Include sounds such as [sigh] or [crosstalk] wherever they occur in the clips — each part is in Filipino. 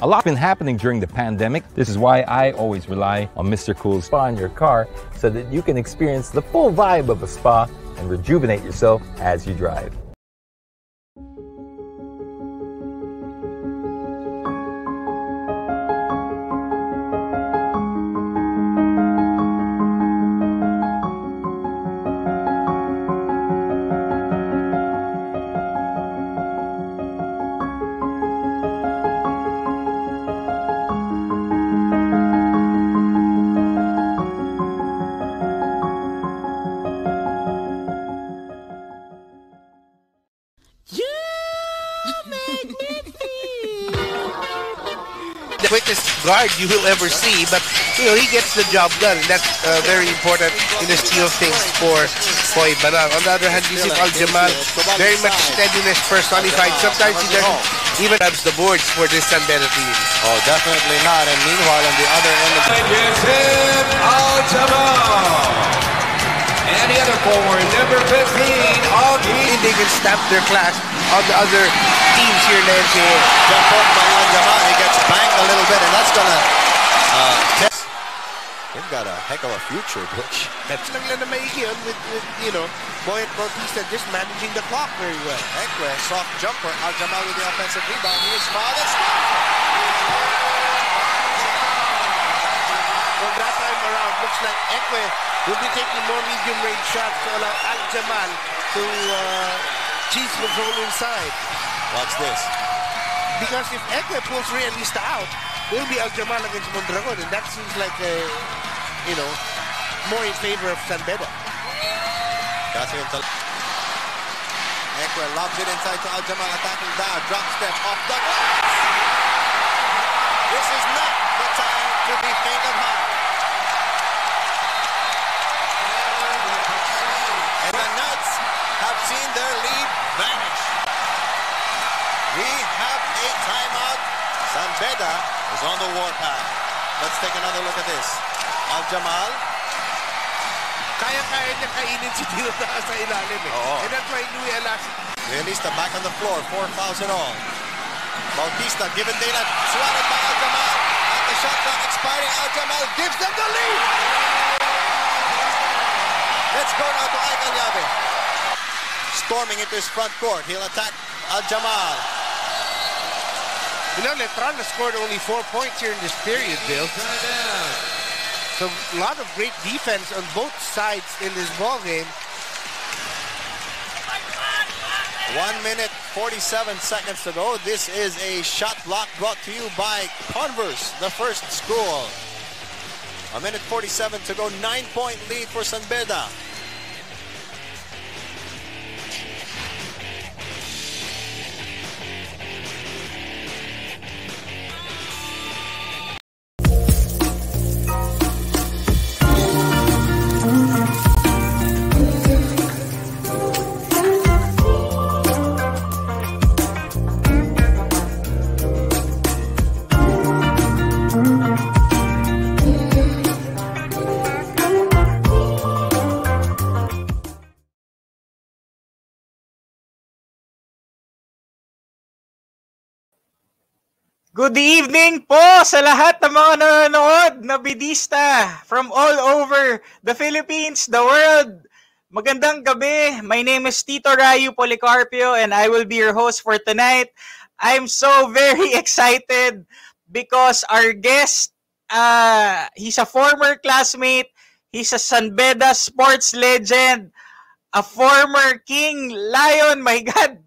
A lot's been happening during the pandemic. This is why I always rely on Mr. Cool's spa in your car so that you can experience the full vibe of a spa and rejuvenate yourself as you drive. Guard you will ever see, but you know he gets the job done. And that's uh, very important in the scheme of things for Foy Banal. On the other hand, Yusuf Al Jamal, very much steadiness personified. Sometimes he doesn't even grabs the boards for this San Beda team. Oh, definitely not. And meanwhile, on the other end of the Yusuf Al Jamal. And the other forward, number 15, Augie. They can stamp their class on the other teams here in the NCAA. Jump up by Al He gets banked a little bit, and that's going to uh, test. They've got a heck of a future, Butch. That's lang lang na maigiyon with, with, you know, Boyet Bautista just managing the clock very well. Ekwe, soft jumper. Al Jamal with the offensive rebound. He is fouled. That's Well, that time around, looks like Ekwe will be taking more medium-range shots to allow Al Jamal to uh, cheese control inside. Watch this. Because if Ekwe pulls Realista out, will be Al Jamal against Mondragon, and that seems like, a, you know, more in favor of San Beda. Kasi yung tal- Ekwe lobs it inside to Al Jamal attacking down. Drop step off the glass. This is not the time to be faint of heart. San is on the warpath. Let's take another look at this. Al Jamal. Kaya-kaya niya kainin si Tino Taas sa ilalim eh. Oo. And that's why Louis Alas Realista back on the floor. Four fouls in all. Bautista given daylight. Swatted by Al Jamal. At the shot clock expiring. Al Jamal gives them the lead. Let's go now to Ike. Storming into his front court. He'll attack Al Jamal. You know, Letran has scored only four points here in this period, Bill. So a lot of great defense on both sides in this ball game. One minute, 47 seconds to go. This is a shot block brought to you by Converse, the first school. A minute 47 to go. Nine point lead for San Beda. Good evening po sa lahat ng mga nanonood na bidista from all over the Philippines, the world. Magandang gabi. My name is Tito Rayu Policarpio and I will be your host for tonight. I'm so very [laughs] excited because our guest, uh, he's a former classmate, he's a San Beda sports legend, a former King Lion, my God,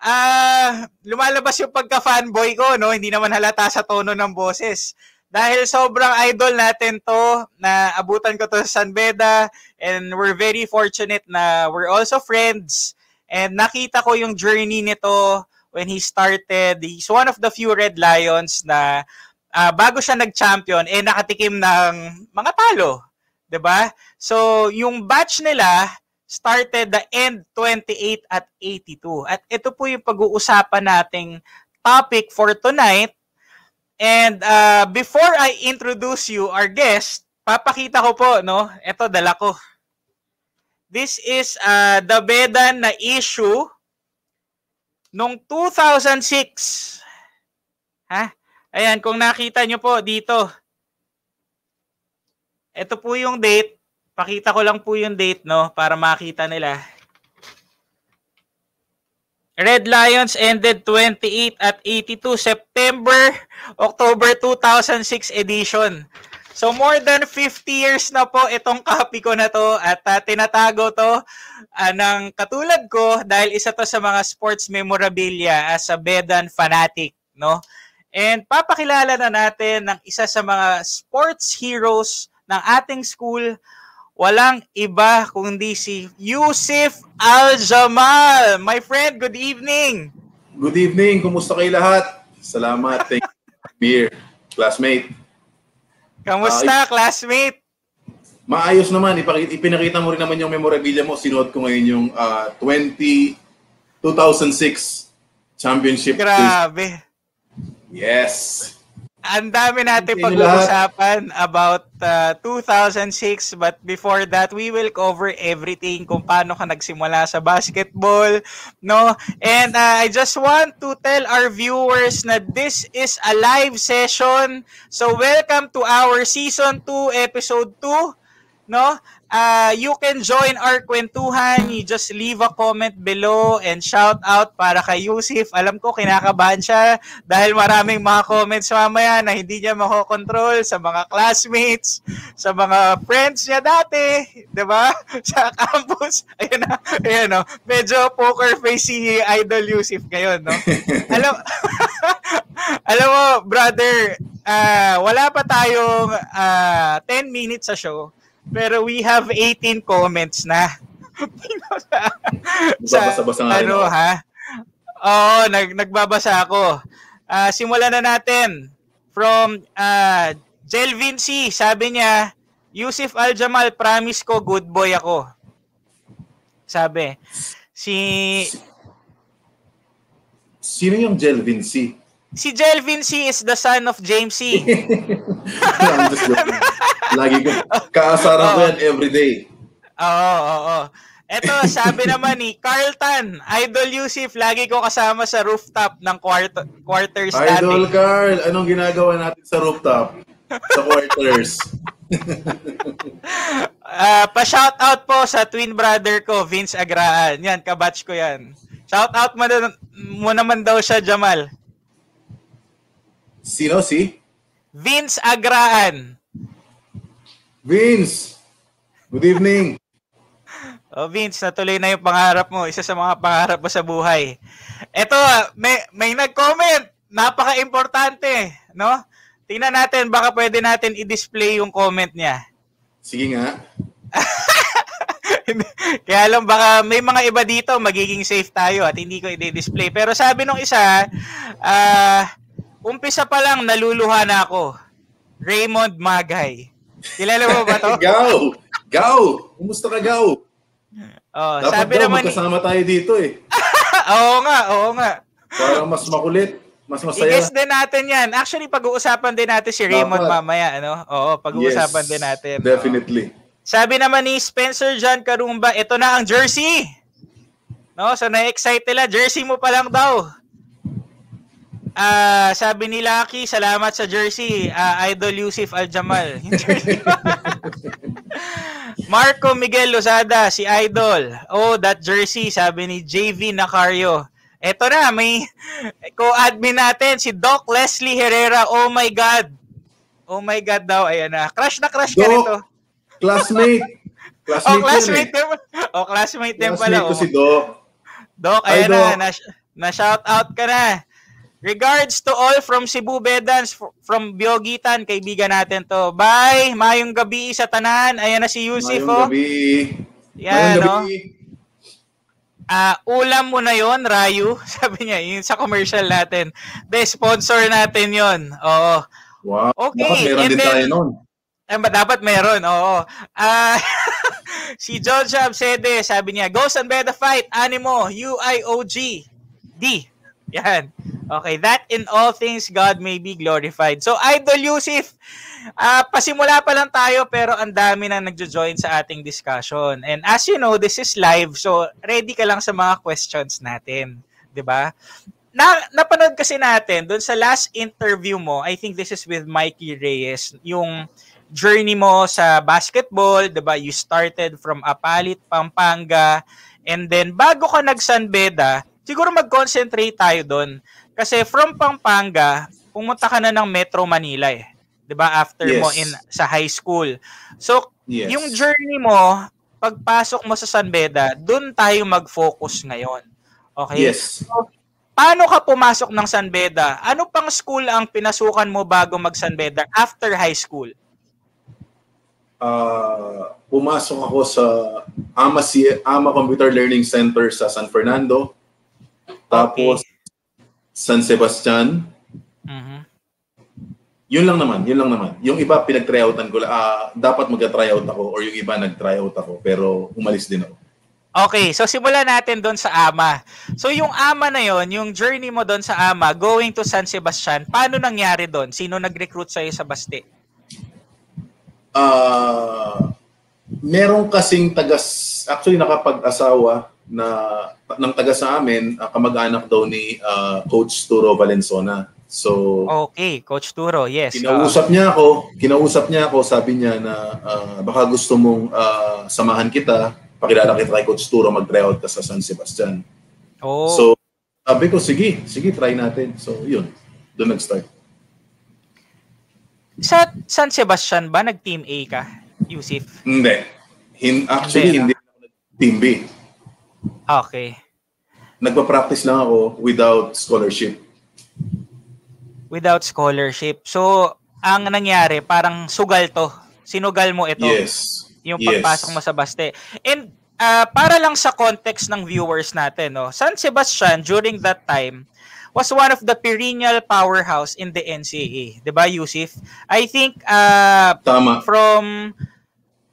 Ah, lumalabas yung pagka-fanboy ko, no? Hindi naman halata sa tono ng boses. Dahil sobrang idol natin to, na abutan ko to sa San Beda, and we're very fortunate na we're also friends. And nakita ko yung journey nito when he started. He's one of the few Red Lions na ah, bago siya nag-champion, eh nakatikim ng mga talo. ba? So, yung batch nila, started the end 28 at 82. At ito po yung pag-uusapan nating topic for tonight. And uh, before I introduce you our guest, papakita ko po, no? Ito, dala ko. This is uh, the Bedan na issue nung 2006. Ha? Ayan, kung nakita nyo po dito, ito po yung date. Pakita ko lang po yung date, no, para makita nila. Red Lions ended 28 at 82 September, October 2006 edition. So more than 50 years na po itong copy ko na to at uh, tinatago to uh, ng katulad ko dahil isa to sa mga sports memorabilia as a Bedan fanatic, no? And papakilala na natin ng isa sa mga sports heroes ng ating school, walang iba kundi si Yusuf Al-Jamal. My friend, good evening. Good evening. Kumusta kayo lahat? Salamat. Thank you. Beer, classmate. Kamusta, uh, classmate? Maayos naman. Ipakita, ipinakita mo rin naman yung memorabilia mo. Sinuot ko ngayon yung uh, 20, 2006 championship. Grabe. Yes. Ang dami natin pag-uusapan about uh, 2006 but before that we will cover everything kung paano ka nagsimula sa basketball no? And uh, I just want to tell our viewers na this is a live session. So welcome to our season 2 episode 2 no uh, you can join our kwentuhan. You just leave a comment below and shout out para kay Yusuf. Alam ko, kinakabahan siya dahil maraming mga comments mamaya na hindi niya makokontrol sa mga classmates, sa mga friends niya dati, di ba? [laughs] Sa campus. Ayun na, ayun no. Medyo poker face si Idol Yusuf ngayon, no? [laughs] alam, [laughs] alam mo, brother, uh, wala pa tayong uh, 10 minutes sa show pero we have 18 comments na. [laughs] sa, Nagbabasa nga ano ha? Oo, nag, nagbabasa ako. Uh, simulan na natin. From uh, Jelvin C. Sabi niya, Yusuf Al-Jamal, promise ko, good boy ako. Sabi. Si... Sino yung Jelvin C? Si Jelvin C is the son of James C. [laughs] Lagi ko, kaasaran ko yan everyday. Oo, oo, oo. Ito, sabi naman ni Carlton, Idol Yusuf, lagi ko kasama sa rooftop ng quarter, quarters natin. Idol Carl, anong ginagawa natin sa rooftop? Sa quarters. [laughs] uh, pa-shout out po sa twin brother ko, Vince Agraan. Yan, kabatch ko yan. Shout out mo, na, mo naman daw siya, Jamal. Sino si? Vince Agraan. Vince! Good evening. [laughs] Oh, Vince, natuloy na yung pangarap mo. Isa sa mga pangarap mo sa buhay. Ito, may, may nag-comment. Napaka-importante, no? Tingnan natin, baka pwede natin i-display yung comment niya. Sige nga. [laughs] Kaya lang baka may mga iba dito magiging safe tayo at hindi ko i-display. Pero sabi nung isa, ah, uh, umpisa pa lang naluluha na ako. Raymond Magay. Kilala mo ba to? [laughs] Gaw! Gaw! Kumusta ka, Gaw? Oh, Dapat sabi daw, naman magkasama tayo dito eh. [laughs] oo nga, oo nga. Para mas makulit, mas masaya. I-guess din natin yan. Actually, pag-uusapan din natin si Raymond Dapat. mamaya. Ano? Oo, pag-uusapan yes, din natin. Definitely. Oo. Sabi naman ni Spencer John Karumba, ito na ang jersey. No, so na-excite nila, jersey mo pa lang daw. Ah, uh, sabi ni Lucky, salamat sa jersey. Uh, Idol Yusuf Al-Jamal. [laughs] Marco Miguel Lozada, si Idol. Oh, that jersey, sabi ni JV Nacario. Eto na, may [laughs] co-admin natin, si Doc Leslie Herrera. Oh my God. Oh my God daw. Ayan na. Crush na crush Doc, ka nito. Classmate. Classmate [laughs] oh, classmate din. Eh. Oh, classmate din pala. Classmate ko oh. si Doc. Doc, ayan Hi, Doc. na. Na, na shout out ka na. Regards to all from Cebu Bedans, from Biogitan, kaibigan natin to. Bye! Mayong gabi sa tanan. Ayan na si Yusuf. Mayong oh. gabi. Yan, Mayong no? Ah, uh, ulam mo na yon Rayu. [laughs] Sabi niya, yun sa commercial natin. De, sponsor natin yon Oo. Wow. Okay. Dapat meron And din then, tayo nun. Eh, dapat meron, oo. Ah, uh, [laughs] si George Absede, sabi niya, Ghost and Beda Fight, Animo, UIOG, D. Yan. Okay, that in all things God may be glorified. So, Idol Yusuf, uh, pasimula pa lang tayo pero ang dami na nagjo-join sa ating discussion. And as you know, this is live, so ready ka lang sa mga questions natin. 'di ba? na, napanood kasi natin doon sa last interview mo, I think this is with Mikey Reyes, yung journey mo sa basketball, 'di ba? You started from Apalit, Pampanga, and then bago ka nag-San Beda, siguro mag-concentrate tayo doon. Kasi from Pampanga, pumunta ka na ng Metro Manila eh. 'Di ba? After Yes. mo in sa high school. So, Yes. yung journey mo, pagpasok mo sa San Beda, doon tayo mag-focus ngayon. Okay? Yes. Paano ka pumasok ng San Beda? Ano pang school ang pinasukan mo bago mag San Beda after high school? Ah, pumasok ako sa AMA, C- AMA Computer Learning Center sa San Fernando. Tapos San Sebastian. Mhm. Yun lang naman, yun lang naman. Yung iba pinag-tryoutan ko, ah dapat mag-tryout ako or yung iba nag-tryout ako pero umalis din ako. Okay, so simulan natin doon sa AMA. So yung AMA na yon, yung journey mo doon sa AMA, going to San Sebastian, paano nangyari doon? Sino nag-recruit sa'yo sa Basti? Ah, meron kasing tagas actually nakapag-asawa na ng taga sa amin, ah, kamag-anak daw ni ah, Coach Turo Valenzuela. So Okay, Coach Turo, yes. Kinausap niya ako, kinausap niya ako, sabi niya na ah, baka gusto mong ah, samahan kita, pakilala kita kay Coach Turo, mag-tryout ka sa San Sebastian. oh, So, sabi ko, sige, sige, try natin. So, yun, doon nag-start. sa San Sebastian ba nag-team A ka, Yusif? Hindi. Hin- actually, Hindi, hindi ako nag-team B. Okay. Nagpa-practice lang ako without scholarship. Without scholarship. So, ang nangyari, parang sugal to. Sinugal mo ito. Yes. yung Yes. pagpasok mo sa Baste. And ah, para lang sa context ng viewers natin, no, San Sebastian during that time was one of the perennial powerhouse in the NCAA. 'Di ba, Yusif? I think uh, Tama. from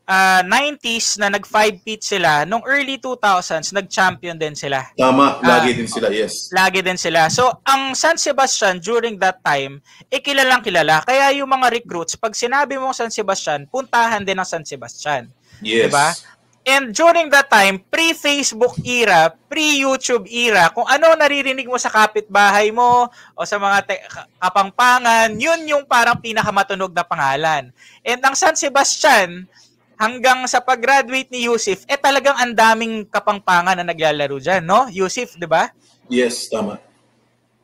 ah, 90s na nag-five-peat sila, nung early 2000s, nag-champion din sila. Tama. Lagi Ah. din sila, yes. Lagi din sila. So, ang San Sebastian during that time, eh kilalang kilala. Kaya yung mga recruits, pag sinabi mo San Sebastian, puntahan din ng San Sebastian. Yes. Diba? And during that time, pre-Facebook era, pre-YouTube era, kung ano naririnig mo sa kapitbahay mo o sa mga te- ka- kapangpangan, yun yung parang pinakamatunog na pangalan. And ang San Sebastian, hanggang sa pag-graduate ni Yusif, eh talagang ang daming kapangpangan na naglalaro dyan, no? Yusif, di ba? Yes, tama.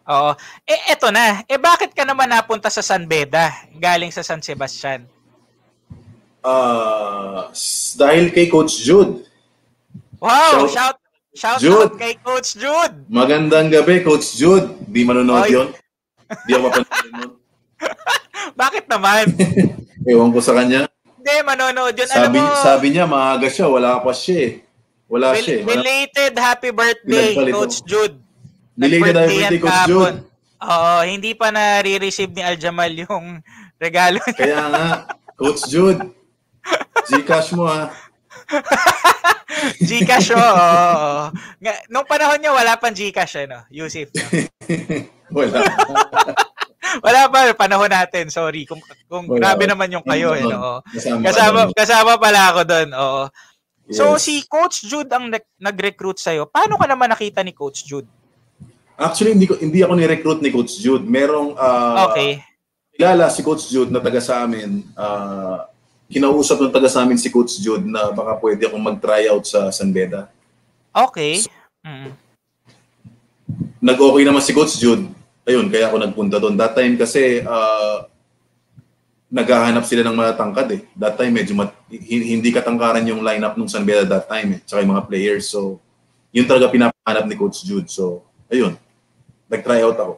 Oo. Eh, eto na. Eh, bakit ka naman napunta sa San Beda, galing sa San Sebastian? Ah, s- dahil kay Coach Jude. Wow! Shout- Shout, shout Jude. out kay Coach Jude! Magandang gabi, Coach Jude. Di manonood Ay. yun. Di ako mapanood nun. [laughs] Bakit naman? [laughs] Ewan ko sa kanya. Hindi, manonood yun. Sabi, Alam mo, sabi niya, maaga siya. Wala pa siya eh. Wala bel- siya eh. Belated happy birthday, Pinagpalit Coach ako. Jude. Belated happy birthday, Coach. Jude. Oo, hindi pa na-receive ni Aljamal yung [laughs] regalo niya. Kaya nga, Coach Jude, Gcash mo ah. [laughs] Gcash, oo. oo. Nga- Nung panahon niya, wala pang Gcash, ano, Yusuf. no? [laughs] Wala. Wala pa, panahon natin, sorry. Kung, kung Wala. grabe naman yung kayo, eh, no? Kasama, Kasama, ka kasama pala ako doon, oo. doon. So, Yes. si Coach Jude ang nag- nag-recruit sa'yo. Paano ka naman nakita ni Coach Jude? Actually, hindi ko hindi ako ni-recruit ni Coach Jude. Merong ah, Okay. kilala si Coach Jude na taga sa amin. ah, kinausap ng taga sa amin si Coach Jude na baka pwede akong mag-tryout sa San Beda. Okay. Mm. Nag-okay naman si Coach Jude. Ayun, kaya ako nagpunta doon. That time kasi ah, naghahanap sila ng mga tangkad eh. That time medyo mat- hi- hindi katangkaran yung lineup ng San Beda that time eh. Tsaka yung mga players. So, yun talaga pinapahanap ni Coach Jude. So, ayun. Nag-tryout ako.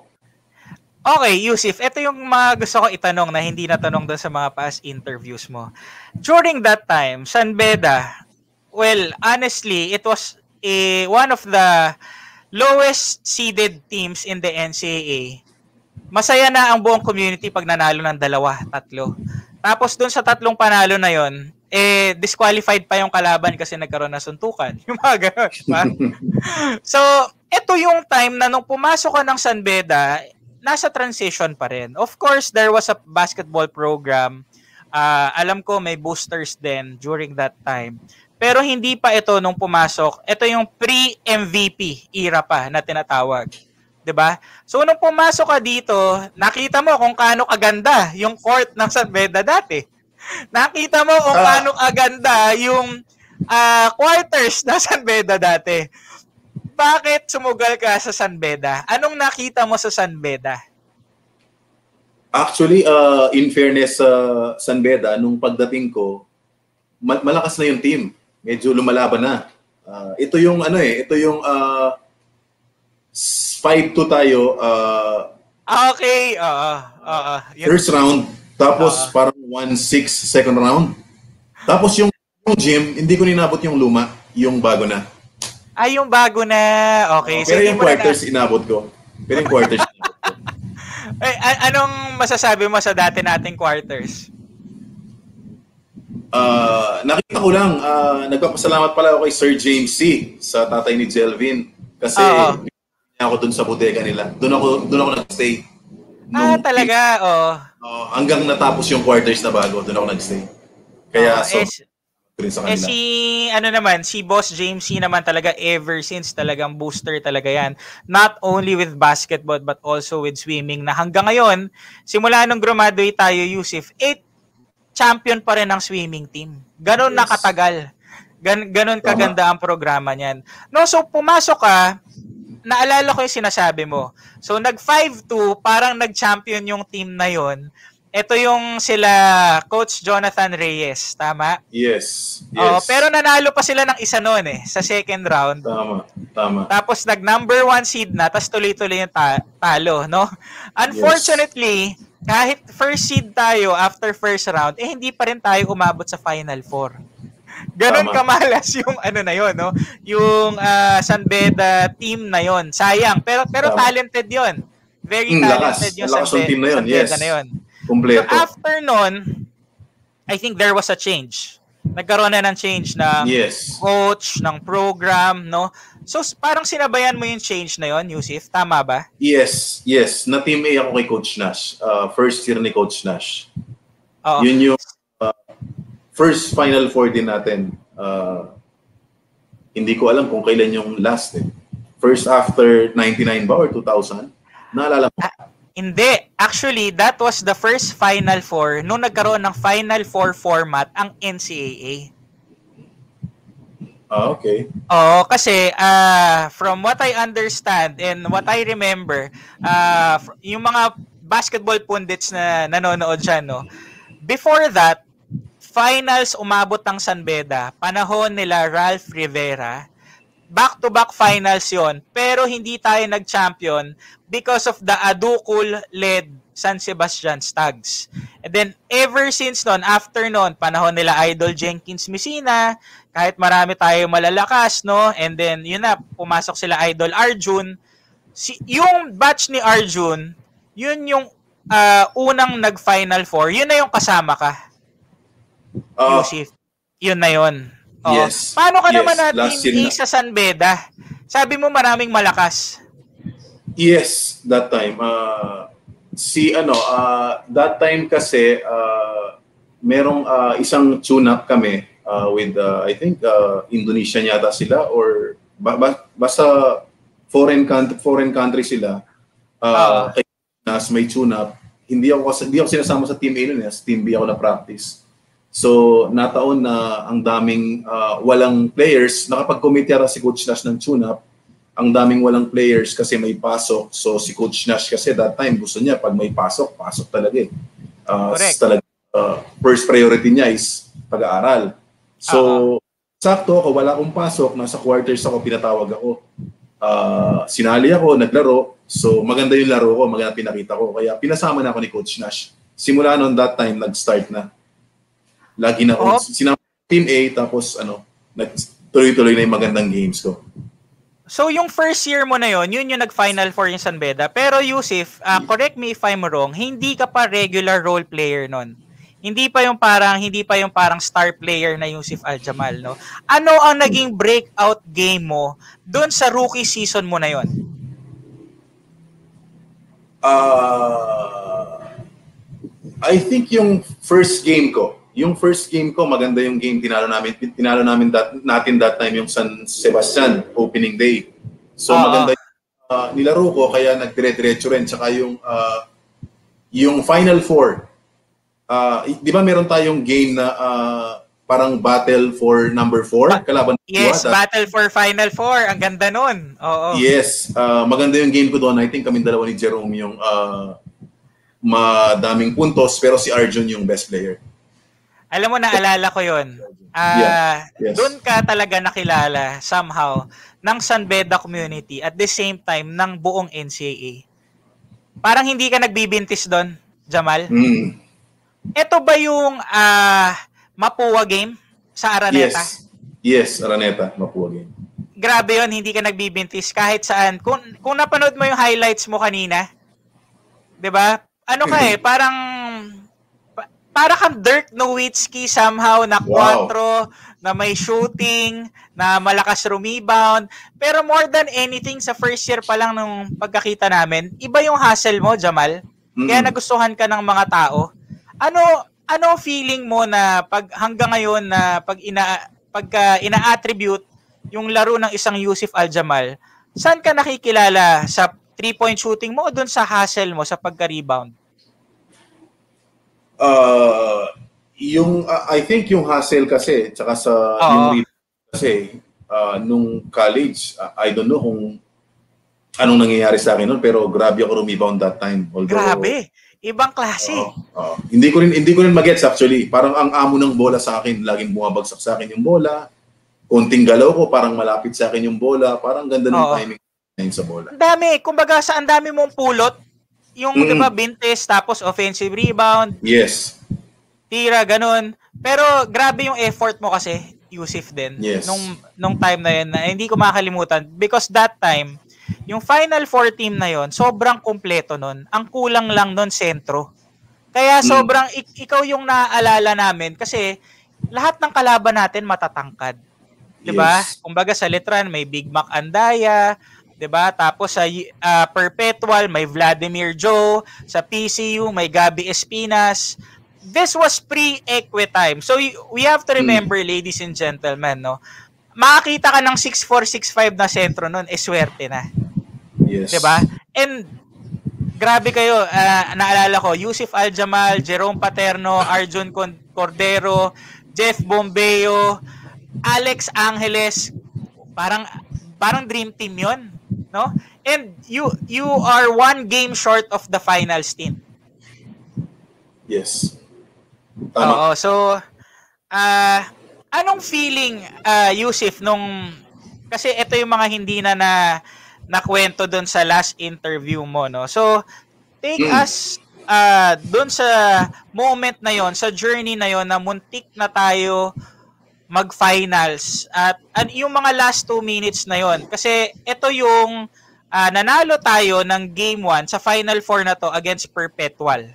Okay, Yusuf, ito yung mga gusto ko itanong na hindi natanong doon sa mga past interviews mo. During that time, San Beda, well, honestly, it was a, one of the lowest seeded teams in the NCAA. Masaya na ang buong community pag nanalo ng dalawa, tatlo. Tapos doon sa tatlong panalo na yon, eh, disqualified pa yung kalaban kasi nagkaroon na suntukan. [laughs] Yung mga ganun, di ba? [laughs] so, ito yung time na nung pumasok ka ng San Beda, nasa transition pa rin. Of course, there was a basketball program. Ah, alam ko may boosters din during that time. Pero hindi pa ito nung pumasok. Ito yung pre-MVP era pa na tinatawag. 'di ba? So nung pumasok ka dito, nakita mo kung kaano kaganda yung court ng San Beda dati. [laughs] Nakita mo kung Ah. kaano kaganda yung ah, quarters ng San Beda dati. Bakit sumugal ka sa San Beda? Anong nakita mo sa San Beda? Actually, uh, in fairness sa San Beda, nung pagdating ko, ma- malakas na yung team. Medyo lumalaban na. Uh, ito yung ano eh, ito yung uh, 5-2 tayo uh, Ah, Okay, oo, oo. Yun- first round, tapos Ah. parang 1-6 second round. Tapos yung, yung gym, hindi ko ninabot yung luma, yung bago na. Ay, yung bago na. Okay. Pero hindi yung mo na- quarters, inabot ko. Pero yung quarters, [laughs] inabot ko. Ay, a- anong masasabi mo sa dati nating quarters? Ah, nakita ko lang, ah, nagpapasalamat pala ako kay Sir James C. sa tatay ni Jelvin. Kasi Oo. niya ako dun sa bodega nila. Doon ako, doon ako nag-stay. Ah, talaga, oh. Oo, hanggang natapos yung quarters na bago, doon ako nag-stay. Kaya Oo, so, eh, rin sa Eh kanila. si ano naman, si Boss James C naman talaga ever since talagang booster talaga yan. Not only with basketball but also with swimming na hanggang ngayon, simula nung graduate tayo, Yusuf, 8 champion pa rin ang swimming team. Ganon Yes. nakatagal. Gan ganon Tama. kaganda ang programa niyan. No, so pumasok ka, naalala ko yung sinasabi mo. So nag 5-2, parang nag-champion yung team na yon. Ito yung sila Coach Jonathan Reyes, tama? Yes, yes. pero nanalo pa sila ng isa noon eh, sa second round. Tama, tama. Tapos nag number one seed na, tapos tuloy-tuloy yung ta- talo, no? Unfortunately, kahit first seed tayo after first round, eh hindi pa rin tayo umabot sa final four. Ganon Tama. kamalas yung ano na yon, no? Yung ah, San Beda team na yon. Sayang, pero pero Tama. talented yon. Very Mm, lakas. talented yung Lakas San, yung team na yun, Beda yes. na yon. So Kompleto. after nun, I think there was a change. Nagkaroon na ng change ng Yes. coach, ng program, no? So parang sinabayan mo yung change na yon, Yusuf. Tama ba? Yes, yes. Na team A ako kay Coach Nash. Uh, first year ni Coach Nash. Oo. Yun yung uh, first Final Four din natin. Uh, hindi ko alam kung kailan yung last eh. First after 99 ba or 2000? Naalala mo? Hindi. Actually, that was the first Final Four nung nagkaroon ng Final Four format ang NCAA. Ah, okay. Oo, kasi ah, from what I understand and what I remember, fr- yung mga basketball pundits na nanonood dyan, no, before that, finals umabot ng San Beda, panahon nila Ralph Rivera, back-to-back finals yon pero hindi tayo nag-champion because of the Adukul-led San Sebastian Stags. And then, ever since noon, after noon, panahon nila Idol Jenkins Messina, kahit marami tayo malalakas, no? And then, yun na, pumasok sila Idol Arjun. Si, yung batch ni Arjun, yun yung ah, unang nag-final four. Yun na yung kasama ka, Ah, Yusif. Yun na yun. Yes. Paano ka Yes, naman na last Team A year na. sa San Beda? Sabi mo maraming malakas. yes, that time. Uh, si ano, uh, that time kasi uh, merong uh, isang tune-up kami uh, with, uh, I think, uh, Indonesia yata sila or ba- ba- basta foreign country, foreign country sila. Uh, kay Nas may tune-up. Hindi ako, hindi ako sinasama sa Team A nun, eh. sa Team B ako na practice. So, nataon na ang daming uh, walang players. Nakapag-commit yata si Coach Nash ng tune-up. Ang daming walang players kasi may pasok. So, si Coach Nash kasi that time gusto niya pag may pasok, pasok talaga eh. Uh, Correct. talaga, uh, first priority niya is pag-aaral. So, sakto ako, wala akong pasok. Nasa quarters ako, pinatawag ako. Uh, sinali ako, naglaro. So, maganda yung laro ko, maganda pinakita ko. Kaya pinasama na ako ni Coach Nash. Simula noon that time, nag-start na. Lagi na Oh. ako, sinama Team A, tapos ano, tuloy-tuloy na yung magandang games ko. So yung first year mo na yon, yun yung nag-final four yung San Beda. Pero Yusuf, ah, correct me if I'm wrong, hindi ka pa regular role player nun. Hindi pa yung parang hindi pa yung parang star player na Yusuf Aljamal, no? Ano ang naging breakout game mo doon sa rookie season mo na yon? Uh, I think yung first game ko, yung first game ko, maganda yung game tinalo namin, tinalo namin that, natin that time yung San Sebastian opening day. So Oo. maganda ah, nilaro ko kaya nagdire-diretso rin tsaka yung ah, yung Final Four. I- 'di ba meron tayong game na ah, parang battle for number 4 kalaban Yes, Iwata? Battle for Final Four. Ang ganda nun. Oo. Yes, ah, maganda yung game ko doon. I think kami dalawa ni Jerome yung ah, madaming puntos pero si Arjun yung best player. Alam mo, naalala ko yon. Ah, Yeah. Yes. Doon ka talaga nakilala somehow ng San Beda community at the same time ng buong NCAA. Parang hindi ka nagbibintis doon, Jamal. Mm. Ito ba yung ah, Mapua game sa Araneta? Yes. Yes, Araneta, Mapua game. Grabe yon hindi ka nagbibintis kahit saan. Kung, kung napanood mo yung highlights mo kanina, 'di ba? Ano ka eh, parang pa- para kang Dirk Nowitzki somehow na Wow. quattro, na may shooting, na malakas rebound. Pero more than anything, sa first year pa lang nung pagkakita namin, iba yung hustle mo, Jamal. Kaya Mm. nagustuhan ka ng mga tao. Ano ano feeling mo na pag hanggang ngayon na pag ina pagka ina-attribute yung laro ng isang Yusuf Aljamal, saan ka nakikilala sa three-point shooting mo o doon sa hustle mo sa pagka-rebound? Uh, yung uh, I think yung hustle kasi tsaka sa Oo. yung kasi uh, nung college uh, I don't know kung anong nangyayari sa akin noon pero grabe ako rebound that time although Grabe. Ibang klase. Oo, oo. hindi ko rin hindi ko rin magets actually parang ang amo ng bola sa akin laging bumabagsak sa akin yung bola konting galaw ko parang malapit sa akin yung bola parang ganda ng Oo. timing sa bola Ang dami. Kumbaga sa ang dami mong pulot, yung Mm. 'di ba bintes tapos offensive rebound, yes tira ganun. Pero grabe yung effort mo kasi, Yusuf din. Yes. Nung nung time na yun na hindi ko makakalimutan because that time yung Final Four team na yon sobrang kumpleto nun. Ang kulang lang nun sentro. Kaya Mm. sobrang ik- ikaw yung naaalala namin kasi lahat ng kalaban natin matatangkad. 'Di ba? Yes. Kumbaga sa Letran may Big Mac Andaya, 'di ba? Tapos sa ah, Perpetual may Vladimir Joe, sa PCU may Gabi Espinas. This was pre-Equitime. So we have to remember ladies and gentlemen, no. Makakita ka ng 6465 na sentro nun, eh swerte na. yes 'di ba? And grabe kayo, ah, naalala ko, Yusuf Aljamal, Jerome Paterno, Arjun Cordero, Jeff Bombeo, Alex Angeles, parang parang dream team 'yon, no? And you you are one game short of the final stint. yes tama Oo, so ah anong feeling ah Yusuf nung kasi ito yung mga hindi na na nakwento doon sa last interview mo no. So take Mm. us ah doon sa moment na yon, sa journey na yon na muntik na tayo mag-finals at, at yung mga last two minutes na yon kasi ito yung ah, nanalo tayo ng game 1 sa final four na to against Perpetual.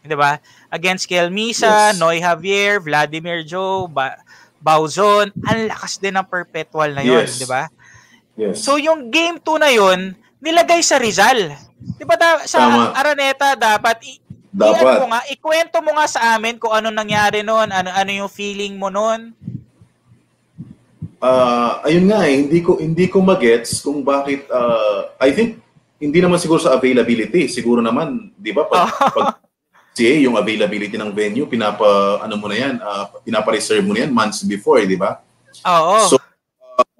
'Di ba? Against Kelmisa, Yes. Noy Javier, Vladimir Joe, ba- Bauzon, ang lakas din ng Perpetual na 'yon, Yes. 'di ba? yes So yung game 2 na 'yon, nilagay sa Rizal. 'Di ba da- sa Tama. Araneta dapat i- Dapat. i-ano mo nga, ikwento mo nga sa amin kung ano nangyari noon, ano ano yung feeling mo noon. Ah, ayun nga eh, hindi ko hindi ko magets kung bakit ah, I think hindi naman siguro sa availability, siguro naman, 'di ba, pag, [laughs] pag CA, yung availability ng venue, pinapa ano mo na 'yan, ah, pinapa-reserve mo na 'yan months before, 'di ba? Oo. So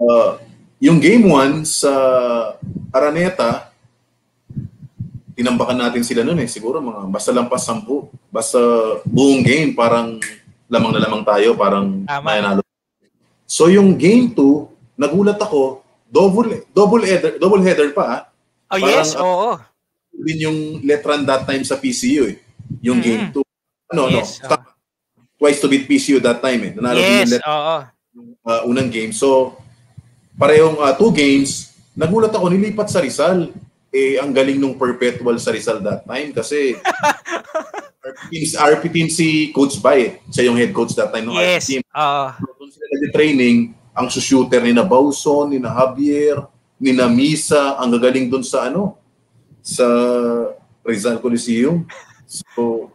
ah, yung game 1 sa Araneta, tinambakan natin sila noon eh, siguro mga basta lampas 10, basta buong game parang lamang na lamang tayo, parang Tama. mananalo So yung game 2, nagulat ako, double double header, double header pa ah. oh parang, yes, ah, oo. Din yung letran that time sa PCU eh. Yung Mhm. game 2. Ano, Yes, no? Ta- Twice to beat PCU that time eh. Nanalo din yung Yes, let- oo. uh, unang game. So parehong uh, two games, nagulat ako nilipat sa Rizal. Eh ang galing nung perpetual sa Rizal that time kasi [laughs] RP team, RP team si Coach Bay. eh. Siya yung head coach that time ng Yes. RP team. Oo. Doon sila nag-training, ang shooter ni na Bauson, ni na Javier, ni na Misa, ang gagaling doon sa ano, sa Rizal Coliseum. So,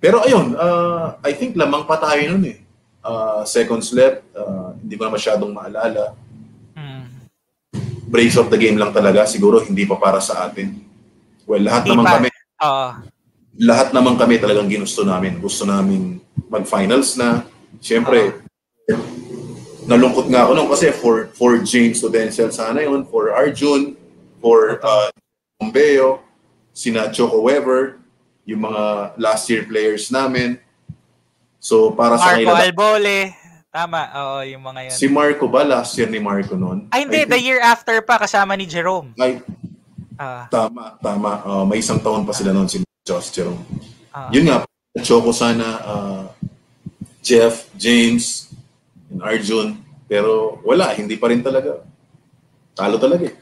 pero ayun, uh, I think lamang pa tayo nun eh. Uh, seconds left, uh, hindi ko na masyadong maalala. Breaks of the game lang talaga. Siguro hindi pa para sa atin. Well, lahat naman pa. kami, Oo. lahat naman kami talagang ginusto namin. Gusto namin mag-finals na. Siyempre, nalungkot nga ako nung kasi for for James to Denzel sana yun, for Arjun, for uh, Pompeo, sina Choco Weber, yung mga last year players namin. So para sa Marco kanila, Albole. Tama. Oo, yung mga yun. si Marco ba last year ni Marco noon? Ay, hindi. I The think- year after pa, kasama ni Jerome. Ay, Ah, tama, tama. Uh, may isang taon pa sila noon si Josh Jerome. ah. Yun nga, Choco sana, uh, Jeff, James, and Arjun. Pero wala, hindi pa rin talaga. Talo talaga eh.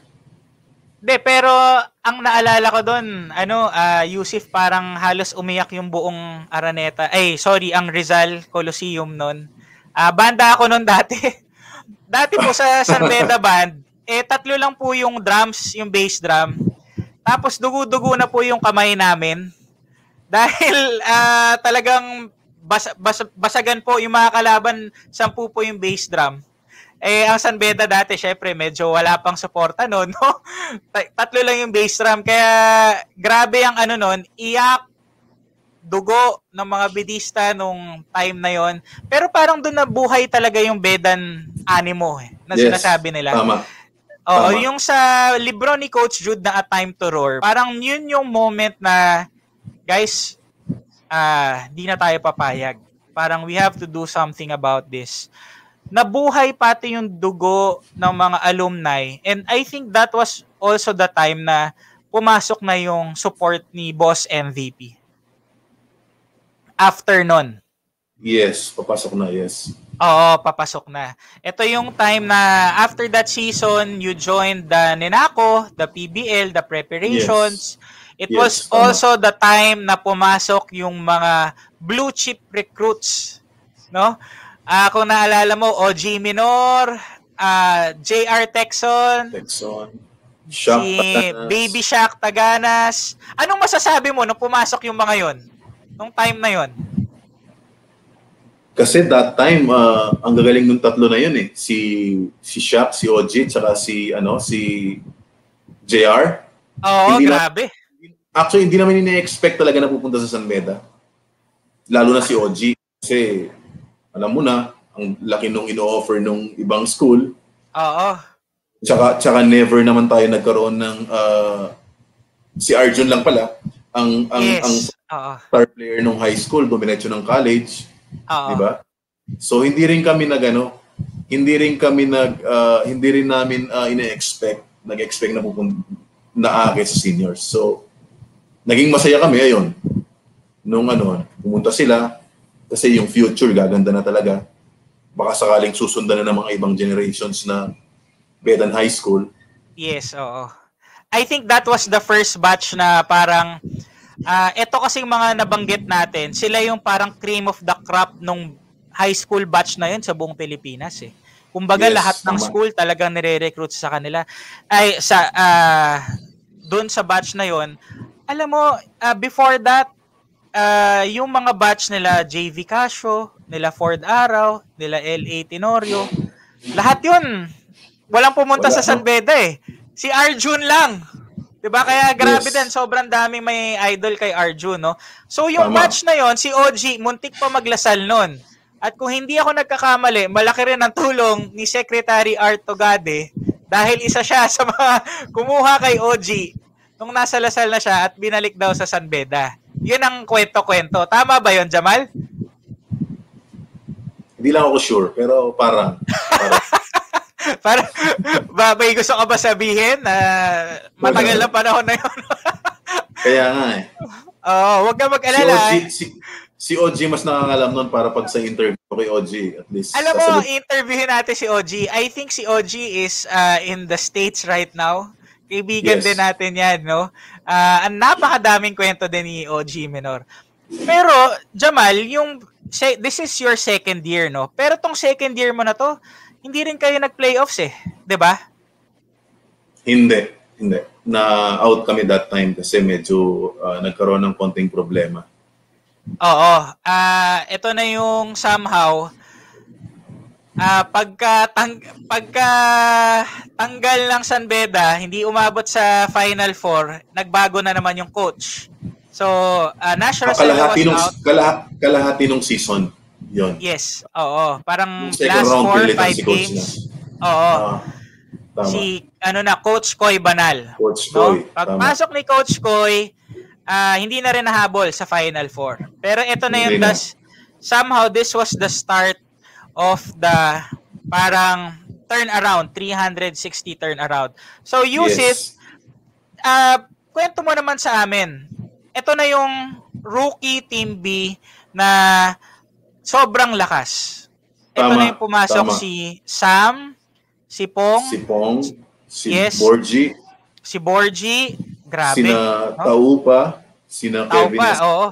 Hindi, pero ang naalala ko doon, ano, ah, Yusuf parang halos umiyak yung buong Araneta. Ay, sorry, ang Rizal Coliseum noon. Ah, banda ako noon dati. [laughs] dati po sa San Beda Band, eh tatlo lang po yung drums, yung bass drum. Tapos dugo-dugo na po yung kamay namin. [laughs] Dahil ah, talagang bas, bas, basagan po yung mga kalaban, sampu po yung bass drum. Eh, ang San Beda dati, syempre, medyo wala pang suporta noon, [laughs] no? Ta- Tatlo lang yung bass drum. Kaya, grabe ang ano noon, iyak, dugo ng mga bidista nung time na yon. Pero parang doon nabuhay talaga yung Bedan animo, eh, na Yes, sinasabi nila. Tama. Oo, Tama. yung sa libro ni Coach Jude na A Time to Roar, parang yun yung moment na, guys, ah, di na tayo papayag. Parang we have to do something about this. Nabuhay pati yung dugo ng mga alumni. And I think that was also the time na pumasok na yung support ni Boss MVP. After nun. Yes, papasok na, yes. Oo, papasok na. Ito yung time na after that season, you joined the Nenako, the PBL, the preparations. It Yes, was tama. also the time na pumasok yung mga blue chip recruits, no? Ah, kung naalala mo, OG Minor, ah, JR Texon, Texon. Shock si. Baby Shack Taganas. Anong masasabi mo nung pumasok yung mga yon? Nung time na yon? Kasi that time, uh, ang gagaling nung tatlo na yun eh. Si si Shaq, si OG, tsaka si, ano, si JR. Oo, Hindi na- grabe. Actually, hindi namin ini-expect talaga na pupunta sa San Beda. Lalo na si OG. Kasi, alam mo na, ang laki nung ino-offer nung ibang school. Oo. Tsaka, tsaka never naman tayo nagkaroon ng, uh, si Arjun lang pala, ang, ang, yes. ang Oo. star player nung high school, dumiretso ng college. Di ba? So hindi rin kami nag ano, hindi rin kami nag ah, hindi rin namin ah, ine-expect, nag-expect na pupun na aakit sa seniors. So naging masaya kami ayon. Nung ano, pumunta sila kasi yung future gaganda na talaga. Baka sakaling susundan na ng mga ibang generations na Bedan High School. Yes, oo. I think that was the first batch na parang ah ito kasing mga nabanggit natin, sila yung parang cream of the crop nung high school batch na yun sa buong Pilipinas eh. Kumbaga Yes, lahat ng tama. school talagang nire-recruit sa kanila. Ay sa ah doon sa batch na yon, alam mo ah, before that ah, yung mga batch nila JV Casio, nila Ford Araw, nila LA Tenorio, lahat yun walang pumunta Wala, sa San? Beda eh. Si Arjun lang. 'Di ba? Kaya grabe Yes. din, sobrang daming may idol kay Arjun, no? So yung Tama. match na yon, si OG muntik pa maglasal noon. At kung hindi ako nagkakamali, malaki rin ang tulong ni Secretary Art Togade dahil isa siya sa mga [laughs] kumuha kay OG nung nasa Lasal na siya at binalik daw sa San Beda. Yun ang kwento-kwento. Tama ba yon Jamal? Hindi lang ako sure, pero parang, parang [laughs] [laughs] Para ba may gusto ka ba sabihin na matagal na panahon na yun? [laughs] kaya nga eh. Oo, wag ka Si mag-alala. OG, si, si OG mas nakakalam nun para pag sa interview kay OG, at least. Alam mo, sasagot- interviewin natin si OG. I think si OG is uh, in the States right now. Kaibigan Yes. din natin yan, no? Ah, ang napakadaming kwento din ni OG Menor. Pero, Jamal, yung this is your second year, no? Pero tong second year mo na to, hindi rin kayo nag-playoffs eh. 'Di ba? Hindi, hindi. Na out kami that time kasi medyo ah, nagkaroon ng konting problema. Oo. Ah, ito na yung somehow ah pagka tang, pagka tanggal ng San Beda, hindi umabot sa Final Four, nagbago na naman yung coach. So, ah, National was Kalahati nung, out. kalaha, kalahati nung season. Yon. Yes, oo. Parang last round four, pilitan five si coach games. Oo. Ah, tama. si, ano na, Coach Koy Banal. Coach No? Koy. Tama. Pagpasok ni Coach Koy, ah, hindi na rin nahabol sa Final Four. Pero ito na yung na. das, somehow this was the start of the parang turnaround, 360 turnaround. So Yusuf, Yes. ah kwento mo naman sa amin. Ito na yung rookie Team B na sobrang lakas. Ito Tama, na yung pumasok tama. si Sam, si Pong, Si Pong, si Yes. Borgie, si Borgie, grabe. sina no? Taupa, sina Taupa, Kevin oo.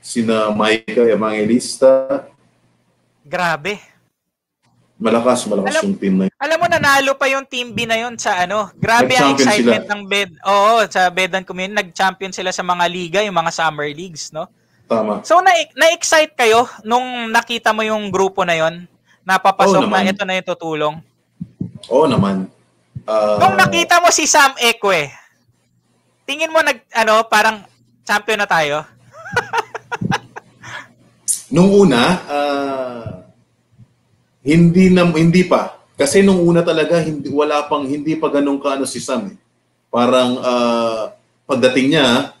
Sina Micah Evangelista. Grabe. Malakas, malakas Alam- yung team na yun. Alam mo, nanalo pa yung Team B na yun sa ano. Grabe ang excitement sila. ng bed. Oo, sa Bedan Community. Nag-champion sila sa mga liga, yung mga summer leagues, no? Tama. So, na- na-excite kayo nung nakita mo yung grupo na yon Napapasok Oo na ito na yung tutulong. Oo naman. Ah, Nung nakita mo si Sam Ekwe, tingin mo nag, ano, parang champion na tayo? [laughs] Nung una, ah, hindi na hindi pa. Kasi nung una talaga hindi wala pang hindi pa ganun kaano si Sam. Eh. Parang ah, pagdating niya,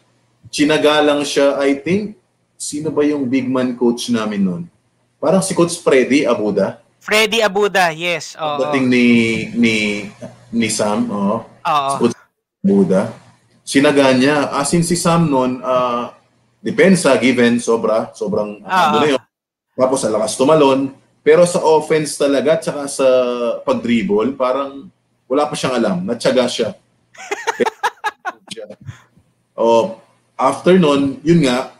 chinaga lang siya, I think, sino ba yung big man coach namin noon? Parang si Coach Freddy Abuda. Freddy Abuda, yes. Oo. Pagdating ni ni ni Sam, oo. Oo. Si Coach Abuda. Sinaga niya, asin si Sam noon, ah, depensa given sobra, sobrang Ah. ano na yun. Tapos sa lakas tumalon, pero sa offense talaga tsaka sa pag-dribble, parang wala pa siyang alam, natsaga siya. [laughs] oh, after nun, yun nga,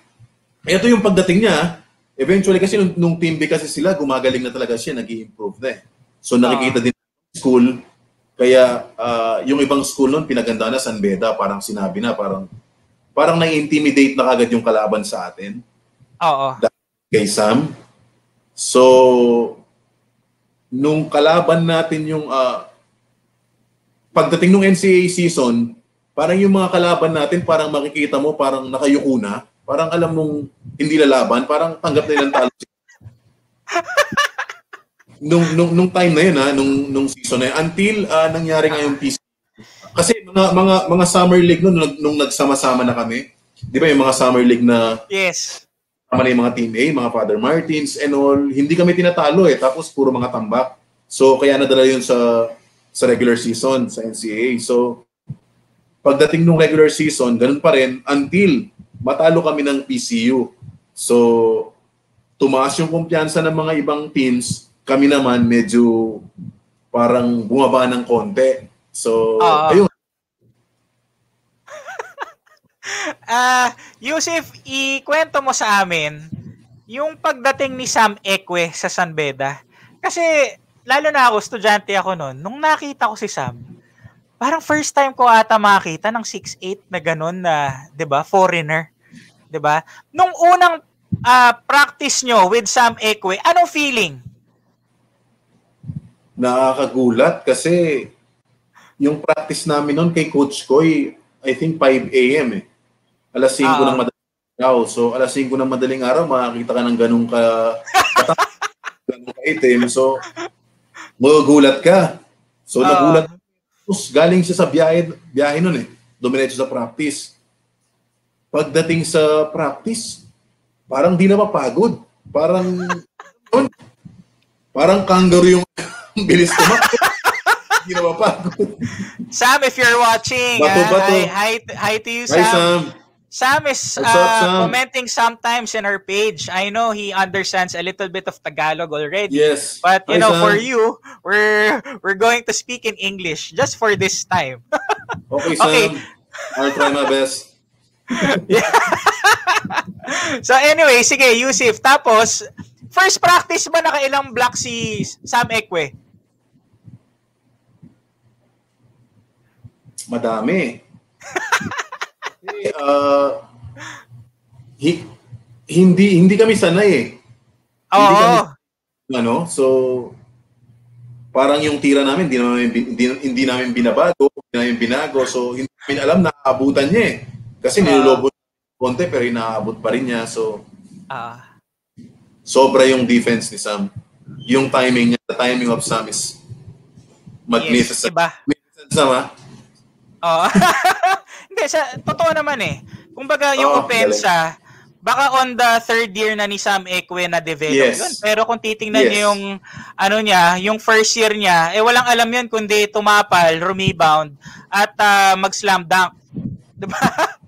ito yung pagdating niya, eventually kasi nung, nung team B kasi sila, gumagaling na talaga siya, nag improve na eh. So nakikita din sa school, kaya ah, yung ibang school nun, pinaganda na San Beda, parang sinabi na, parang parang na-intimidate na kagad yung kalaban sa atin Oo. kay Sam. So, nung kalaban natin yung ah, pagdating nung NCAA season, parang yung mga kalaban natin, parang makikita mo, parang nakayuko na. Parang alam mong hindi lalaban, parang tanggap na ilang talo. nung, nung, nung time na yun, ha, nung, nung season na yun, until ah, nangyari nga yung PC. Kasi mga, mga, mga summer league nun, nung, nung nagsama-sama na kami, di ba yung mga summer league na Yes. tama na yung mga Team A, mga Father Martins and all, hindi kami tinatalo eh. Tapos puro mga tambak. So kaya nadala yun sa sa regular season, sa NCAA. So pagdating nung regular season, ganun pa rin until matalo kami ng PCU. So tumaas yung kumpiyansa ng mga ibang teams. Kami naman medyo parang bumaba ng konti. So, Ah. ayun. [laughs] Ah, Yusuf, ikwento mo sa amin yung pagdating ni Sam Ekwe sa San Beda. Kasi lalo na ako, estudyante ako noon, nung nakita ko si Sam, parang first time ko ata makita ng 6'8 na ganun na, 'di ba, foreigner. 'Di ba? Nung unang ah, practice nyo with Sam Ekwe, anong feeling? nakakagulat kasi yung practice namin noon kay Coach Koy, I think 5 a.m. eh. Alas 5 Ah. ng madaling araw. So, alas 5 ng madaling araw, makakita ka ng ganung ka, kata- [laughs] ganung ka-itim. So, magugulat ka. So, Ah. nagulat. Tapos, galing siya sa biyahe, biyahe noon eh. Dumiretso sa practice. Pagdating sa practice, parang di na mapagod. Parang, [laughs] yun, parang kangaroo yung [laughs] bilis tumakbo. Hindi na mapagod. Sam, if you're watching, Bato, ah, bato. hi, hi, hi to you, Hi, Sam. Sam. Is What's up, uh, Sam? commenting sometimes in our page. I know he understands a little bit of Tagalog already. Yes. But you Hi, know, Sam. for you, we're we're going to speak in English just for this time. [laughs] Okay, Sam. Okay. I'll try my best. [laughs] [laughs] so anyway, sige, Yusuf. Tapos, first practice ba nakailang block si Sam Ekwe? Madami. Uh, hi- hindi hindi kami sanay eh. Hindi Oo. kami- Ano? So parang yung tira namin, hindi namin, hindi, hindi namin binabago, hindi namin binago. So, hindi namin alam na aabutan niya eh. Kasi nilulobo konti pero inaabot pa rin niya. So, Ah. sobra yung defense ni Sam. Yung timing niya, the timing of Sam is yes, magnificent. iba. Magnificent Sam ha? Oo. [laughs] Hindi, sa, totoo naman eh. Kumbaga, yung Oo, opensa, baka on the third year na ni Sam Ekwe na develop Yes. yun. Pero kung titingnan Yes. niyo yung, ano niya, yung first year niya, eh walang alam yun kundi tumapal, rebound, at ah, mag-slam dunk. Diba? [laughs]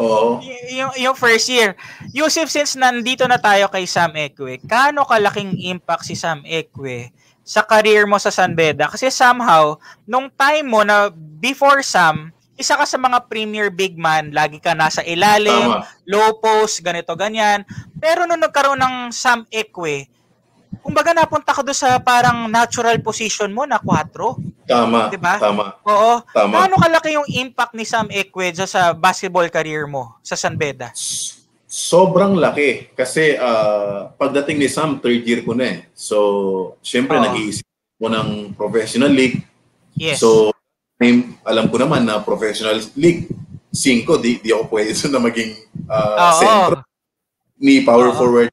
Oo. Y- yung, yung first year. Yusuf, since nandito na tayo kay Sam Ekwe, kaano kalaking impact si Sam Ekwe sa career mo sa San Beda? Kasi somehow, nung time mo na before Sam, isa ka sa mga premier big man, lagi ka nasa ilalim, Tama. low post, ganito, ganyan. Pero nung nagkaroon ng Sam Ekwe, kumbaga napunta ka doon sa parang natural position mo na 4. Tama. Diba? Tama. Oo. Tama. Paano kalaki yung impact ni Sam Ekwe sa, sa basketball career mo sa San Beda? Sobrang laki. Kasi ah, pagdating ni Sam, third year ko na eh. So, syempre Oo. nag-iisip ko ng professional league. Yes. So, time, alam ko naman na professional league, 5, di, di ako pwede doon [laughs] na maging ah, Oo. sentro. Ni power Oo. forward,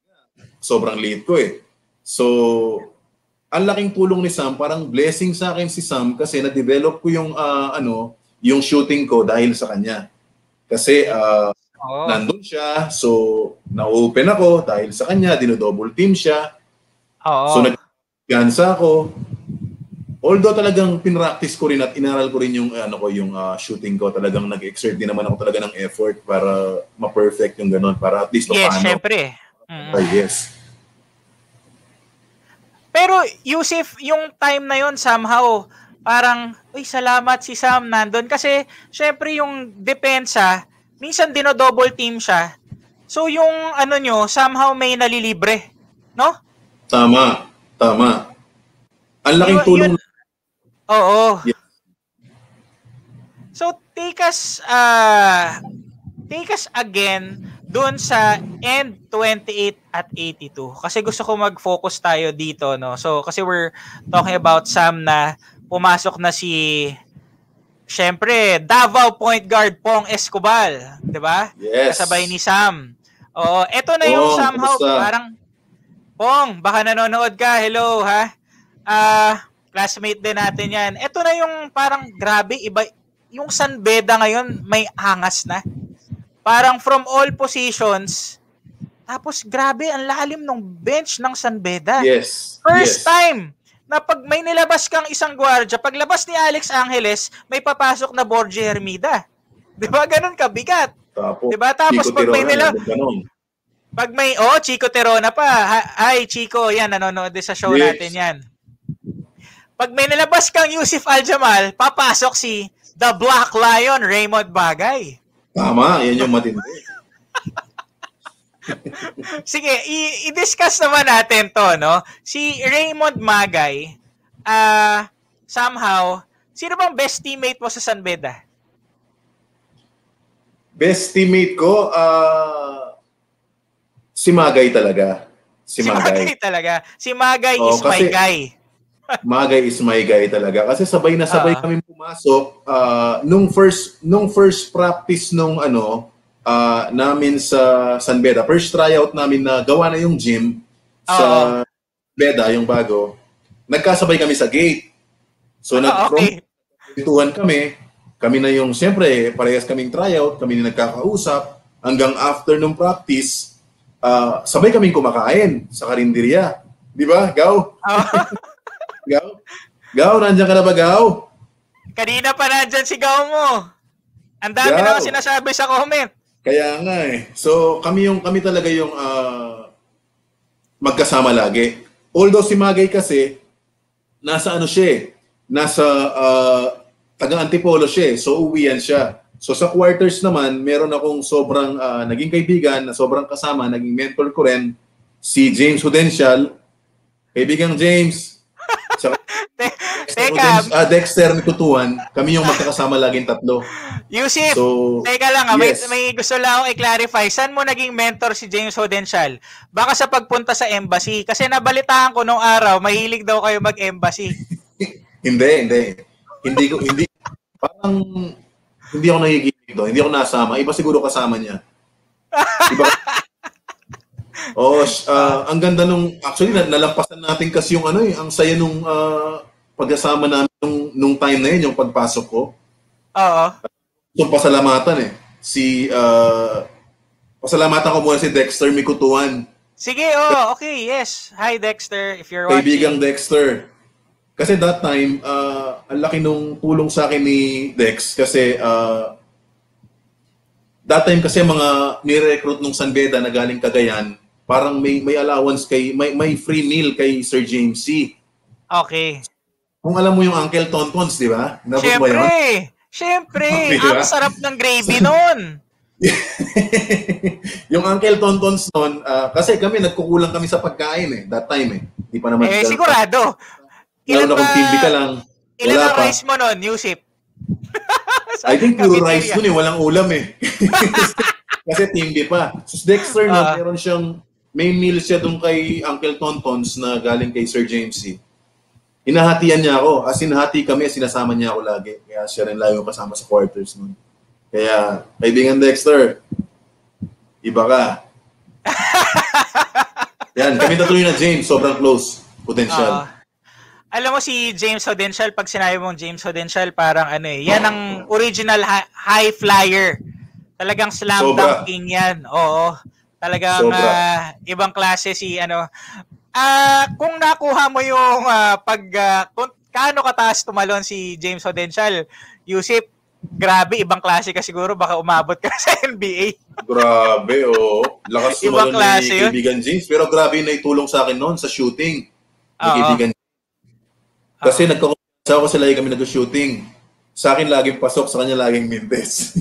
sobrang liit ko eh. So, ang laking tulong ni Sam, parang blessing sa akin si Sam kasi na-develop ko yung ah, ano, yung shooting ko dahil sa kanya. Kasi ah, Oo. nandun siya, so na-open ako dahil sa kanya, dino-double team siya. Oo. So nag-gansa ako. Although talagang pinractice ko rin at inaral ko rin yung ano ko yung ah, shooting ko, talagang nag-exert din naman ako talaga ng effort para ma-perfect yung ganun para at least yes, paano. syempre. Mm. Ah, yes. Pero Yusuf, yung time na yon somehow, parang, uy, salamat si Sam nandun. Kasi, syempre yung depensa, minsan dino-double team siya. So, yung ano nyo, somehow may nalilibre. No? Tama. Tama. Ang laking Yun- tulong yun- Oo. Yeah. So, take us, uh, take us again doon sa end 28 at 82. Kasi gusto ko mag-focus tayo dito, no? So, kasi we're talking about Sam na pumasok na si Siyempre, Davao point guard Pong Escobar, 'di ba? Yes. Kasabay ni Sam. Oo, eto na yung Pong, somehow kamusta? parang Pong, baka nanonood ka. Hello, ha? Ah, classmate din natin 'yan. Eto na yung parang grabe iba yung San Beda ngayon may angas na. Parang from all positions. Tapos grabe ang lalim ng bench ng San Beda. Yes. First yes. time na pag may nilabas kang isang gwardya, paglabas ni Alex Angeles, may papasok na Borgie Hermida. [laughs] 'Di ba? Ganun kabigat. Tapos, Diba? Tapos Chico pag may nila-. Pag may, oh, Chico Terona pa. Hi, Chico. Yan, nanonood din sa show Yes. natin yan. Pag may nilabas kang Yusuf Aljamal, papasok si The Black Lion, Raymond Bagay. Tama, yan yung matindi. [laughs] Sige, i- i-discuss naman natin to, no? Si Raymond Magay, ah, somehow, sino bang best teammate mo sa San Beda? Best teammate ko, ah, si Magay talaga. Si, Magay. talaga. Si Magay Oo, is my guy. Magay is my guy talaga. Kasi sabay na sabay Ah. kami pumasok. ah, nung first nung first practice nung ano ah, namin sa San Beda, first tryout namin na gawa na yung gym sa Beda, yung bago. Nagkasabay kami sa gate. So Ah, okay. nagkwentuhan kami. Kami na yung, siyempre, parehas kaming tryout, kami na nagkakausap. Hanggang after nung practice, ah, sabay kaming kumakain sa karinderya. Di ba? Gaw? Oh, [laughs] Gaw? Gaw, nandiyan ka na ba, Gaw? kanina pa nandyan si Gaw mo. Ang dami Gaw. na sinasabi sa comment. Kaya nga eh. So, kami yung kami talaga yung ah, magkasama lagi. Although si Magay kasi nasa ano siya eh, nasa ah, taga Antipolo siya eh. So, uwian siya. So, sa quarters naman, meron akong sobrang ah, naging kaibigan, na sobrang kasama, naging mentor ko rin, si James Hudensial. Kaibigang James. Teka. Ah, Dexter Mikutuan, kami yung magkakasama laging tatlo. Yusif, So, teka lang, ah, yes. may, may gusto lang akong i-clarify. Saan mo naging mentor si James Hodenshaw? Baka sa pagpunta sa embassy. Kasi nabalitaan ko nung araw, mahilig daw kayo mag-embassy. [laughs] Hindi, hindi. Hindi ko, hindi, parang, hindi ako nagigilig doon. Hindi ako nasama. Iba siguro kasama niya. Iba, [laughs] Oo, sh- ah, ang ganda nung, actually, na- nalampasan natin kasi yung ano eh, ang saya nung ah, pagkasama namin nung, nung time na yun, yung pagpasok ko. Oo. So, pasalamatan eh. Si, ah, pasalamatan ko muna si Dexter Mikutuan. Sige, oh, okay, yes. Hi, Dexter, if you're Kaibigang watching. Dexter. Kasi that time, ah, ang laki nung tulong sa akin ni Dex kasi ah, that time kasi mga ni-recruit nung San Beda na galing Cagayan, parang may may allowance kay may may free meal kay Sir James C. Okay. Kung alam mo yung Uncle Tontons, di ba? Nabot mo yun? Siyempre, siyempre, [laughs] Di ba? ang sarap ng gravy nun. [laughs] yung Uncle Tontons noon, ah, kasi kami nagkukulang kami sa pagkain eh, that time eh. Hindi pa naman. Eh, sigurado. Lalo na kung ka lang. Ilan pa. rice mo nun, Yusip? [laughs] I think puro rice dun eh, walang ulam eh. Kasi timbi pa. So Dexter Ah. meron siyang, may meal siya dun kay Uncle Tontons na galing kay Sir James C. Hinahatian niya ako. As in, hati kami, sinasama niya ako lagi. Kaya siya rin lagi kasama sa quarters nun. Kaya, kaibigan Dexter, iba ka. [laughs] Yan, kami tatlo na James, sobrang close. Potential. Oo. alam mo si James Hodenshaw, pag sinabi mong James Hodenshaw, parang ano eh, yan ang original hi- high flyer. Talagang slam Sobra. dunk king yan. Oo. Talagang Sobra. ah, ibang klase si ano. Ah, kung nakuha mo yung ah, pag ah, kung kaano kataas tumalon si James Hodenshaw, Yusip, grabe ibang klase ka siguro baka umabot ka [laughs] sa NBA. Grabe, oo. Lakas Ibang sumalon klase ni kaibigan James. Pero grabe yung naitulong sa akin noon sa shooting. Ni kaibigan Kasi nagkakumpiyansa ako kasi lagi kami nag-shooting. Sa akin laging pasok, sa kanya laging mintes.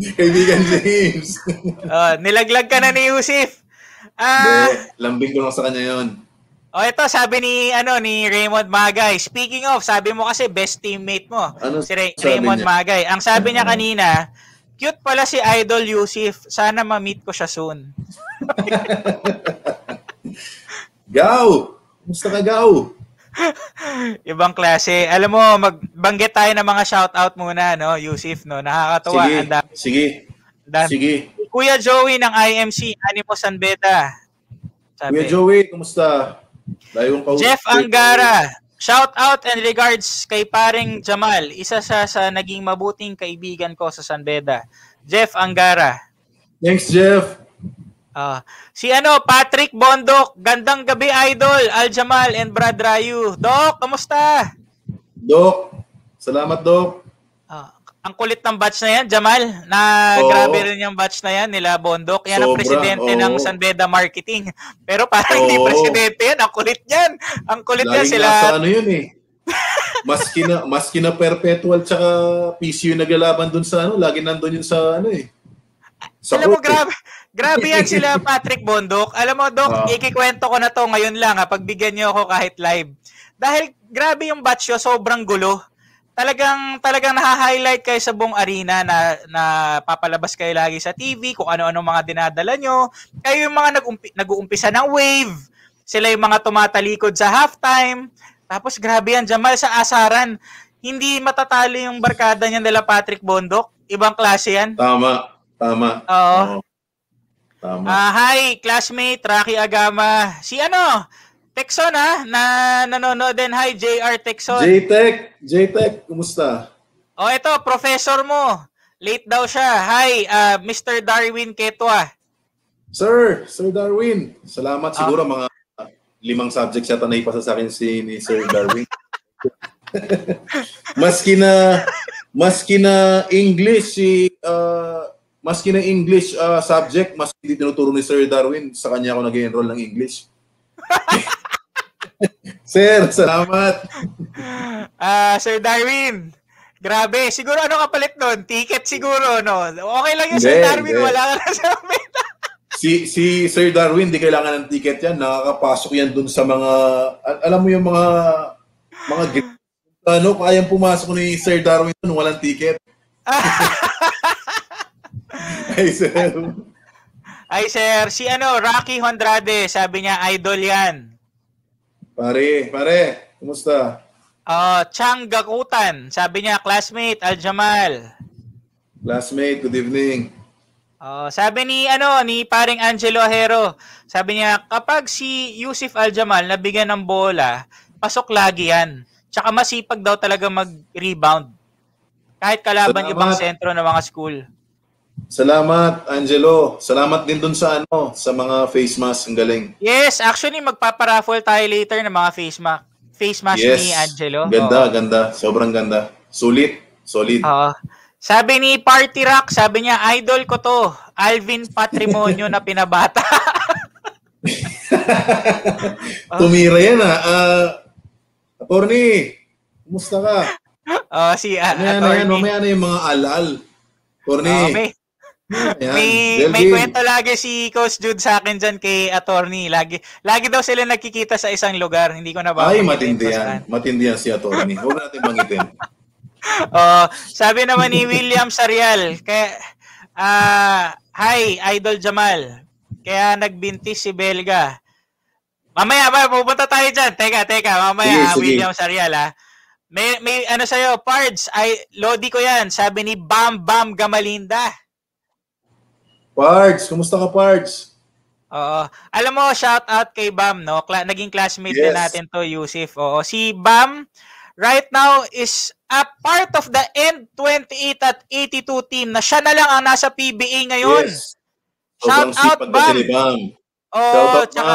[laughs] kaibigan James. Ah, nilaglag ka na ni Yusif. Ah, lambing ko lang sa kanya yon. Oh, ito sabi ni ano ni Raymond Magay. Speaking of, sabi mo kasi best teammate mo. Ano si Ray- Raymond niya? Magay. Ang sabi niya kanina, cute pala si Idol Yusif. Sana ma-meet ko siya soon. [laughs] Gaw! Kumusta ka, Gaw? [laughs] Ibang klase. Alam mo, magbanggit tayo ng mga shoutout muna, no, Yusif, no. Nakakatuwa. Sige, Ang dami- sige, dami. sige. Kuya Joey ng IMC, Animo San Beda. Sabi. Kuya Joey, kumusta? Kong kausap. Jeff Angara, shout out and regards kay paring Jamal, isa sa sa naging mabuting kaibigan ko sa San Beda. Jeff Angara. Thanks, Jeff. Ah, si ano, Patrick Bondok, gandang gabi idol, Al Jamal and Brad Rayu. Dok, kamusta? Doc, salamat, Doc. Ah, ang kulit ng batch na yan, Jamal. Na Oo. grabe rin yung batch na yan nila Bondok. Yan ang Sobra, presidente oo. ng San Beda Marketing. [laughs] Pero parang hindi Oo. presidente yan, ang kulit niyan. Ang kulit niya sila. nasa ano yun eh. Maski na, maski na perpetual tsaka PCU naglalaban dun sa ano, lagi nandun yun sa ano eh. Sa Alam mo, eh. grabe, grabe yan sila [laughs] Patrick Bondok. Alam mo, Dok, Ah. ikikwento ko na to ngayon lang, ha, pagbigyan niyo ako kahit live. Dahil grabe yung batch yun, sobrang gulo. Talagang, talagang naha-highlight kayo sa buong arena na, na papalabas kayo lagi sa TV, kung ano-ano mga dinadala nyo. Kayo yung mga nag-umpi, nag-uumpisa ng wave. Sila yung mga tumatalikod sa halftime. Tapos grabe yan, Jamal, sa asaran. Hindi matatalo yung barkada niya nila Patrick Bondok. Ibang klase yan. Tama, tama. Oo. Tama. Ah, hi, classmate Rocky Agama. Si ano? Texon ha, na nanonood din. Hi, JR Texon. J-Tech, J-Tech, kumusta? oh, ito, professor mo. Late daw siya. Hi, ah, Mr. Darwin Ketwa. Sir, Sir Darwin. Salamat Ah. siguro mga limang subjects yata na ipasa sa akin si ni Sir Darwin. [laughs] maski na maski na English si uh, maski na English uh, subject mas hindi tinuturo ni Sir Darwin sa kanya ako nag-enroll ng English. [laughs] Sir, salamat. Ah, Sir Darwin. Grabe, siguro ano kapalit nun? Ticket siguro, no? Okay lang yun, Sir Darwin. hindi. Wala ka na sa meta. Si si Sir Darwin, di kailangan ng ticket yan. Nakakapasok yan dun sa mga, al- alam mo yung mga, mga, ano, kayang pumasok ni Sir Darwin dun, walang ticket. [laughs] Ay, sir. Ay sir, si ano, Rocky Hondrade, sabi niya idol yan. Pare, pare, kumusta? Uh, Chang Gakutan, sabi niya classmate Aljamal. Classmate, good evening. Oh, sabi ni ano ni paring Angelo Hero, sabi niya kapag si Yusuf Aljamal nabigyan ng bola, pasok lagi yan. Tsaka masipag daw talaga mag-rebound. Kahit kalaban Salamat. ibang sentro ng mga school. Salamat, Angelo. Salamat din dun sa ano, sa mga face mask. Ang galing. Yes, actually magpaparaffle tayo later ng mga face mask. Face mask Yes. ni Angelo. Ganda, Oo. ganda. Sobrang ganda. Sulit. Solid. Oo. Sabi ni Party Rock, sabi niya, idol ko to, Alvin Patrimonio na pinabata. [laughs] Tumira yan ah. Uh, attorney, kumusta ka? [laughs] oh, si uh, Ano yan, ano yan? Mamaya na yung mga alal. Attorney. Oh, may, Ayan. may, Delvin. may kwento lagi si Coach Jude sa akin dyan kay attorney. Lagi, lagi daw sila nagkikita sa isang lugar. Hindi ko na ba Ay, matindi yan. Matindi yan si attorney. Huwag natin bangitin. [laughs] Oh, sabi naman ni William Sarial, kaya ah hi Idol Jamal. Kaya nagbintis si Belga. Mamaya ba pupunta tayo diyan. Teka, teka, mamaya Sige, sige. William Sarial ah. May may ano sa'yo, Pards, ay lodi ko 'yan. Sabi ni Bam Bam Gamalinda. Pards, kumusta ka Pards? Oo. Alam mo, shout out kay Bam, no? Kla- naging classmate din Yes. natin to, Yusuf. Oo. Si Bam, right now, is a part of the N28 at 82 team na siya na lang ang nasa PBA ngayon. Yes. Shout Sobrang out, Bam. ni Bam. Oo, Shout out, tsaka,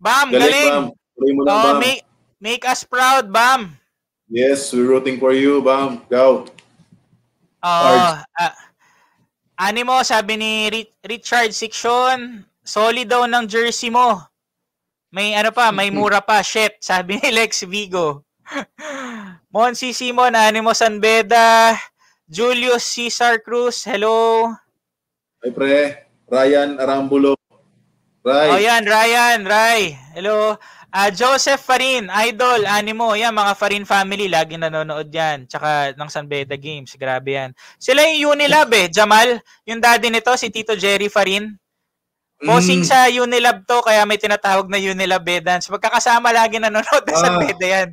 Bam, Galing, galing. Bam. Tuloy mo lang, Oo, Bam. make, make us proud, Bam. Yes, we're rooting for you, Bam. Go. Oo. Pards. Ah, Animo, sabi ni Ri- Richard Siction, solid daw ng jersey mo. May ano pa, may mura pa. Shit, sabi ni Lex Vigo. [laughs] Monsi Simon, Animo Sanbeda, Julius Cesar Cruz, hello. Ay, pre. Ryan Arambulo. Ray. Oh, yan, Ryan, Ray. Hello. Ah, Joseph Farin, Idol, Animo. Yan, mga Farin family. Lagi nanonood yan. Tsaka ng San Beda Games. Grabe yan. Sila yung Unilab eh. Jamal, yung daddy nito, si Tito Jerry Farin. Posing Mm. sa Unilab to, kaya may tinatawag na Unilab Bedans. Magkakasama lagi nanonood ng San Ah. Beda yan.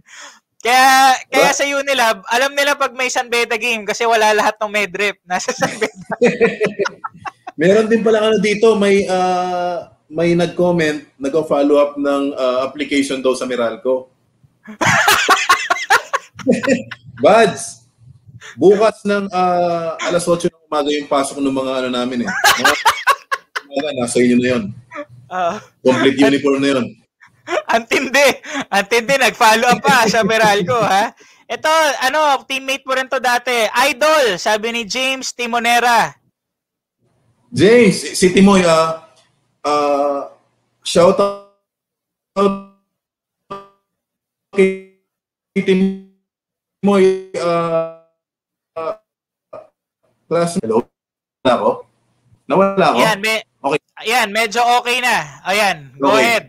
Kaya, kaya Ba- sa Unilab, alam nila pag may San Beda game kasi wala lahat ng medrep. Nasa San Beda. [laughs] Meron din pala ano dito, may ah, may nag-comment, nag-follow up ng ah, application daw sa Meralco. [laughs] Buds, bukas ng ah, alas 8 ng umaga yung pasok ng mga ano namin eh. Mga, umaga, nasa inyo na yun. Ah. Complete uniform na yun. Antindi. Antindi, nag-follow up pa sa Meralco, ha? Ito, ano, teammate mo rin to dati. Idol, sabi ni James Timonera. James, si Timoy, ah, ah, shout out kay Timoy, ah, ah, class, hello? Nawala ako? Nawala ako? Yan, me, Okay. Ayan, medyo okay na. Ayan, go Okay. ahead.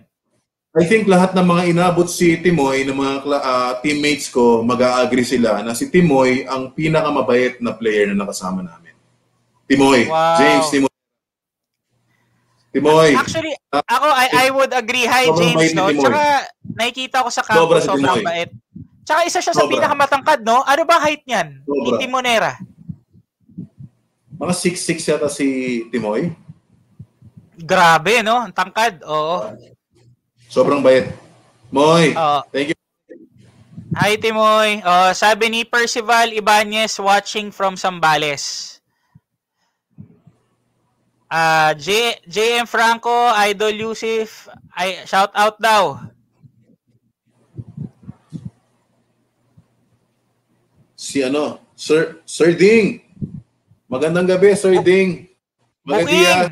I think lahat ng mga inabot si Timoy, ng mga ah, teammates ko, mag-a-agree sila na si Timoy ang pinakamabait na player na nakasama namin. Timoy, Wow. James Timoy. Timoy, Actually, ako, I, I would agree. Hi, Sobrang James, no? Tsaka, nakikita ko sa Sobra campus, si sobrang Timoy. bait. Tsaka isa siya sa Sobra. pinakamatangkad, no? Ano ba height niyan? Ni Sobra. Timonera. mga 6'6 yata si Timoy. Grabe, no? Ang tangkad, oo. Sobrang bait. Moy, Oo. thank you. Hi, Timoy. Oh, sabi ni Percival Ibanez watching from Sambales. Ah, J JM Franco, Idol Yusuf, ay shout out daw. Si ano, Sir Sir Ding. Magandang gabi, Sir Ding. Magandang Booking.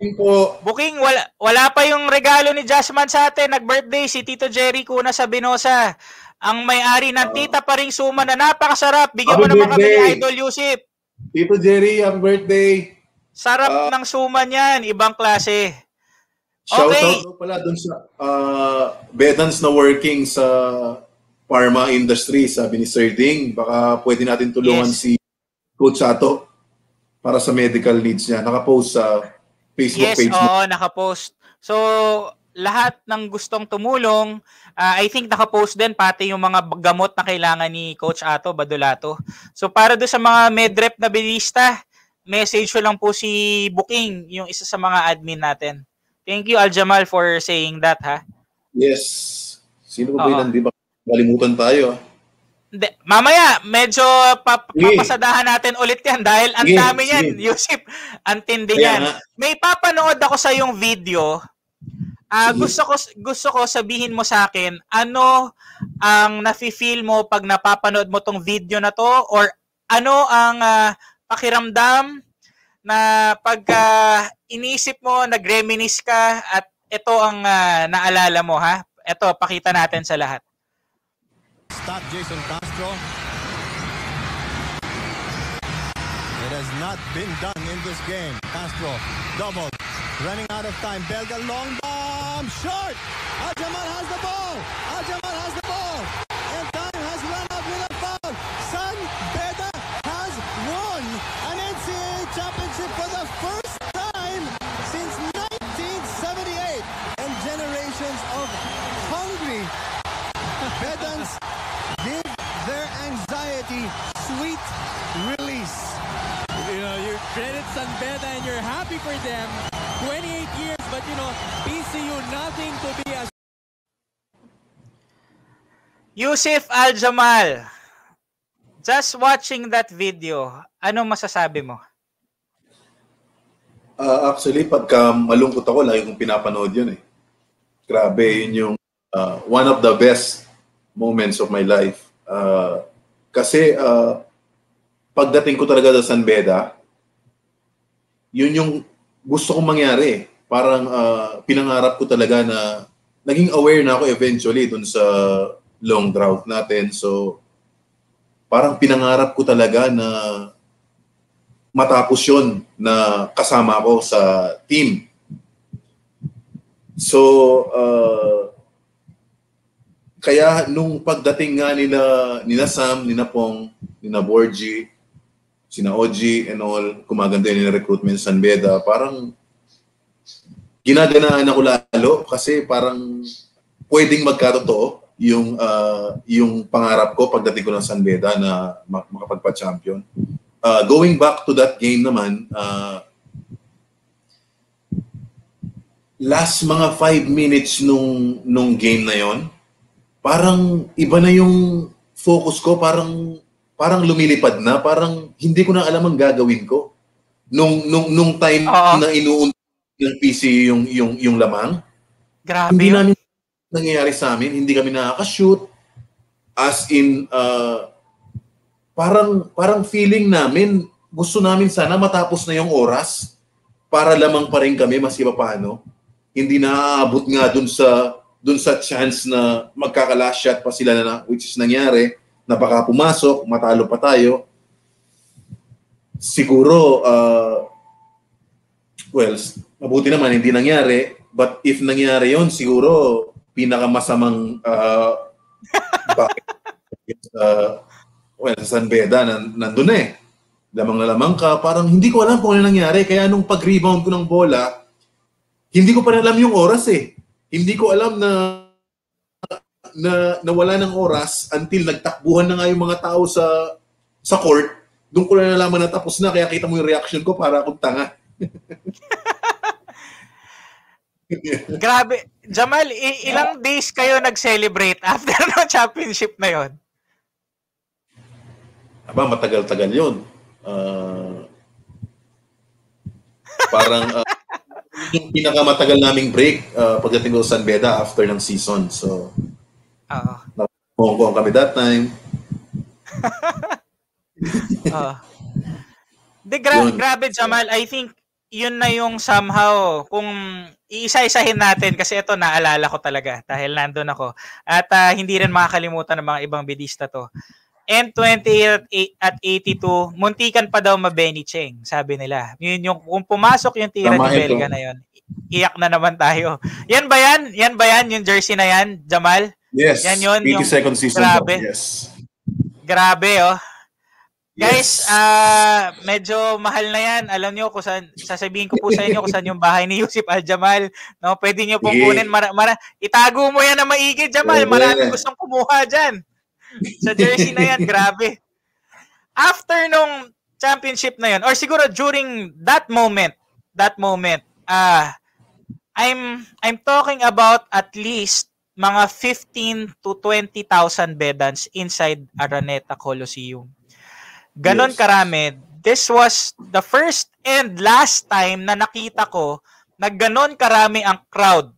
Ding po. Booking, wala, wala pa yung regalo ni Jasmine sa atin. Nag-birthday si Tito Jerry Kuna sa Binosa. Ang may-ari ng tita pa ring suma na napakasarap. Bigyan mo naman kami ni. Idol Yusuf. Tito Jerry, happy birthday. Sarap Ah. ng suma niyan, ibang klase. Shout Okay. out pala dun sa uh, Bedans na working sa pharma industry, sabi ni Sir Ding. Baka pwede natin tulungan Yes. si Coach Sato para sa medical needs niya. Nakapost sa Facebook Yes, page mo. oo, nakapost. So, lahat ng gustong tumulong, ah, I think nakapost din pati yung mga gamot na kailangan ni Coach Ato Badulato. So, para do sa mga medrep na bilista, message ko lang po si Booking, yung isa sa mga admin natin. Thank you, Aljamal, for saying that, ha? Yes. Sino ba yun? Di ba? Kalimutan tayo. Hindi, mamaya, medyo pap- papasadahan natin ulit yan dahil ang dami yan, sige. Yusip. Ang tindi yan. May papanood ako sa yung video. Sige. gusto ko gusto ko sabihin mo sa akin ano ang nafi-feel mo pag napapanood mo tong video na to or ano ang ah, pakiramdam na pag ah, inisip mo, nag-reminisce ka at ito ang ah, naalala mo ha. Ito pakita natin sa lahat. Stop Jason Castro. It has not been done in this game. Castro, double, running out of time. Belga, long bomb, short. Aljamal has the ball. Aljamal has the for them. 28 years, but you know, PCU nothing to be as Yusuf Al-Jamal, just watching that video, ano masasabi mo? Ah, actually, pagka malungkot ako, lagi kong pinapanood yun eh. Grabe, yun yung ah, one of the best moments of my life. Ah, kasi ah, pagdating ko talaga sa San Beda, yun yung gusto kong mangyari. Parang ah, pinangarap ko talaga na naging aware na ako eventually dun sa long drought natin. So, parang pinangarap ko talaga na matapos yun na kasama ko sa team. So, uh, kaya nung pagdating nga nila, nila Sam, nila Pong, nila Borgie, sina OG and all, kumaganda yun yung recruitment sa Beda, parang ginaganaan ako lalo kasi parang pwedeng magkatotoo yung uh, yung pangarap ko pagdating ko ng San Beda na mak- makapagpa-champion. Uh, going back to that game naman, uh, last mga five minutes nung nung game na yon, parang iba na yung focus ko, parang parang lumilipad na, parang hindi ko na alam ang gagawin ko. Nung nung nung time Oo. na inuun ng PC yung yung yung lamang, Grabe hindi yun. namin nangyayari sa amin, hindi kami nakaka-shoot. As in, uh, parang, parang feeling namin, gusto namin sana matapos na yung oras para lamang pa rin kami mas iba paano. Hindi naaabot nga dun sa dun sa chance na magkaka-last shot pa sila na which is nangyari na baka pumasok, matalo pa tayo. Siguro, uh, well, mabuti naman hindi nangyari. But if nangyari yon siguro pinakamasamang uh, [laughs] bakit uh, well, sa San Beda, nan, nandun na eh. Lamang na lamang ka. Parang hindi ko alam kung ano nangyari. Kaya nung pag-rebound ko ng bola, hindi ko pa alam yung oras eh. Hindi ko alam na na nawala ng oras until nagtakbuhan na nga yung mga tao sa sa court. Doon ko na nalaman na tapos na kaya kita mo yung reaction ko para akong tanga. [laughs] Grabe. Jamal, i- ilang days kayo nag-celebrate after [laughs] no championship na yon? Aba, matagal-tagal yun. Ah, parang ah, [laughs] yung pinakamatagal naming break ah, pagdating ko sa San Beda after ng season. So, Oo. Hong Kong kami that time. Oo. Di, gra- Yun. grabe, Jamal. I think yun na yung somehow, kung iisa-isahin natin, kasi ito naalala ko talaga dahil nandun ako. At ah, hindi rin makakalimutan ng mga ibang bidista to. N28 at 82, muntikan pa daw ma-Benny Cheng, sabi nila. Yun yung, kung pumasok yung tira Tama ni. Belga na yun, iyak na naman tayo. Yan ba yan? Yan ba yan? Yung jersey na yan, Jamal? Yes. Yan yun, 82nd yung- season. grabe. daw. Yes. Grabe, oh. Guys, ah medyo mahal na yan. Alam nyo kung saan, sasabihin ko po sa inyo kung saan yung bahay ni Yusuf Al-Jamal. No, pwede nyo pong kunin. Mara, mara, itago mo yan na maigi, Jamal. Maraming gustong kumuha dyan. Sa jersey na yan, grabe. After nung championship na yun, or siguro during that moment, that moment, ah I'm I'm talking about at least mga 15 to 20,000 bedans inside Araneta Coliseum. Ganon Yes. karami. This was the first and last time na nakita ko na ganon karami ang crowd.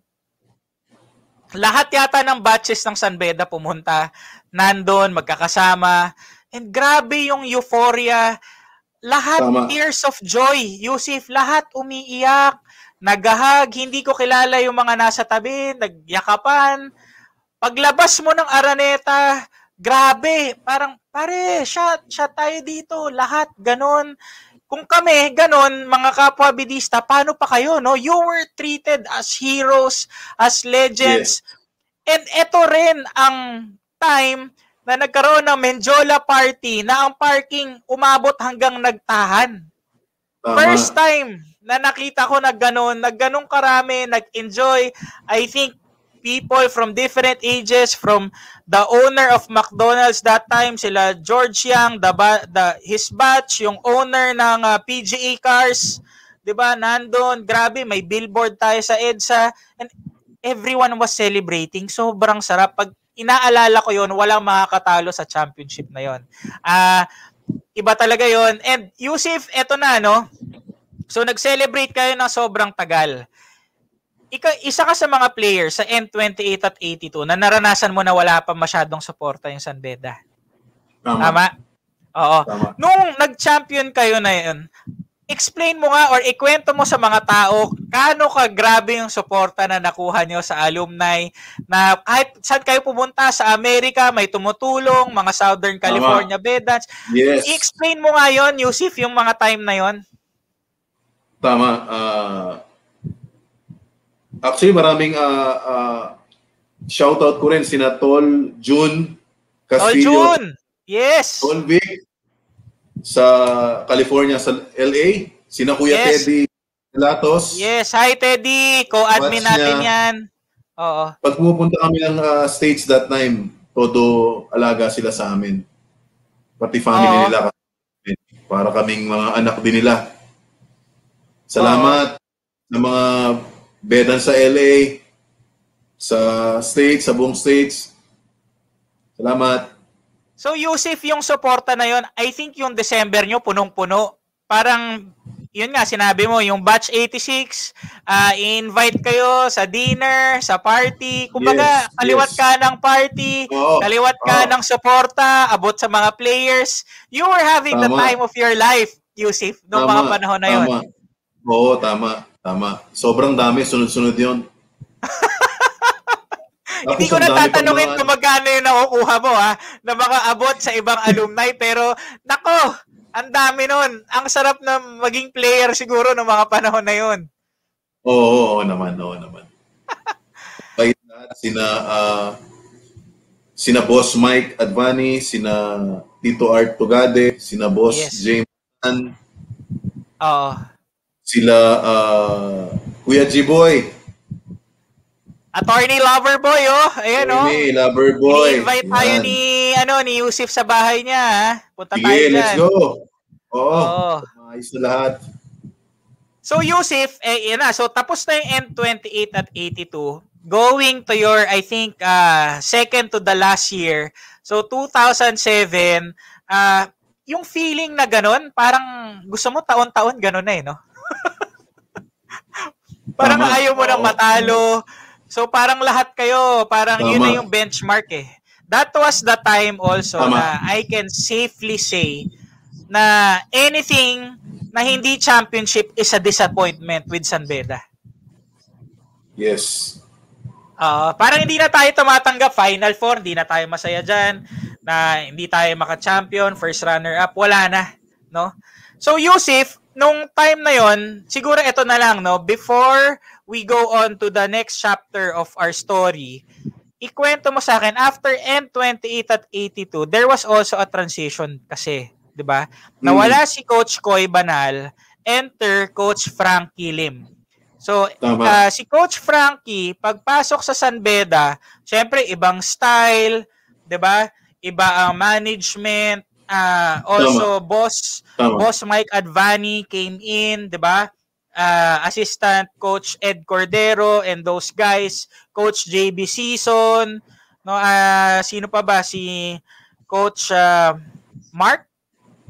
Lahat yata ng batches ng San Beda pumunta, nandun, magkakasama, and grabe yung euphoria. Lahat Tama. tears of joy. Yusif, lahat umiiyak, nagahag, hindi ko kilala yung mga nasa tabi, nagyakapan. Paglabas mo ng Araneta, grabe, parang pare, shot, shot tayo dito, lahat ganon. Kung kami, ganon, mga kapwa bidista, paano pa kayo, no? You were treated as heroes, as legends. And ito rin ang time na nagkaroon ng Menjola party na ang parking umabot hanggang nagtahan. Tama. First time na nakita ko na ganun, na ganun karami, nag-enjoy. I think people from different ages, from the owner of McDonald's that time, sila George Yang, the, the, his batch, yung owner ng uh, PGA cars, 'di ba? Nandun, grabe, may billboard tayo sa EDSA and everyone was celebrating. Sobrang sarap pag inaalala ko 'yon, walang makakatalo sa championship na 'yon. Ah, iba talaga 'yon. And Yusuf, eto na no. So nag-celebrate kayo ng sobrang tagal. Ika, isa ka sa mga players sa N28 at 82 na naranasan mo na wala pa masyadong suporta yung San Beda. Tama. Tama? Oo. Tama. Nung nag-champion kayo na yun, explain mo nga or ikwento mo sa mga tao kaano ka grabe yung suporta na nakuha nyo sa alumni na kahit saan kayo pumunta sa Amerika, may tumutulong, mga Southern California Bedans. Yes. I-explain mo nga yon Yusuf, yung mga time na yon Tama. ah actually, maraming uh, uh, shoutout ko rin sina Tol, June, Castillo, June! Yes! Tol Vic, sa California, sa LA, sina Kuya Yes. Teddy Latos. Yes, hi Teddy! Co-admin natin niya. yan. Oo. Pag pumupunta kami ng uh, States that time, todo alaga sila sa amin. Pati family Oo. nila. Para kaming mga anak din nila. Salamat sa mga bedan sa LA, sa States, sa buong States. Salamat. So Yusuf, yung suporta na yon, I think yung December nyo punong-puno. Parang yun nga sinabi mo, yung batch 86, ah invite kayo sa dinner, sa party. Kumbaga, Yes, kaliwat yes. ka ng party, Oo, kaliwat ka oo. ng suporta, abot sa mga players. You were having the Tama. time of your life, Yusuf, noong mga panahon na yun. Tama. Oo, tama. Tama. Sobrang dami. Sunod-sunod yun. [laughs] Hindi Tapos ko ang na tatanungin kung magkano yung nakukuha mo ha, na mga abot sa ibang alumni, pero nako, ang dami nun. Ang sarap na maging player siguro ng mga panahon na yun. Oo, oo, oo naman, oo naman. [laughs] Kahit sina, ah, sina Boss Mike Advani, sina Tito Art Tugade, sina Boss Yes. James Tan, Oo. Sila ah, Kuya G-Boy, Attorney Loverboy, oh. Ayan, oh. Remy, Loverboy. I-invite tayo Yan. ni, ano, ni Yusuf sa bahay niya, ha? Punta tayo Sige, dyan. let's go. Oo, Oo. maayos na lahat. So, Yusuf, eh, yan na. So, tapos na yung N28 at 82. Going to your, I think, uh, second to the last year. So, 2007, uh, yung feeling na ganun, parang gusto mo taon-taon ganun na eh, no? Parang Tama. ayaw mo nang matalo. So, parang lahat kayo, parang yun Tama. na yung benchmark eh. That was the time also Tama. na I can safely say na anything na hindi championship is a disappointment with San Beda. Yes. Ah, parang hindi na tayo tumatanggap Final Four, hindi na tayo masaya dyan. na hindi tayo maka-champion, first runner-up, wala na, no? So, Yusuf, nung time na yon, siguro ito na lang, no? Before we go on to the next chapter of our story, ikwento mo sa akin, after M28 at 82, there was also a transition kasi, di ba? Nawala si Coach Koy Banal, enter Coach Frankie Lim. So, Tama. uh, si Coach Frankie, pagpasok sa San Beda, syempre, ibang style, di ba? Iba ang management, uh, also boss Tama. boss Mike Advani came in, 'di ba? Uh, assistant coach Ed Cordero and those guys, coach JB Season, no ah, sino pa ba si coach ah, Mark?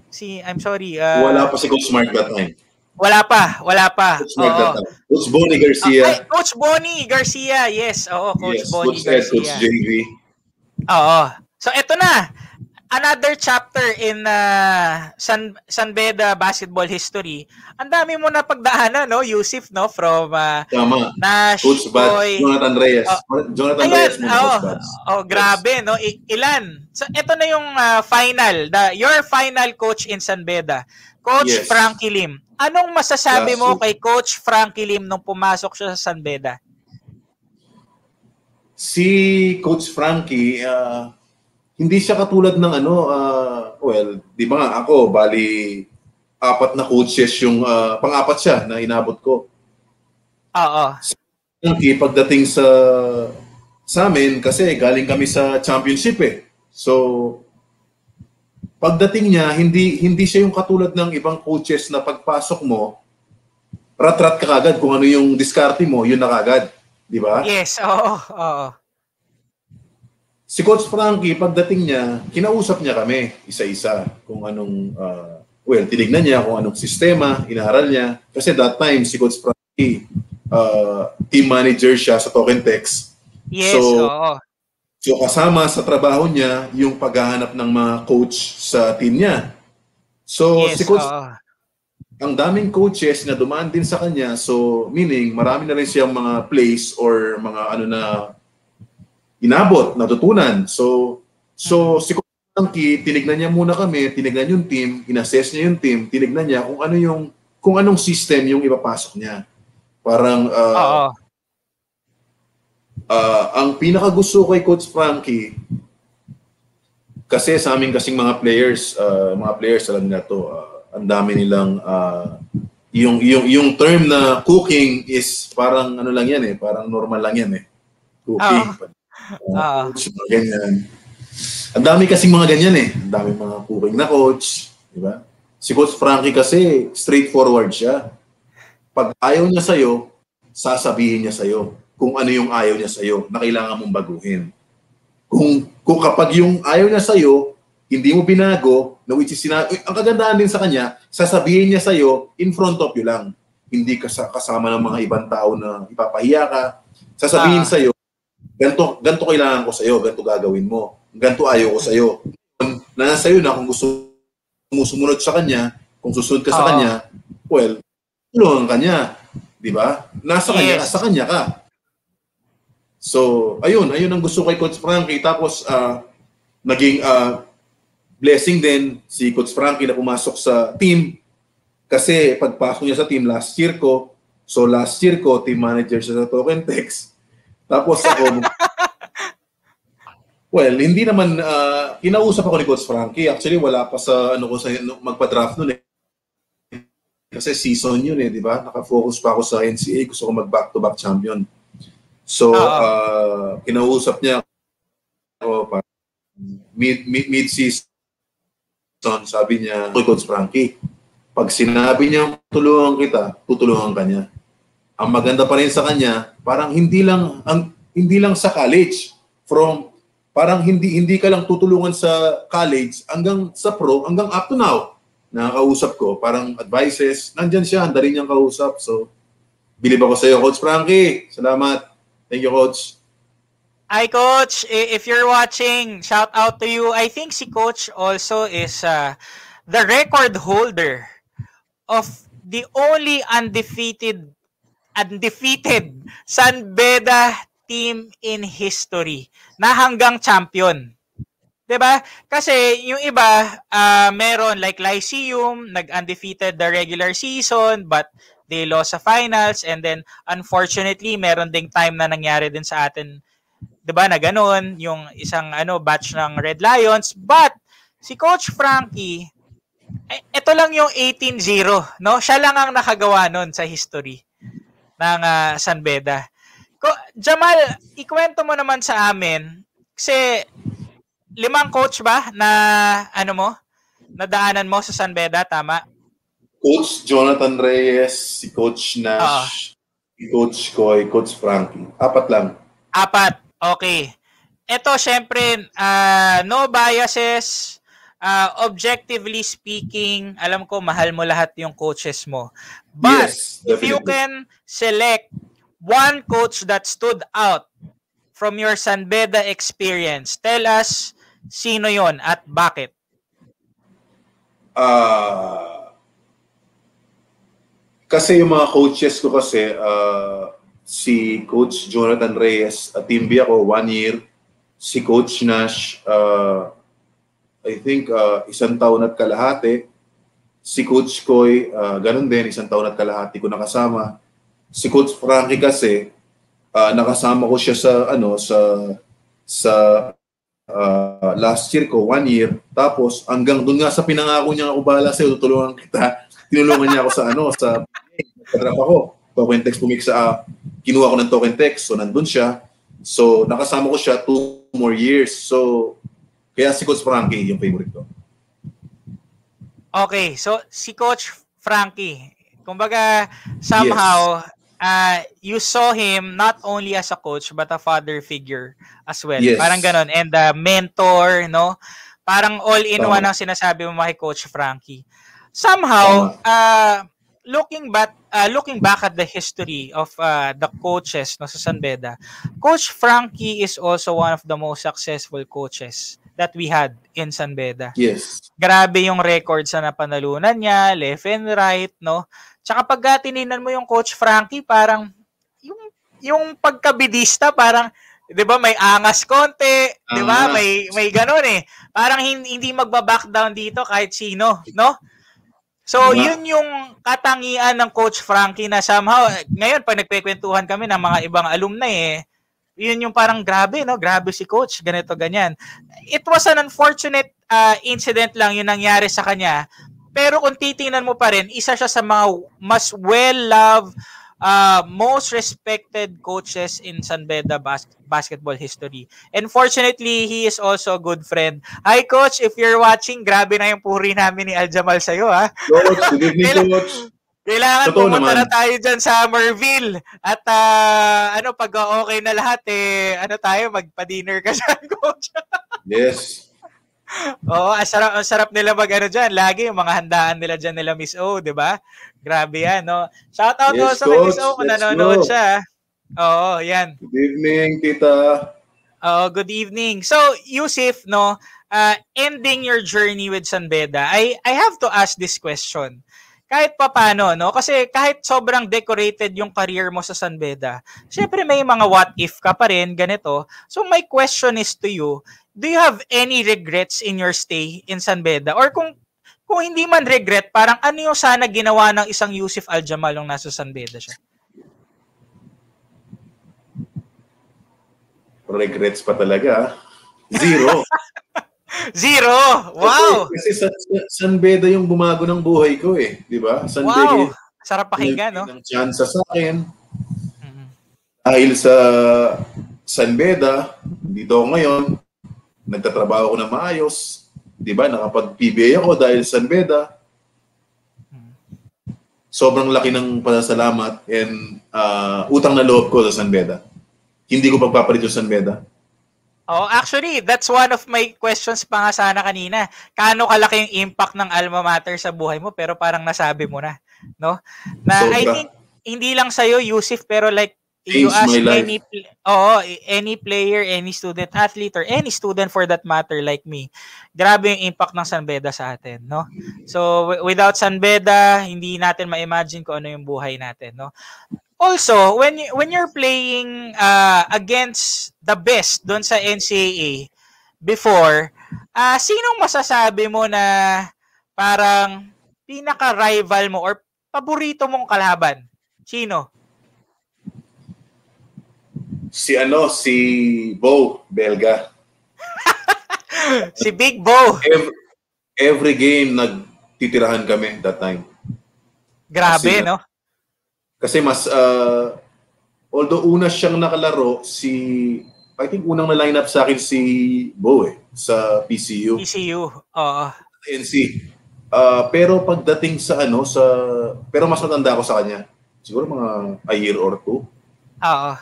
Si I'm sorry, ah, Wala pa si Coach Mark that time. wala pa, wala pa. Coach Mark Oo. that time. Coach Bonnie Garcia. ay, coach Bonnie Garcia, yes. Oo, coach yes, Bonnie Coach Ed, Coach Garcia. JV. Oo. So eto na. Another chapter in uh, San San Beda basketball history. Ang dami mo na pagdaanan, no, Yusuf, no, from uh, Tama. Nash, Coach Bad, Boy. Jonathan Reyes. Jonathan Ayan, Reyes muna, oh, Coach Bads. oh, grabe, no? I- ilan? So, ito na yung uh, final, the, your final coach in San Beda, Coach Yes. Frankie Lim. Anong masasabi Last mo week. kay Coach Frankie Lim nung pumasok siya sa San Beda? Si Coach Frankie, ah, hindi siya katulad ng ano, ah, well, di ba nga ako, bali, apat na coaches yung, ah, pang-apat siya na inabot ko. Oo. Frankie, pagdating sa sa amin, kasi galing kami sa championship eh. So, pagdating niya, hindi hindi siya yung katulad ng ibang coaches na pagpasok mo, rat-rat ka kagad kung ano yung diskarte mo, yun na kagad. Di ba? Yes, oo, oo. Si Coach Frankie, pagdating niya, kinausap niya kami isa-isa kung anong, ah, well, tinignan niya kung anong sistema, inaral niya. Kasi that time, si Coach Frankie, ah, team manager siya sa Token Tex. Yes, So, oo. So kasama sa trabaho niya yung paghahanap ng mga coach sa team niya. So yes, si coach, oo. ang daming coaches na dumaan din sa kanya. So meaning marami na rin siyang mga plays or mga ano na inabot, natutunan. So so si Coach Frankie, tinignan niya muna kami, tinignan yung team, inassess niya yung team, tinignan niya kung ano yung kung anong system yung ipapasok niya. Parang ah, Oo. Ah, ang pinakagusto ko kay Coach Frankie, kasi sa amin kasing mga players, ah, mga players alam nila to, ah, ang dami nilang ah, yung yung yung term na cooking is parang ano lang yan eh, parang normal lang yan eh. Cooking. Oo. Ah, coach, mga ganyan. Ang dami kasing mga ganyan eh. Ang dami mga cooking na coach, di ba? Si Coach Frankie kasi straightforward siya. Pag ayaw niya sa'yo, sasabihin niya sa'yo kung ano yung ayaw niya sa'yo na kailangan mong baguhin. Kung, kung kapag yung ayaw niya sa'yo, hindi mo binago, na which is sina- ang kagandahan din sa kanya, sasabihin niya sa'yo in front of you lang. Hindi ka sa- kasama ng mga ibang tao na ipapahiya ka. Sasabihin Ah. sa'yo, ganto, ganto kailangan ko sa'yo, ganto gagawin mo, ganto ayaw ko sa'yo. Nasa sa'yo na kung gusto mo sumunod sa kanya, kung susunod ka sa Oo. kanya, well, tulungan ka niya. Di ba? Nasa kanya, Yes. sa kanya ka. So, ayun, ayun ang gusto kay Coach Frankie. Tapos, ah, naging ah, blessing din si Coach Frankie na pumasok sa team. Kasi pagpasok niya sa team last year ko, so last year ko, team manager siya sa Token Tex. Tapos ako, well, hindi naman, ah, kinausap ako ni Coach Frankie. Actually, wala pa sa, ano ko, sa magpa-draft nun eh. Kasi season yun eh, di ba? Nakafocus pa ako sa NCAA. Gusto ko mag-back-to-back champion. So, ah, kinausap niya ako pa mid, mid, mid-season, sabi niya, Coach Frankie, pag sinabi niya tulungan kita, tutulungan ka niya. Ang maganda pa rin sa kanya, parang hindi lang ang hindi lang sa college from parang hindi hindi ka lang tutulungan sa college hanggang sa pro hanggang up to now. Nakakausap ko, parang advices, nandyan siya, handa rin niyang kausap. So, bilib ako sa iyo, Coach Frankie. Salamat. Thank you, Coach. Hi, Coach. If you're watching, shout out to you. I think si Coach also is uh, the record holder of the only undefeated undefeated San Beda team in history na hanggang champion. 'Di ba? Kasi yung iba, uh, meron like Lyceum, nag-undefeated the regular season, but they lost sa finals and then unfortunately, meron ding time na nangyari din sa atin 'di ba na ganun, yung isang ano batch ng Red Lions, but si Coach Frankie eh, ito lang yung 18-0, no? Siya lang ang nakagawa nun sa history ng uh, San Beda. Ko, Jamal, ikwento mo naman sa amin kasi limang coach ba na ano mo? Nadaanan mo sa San Beda, tama? Coach Jonathan Reyes, si Coach Nash, uh, si Coach Koy, Coach Frankie. Apat lang. Apat. Okay. Ito, syempre, uh, no biases, uh, objectively speaking, alam ko mahal mo lahat yung coaches mo. But yes, if you can select one coach that stood out from your San Beda experience, tell us sino yon at bakit? Uh, kasi yung mga coaches ko kasi, uh, si Coach Jonathan Reyes, at team B ako, one year. Si Coach Nash, uh, I think uh, isang taon at kalahati. Si Coach Koy, uh, ganun din, isang taon at kalahati ko nakasama. Si Coach Frankie kasi, uh, nakasama ko siya sa ano sa sa uh, last year ko, one year. Tapos hanggang doon nga sa pinangako niya ako bahala sa'yo, tutulungan kita. Tinulungan niya ako sa ano, sa draft ako. Token text pumik sa, uh, kinuha ko ng token text, so nandun siya. So nakasama ko siya two more years. So kaya si Coach Frankie yung favorite ko. Okay, so si Coach Frankie, kumbaga somehow yes. Uh, you saw him not only as a coach but a father figure as well. Yes. Parang ganon. And a mentor, no? Parang all-in-one ang sinasabi mo kay Coach Frankie. Somehow, uh, looking back uh, looking back at the history of uh, the coaches no sa San Beda, Coach Frankie is also one of the most successful coaches that we had in San Beda. Yes. Grabe yung records na napanalunan niya, left and right, no? Tsaka pag tininan mo yung Coach Frankie, parang yung yung pagkabidista parang 'di ba may angas konti, 'di ba? May may ganoon eh. Parang hindi, hindi magba-back down dito kahit sino, no? So, diba? yun yung katangian ng Coach Frankie na somehow, ngayon, pag nagpekwentuhan kami ng mga ibang alumni eh, yun yung parang grabe, no? Grabe si coach, ganito, ganyan. It was an unfortunate uh, incident lang yung nangyari sa kanya. Pero kung titingnan mo pa rin, isa siya sa mga mas well-loved, uh, most respected coaches in San Beda bas- basketball history. And fortunately, he is also a good friend. Hi, Coach. If you're watching, grabe na yung puri namin ni Aljamal sa'yo, ha? Coach, [laughs] good evening, Coach. Kailangan Totoo pumunta naman. na tayo dyan sa Merville. At uh, ano, pag okay na lahat, eh, ano tayo, magpa-dinner ka dyan, [laughs] coach. yes. Oo, ang sarap, ang sarap nila mag ano dyan. Lagi yung mga handaan nila dyan nila Miss O, di ba? Grabe yan, no? Shout out yes, kay Miss O kung nanonood go. siya. Oo, yan. Good evening, tita. Oo, good evening. So, Yusuf, no, uh, ending your journey with San Beda, I, I have to ask this question kahit pa paano, no? Kasi kahit sobrang decorated yung career mo sa San Beda, syempre may mga what if ka pa rin, ganito. So my question is to you, do you have any regrets in your stay in San Beda? Or kung kung hindi man regret, parang ano yung sana ginawa ng isang Yusuf Aljamal nung nasa San Beda siya? Regrets pa talaga. Zero. [laughs] Zero! Wow! Kasi, kasi sa, sa, San Beda yung bumago ng buhay ko eh. Di ba? San wow! Beda, Sarap pakinggan, no? Ng chance sa akin. Mm-hmm. Dahil sa San Beda, dito ako ngayon, nagtatrabaho ako na maayos. Di ba? Nakapag-PBA ako dahil San Beda. Sobrang laki ng pasasalamat and uh, utang na loob ko sa San Beda. Hindi ko pagpapalit yung San Beda Oh, actually, that's one of my questions pa nga sana kanina. Kaano kalaki yung impact ng alma mater sa buhay mo pero parang nasabi mo na, no? Na Sobra. I think hindi lang sa iyo Yusuf pero like you ask any oh, any player, any student athlete or any student for that matter like me. Grabe yung impact ng San Beda sa atin, no? So w- without San Beda, hindi natin ma-imagine kung ano yung buhay natin, no? also when you, when you're playing uh, against the best doon sa NCAA before ah sinong masasabi mo na parang pinaka-rival mo or paborito mong kalaban? Sino? Si ano, si Bo Belga. [laughs] si Big Bo. Every, every game nagtitirahan kami that time. Grabe, Kasi- no? Kasi mas, uh, although una siyang nakalaro, si, I think unang na-line up sa akin si Bo eh, sa PCU, ECU. Oo. NC. Uh, pero pagdating sa ano, sa, pero mas matanda ako sa kanya. Siguro mga a year or two. Oo. Uh,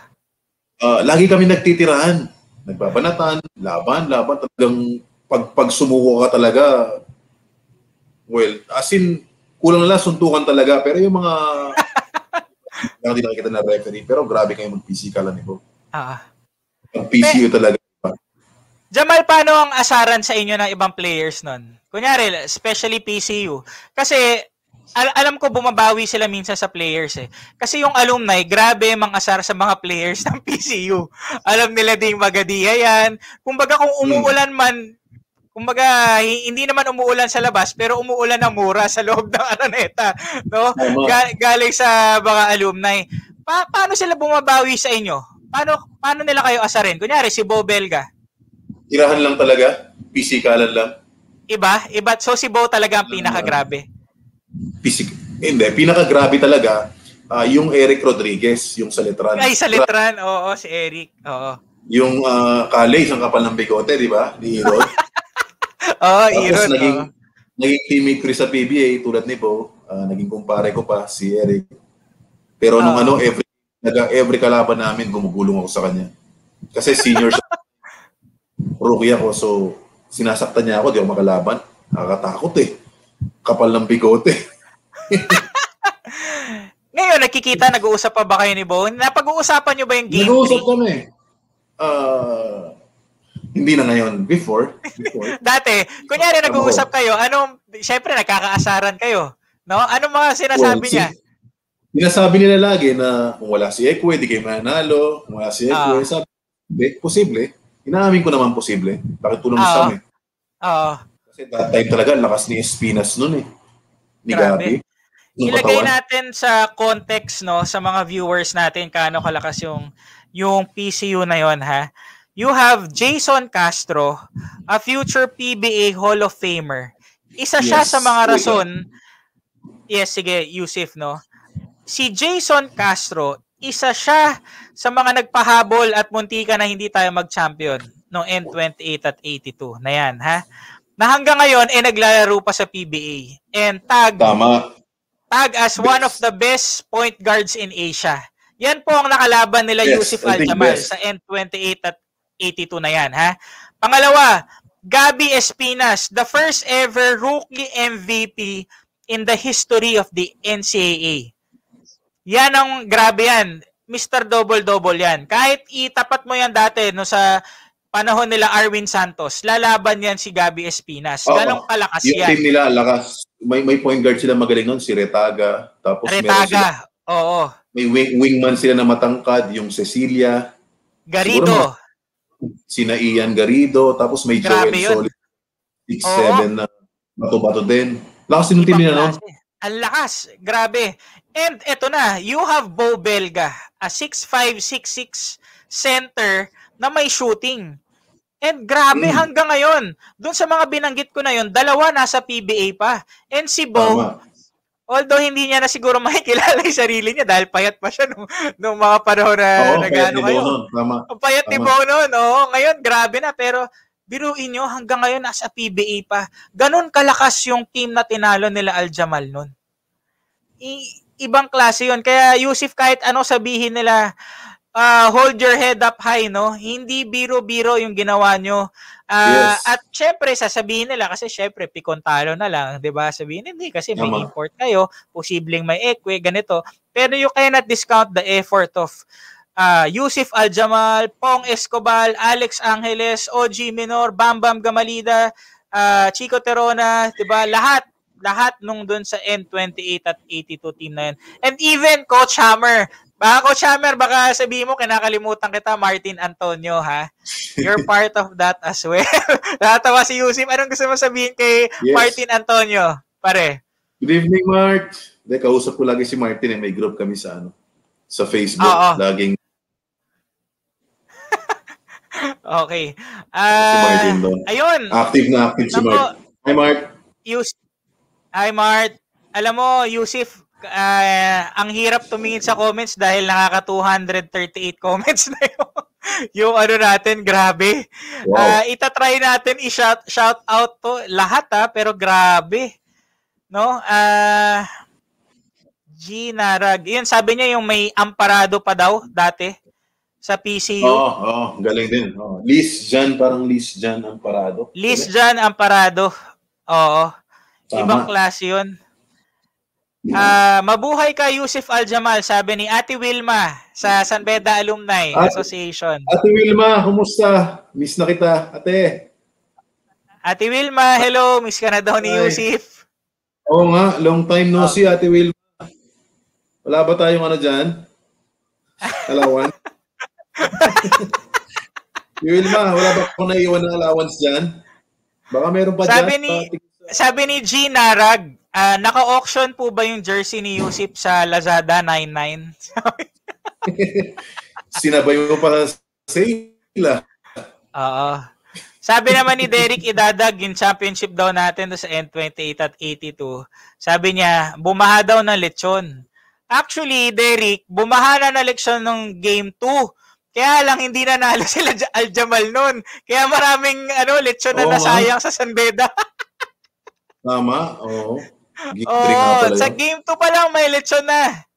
lagi kami nagtitirahan. Nagbabanatan, laban, laban. Talagang pag, pag sumuko ka talaga, well, as in, kulang na lang suntukan talaga. Pero yung mga, [laughs] lang din nakikita na referee. Pero grabe kayo mag-physical ni Bo. Oo. Ang PCU talaga. Jamal, paano ang asaran sa inyo ng ibang players nun? Kunyari, especially PCU. Kasi, al- alam ko bumabawi sila minsan sa players eh. Kasi yung alumni, grabe mang asar sa mga players ng [laughs] PCU. Alam nila ding magadiya yan. Kumbaga kung umuulan man, kumbaga hi- hindi naman umuulan sa labas, pero umuulan ng mura sa loob ng [laughs] Araneta. No? Ga- galing sa mga alumni. Pa- paano sila bumabawi sa inyo? Paano paano nila kayo asarin? Kunyari, si Bo Belga. Tirahan lang talaga. Physikalan lang. Iba? Iba? So si Bo talaga ang pinakagrabe. Physic Hindi, pinaka-grabe talaga ah, yung Eric Rodriguez, yung sa Letran. Ay, sa litran. Oo, si Eric. Oo. Yung uh, Kale, isang kapal ng bigote, di ba? Ni Irod. [laughs] Oo, Tapos Iron. naging, oo. naging teammate ko sa PBA tulad ni Bo. Ah, naging kumpare ko pa si Eric. Pero nung Ah. ano, every, naga, every kalaban namin, gumugulong ako sa kanya. Kasi senior siya. [laughs] Rookie ako, so sinasaktan niya ako, di ako makalaban. Nakakatakot eh. Kapal ng bigote. [laughs] Ngayon, nakikita, nag-uusap pa ba kayo ni Bo? Napag-uusapan nyo ba yung game Nag-uusap 3? kami. Ah, hindi na ngayon. Before. Before. [laughs] Dati, kunyari nag-uusap kayo, anong, syempre nagkakaasaran kayo. No? Anong mga sinasabi Well, niya? si- Sinasabi nila lagi na kung wala si Ekwe, di kayo mananalo. Kung wala si Ekwe, Ah. sabi, hindi, posible. Inaamin ko naman posible. Bakit tulong Ah. sa amin? Oo. Kasi that time talaga, lakas ni Espinas nun eh. Ni Grabe. Gabi. Ilagay katawan. natin sa context no sa mga viewers natin kaano kalakas yung yung PCU na yon ha. You have Jason Castro, a future PBA Hall of Famer. Isa siya Yes. sa mga rason Yes, sige, Yusuf, no. Si Jason Castro, isa siya sa mga nagpahabol at muntika na hindi tayo mag-champion noong N28 at 82. Na yan, ha? Na hanggang ngayon, eh, naglalaro pa sa PBA. And tag, Tama. tag as one of the best point guards in Asia. Yan po ang nakalaban nila Yes, Yusuf Aljamal best. sa N28 at 82 na yan, ha? Pangalawa, Gabi Espinas, the first ever rookie MVP in the history of the NCAA. Yan ang grabe yan. Mr. Double-Double yan. Kahit itapat mo yan dati no, sa panahon nila Arwin Santos, lalaban yan si Gabi Espinas. Oo. Ganong kalakas Yung yan. team nila, lakas. May, may point guard sila magaling nun, si Retaga. Tapos meron sila, Retaga. Oo. may wing, wingman sila na matangkad, yung Cecilia. Siguro sina Ian Garrido, tapos may Grabe Joel. Solid, 6'7 na bato-bato din. Lakas yung team nila, no? Ang lakas. Grabe. And eto na, you have Bo Belga, a 6'5", 6'6", center na may shooting. And grabe Mm. hanggang ngayon, dun sa mga binanggit ko na yon, dalawa nasa PBA pa. And si Bo, Tama. although hindi niya na siguro [laughs] makikilala yung sarili niya dahil payat pa siya nung, nung mga panahon na Oo, nagano kayo. Tama. Payat ni. Bo noon. Oo, ngayon grabe na pero biruin nyo hanggang ngayon nasa PBA pa. Ganon kalakas yung team na tinalo nila Aljamal noon. I- ibang klase yun. Kaya Yusuf kahit ano sabihin nila ah, hold your head up high, no? Hindi biro-biro yung ginawa nyo. Ah, Yes. At syempre, sasabihin nila, kasi syempre, pikontalo na lang, di ba? Sabihin, hindi, kasi may Tama. import kayo, posibleng may ekwe, ganito. Pero you cannot discount the effort of ah Yusuf Aljamal, Pong Escobar, Alex Angeles, OG Minor, Bam Bam Gamalida, ah, Chico Terona, 'di ba? Lahat lahat nung dun sa N28 at 82 team na yun. And even Coach Hammer, baka Coach Hammer, baka sabihin mo, kinakalimutan kita, Martin Antonio, ha? You're [laughs] part of that as well. [laughs] Nakatawa si Yusuf. Anong gusto mo sabihin kay Yes. Martin Antonio? Pare. Good evening, Mark. Hindi, kausap ko lagi si Martin eh. May group kami sa ano sa Facebook. Oo. Laging [laughs] Okay. si Martin Ah, doon. ayun. Active na active si Nako. Mark. Hi, Mark. Yus Hi, Mart. Alam mo, Yusuf, ah, ang hirap tumingin sa comments dahil nakaka 238 [laughs] comments na yun. yung ano natin, grabe. Wow. Ah, itatry natin i-shout shout out to lahat ha, pero grabe. No? Ah G Narag. Yun, sabi niya yung may amparado pa daw dati sa PCU. Oo, oo, galing din. Oo. Liz Jan, parang Liz Jan ang parado. Liz Jan Amparado. Oo. Tama. Ibang klase yun. Ah, mabuhay ka Yusuf Aljamal, sabi ni Ate Wilma sa San Beda Alumni Ate- Association. Ate Wilma, kumusta? Miss na kita, ate. Ate Wilma, hello, miss ka na daw ni Hi. Yusuf. Oo nga, long time no Ah. see, Ate Wilma. Wala ba tayong ano dyan? Alawan? [laughs] Wilma, wala ba akong naiwan ng allowance dyan? Baka meron pa Sabi dyan. ni sabi ni G Narag, ah, naka-auction po ba yung jersey ni Yusuf sa Lazada 99? [laughs] Sinabay mo pa sa sale. ah. Oo. Sabi naman ni Derek Idadag, yung championship daw natin sa N28 at 82. Sabi niya, bumaha daw ng lechon. Actually, Derek, bumaha na ng lechon ng game 2. Kaya lang hindi na nalo [laughs] sila Aljamal noon. Kaya maraming ano lechon na nasayang sa San Beda. [laughs] Tama, oo. Oh, sa game 2 pa lang may lechon na.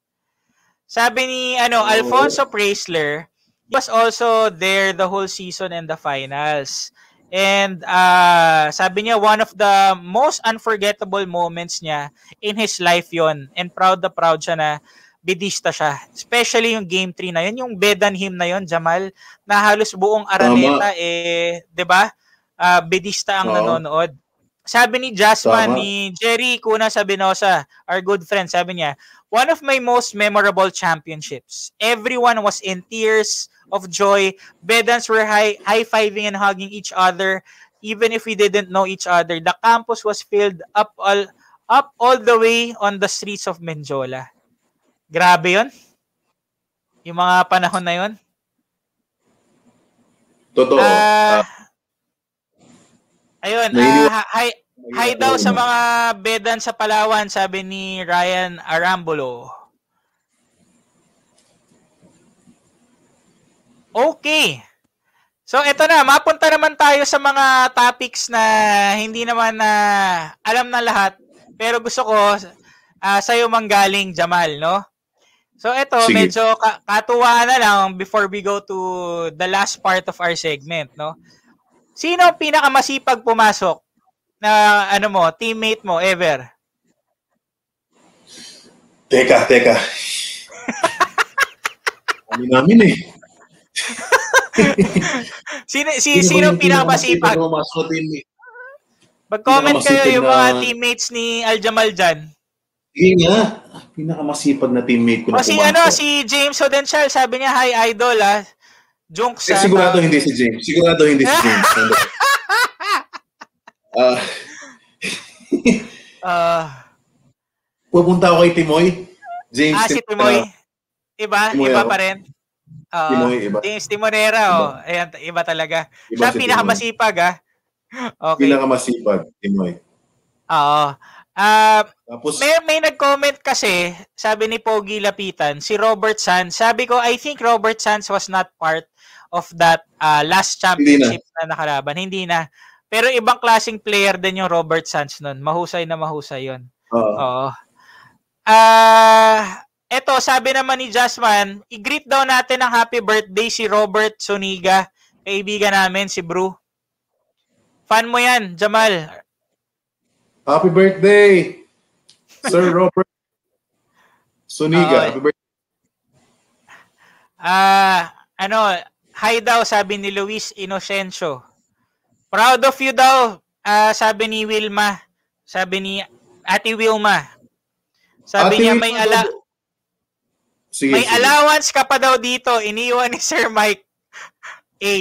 Sabi ni ano Oo. Alfonso Preisler, he was also there the whole season and the finals. And uh, sabi niya one of the most unforgettable moments niya in his life yon and proud na proud siya na bidista siya. Especially yung game 3 na yun, yung bedan him na yun, Jamal, na halos buong Araneta eh, 'di ba? Ah, bidista ang Oo. nanonood. Sabi ni Jasmine, Tama. ni Jerry Kuna Sabinosa, our good friend, sabi niya, one of my most memorable championships. Everyone was in tears of joy. Bedans were high, high-fiving and hugging each other, even if we didn't know each other. The campus was filled up all, up all the way on the streets of Menjola. Grabe yon Yung mga panahon na yon Totoo. Ah, ayun, ah, hi, hi daw sa mga bedan sa Palawan, sabi ni Ryan Arambulo. Okay. So ito na, mapunta naman tayo sa mga topics na hindi naman na alam na lahat, pero gusto ko ah, sa'yo manggaling, Jamal, no? So ito, Sige. medyo ka- katuwaan na lang before we go to the last part of our segment, no? Sino ang pinakamasipag pumasok na ano mo, teammate mo ever? Teka, teka. [laughs] Kami namin eh. [laughs] Sino si sino pinakamasipag? Sino eh? Mag-comment kayo pinakamasipag yung mga na- teammates ni Aljamal dyan. Sige nga. Pinakamasipag na teammate ko na si pumasok. ano, si James Odenshal, sabi niya, hi idol ah. Junk Eh, sa... sigurado hindi si James. Sigurado hindi si James. [laughs] Ah, Ah, pupunta ako kay Timoy. James ah, si Timoy. Iba? Timoy iba ako. pa rin? Oo. Timoy, iba. James Timonera, oh. Ayan, iba talaga. Iba Siya si pinakamasipag, ah. Okay. Pinakamasipag, Timoy. Oo. Ah, Tapos, May, may nag-comment kasi, sabi ni Pogi Lapitan, si Robert Sands. Sabi ko, I think Robert Sands was not part of that uh, last championship na. nakalaban. Hindi na. Pero ibang klaseng player din yung Robert Sands nun. Mahusay na mahusay yon. Oo. Oo. Ah, eto, sabi naman ni Jasmine, i-greet daw natin ng happy birthday si Robert Soniga, kaibigan namin, si Bru. Fan mo yan, Jamal. happy birthday, Sir [laughs] Robert Suniga. Oo. happy birthday. Ah, ano, hi daw sabi ni Luis Inocencio. Proud of you daw, ah, sabi ni Wilma. Sabi ni Ate Wilma. Sabi Ate niya may ala Sige, may sige. allowance ka pa daw dito. Iniwan ni Sir Mike. A.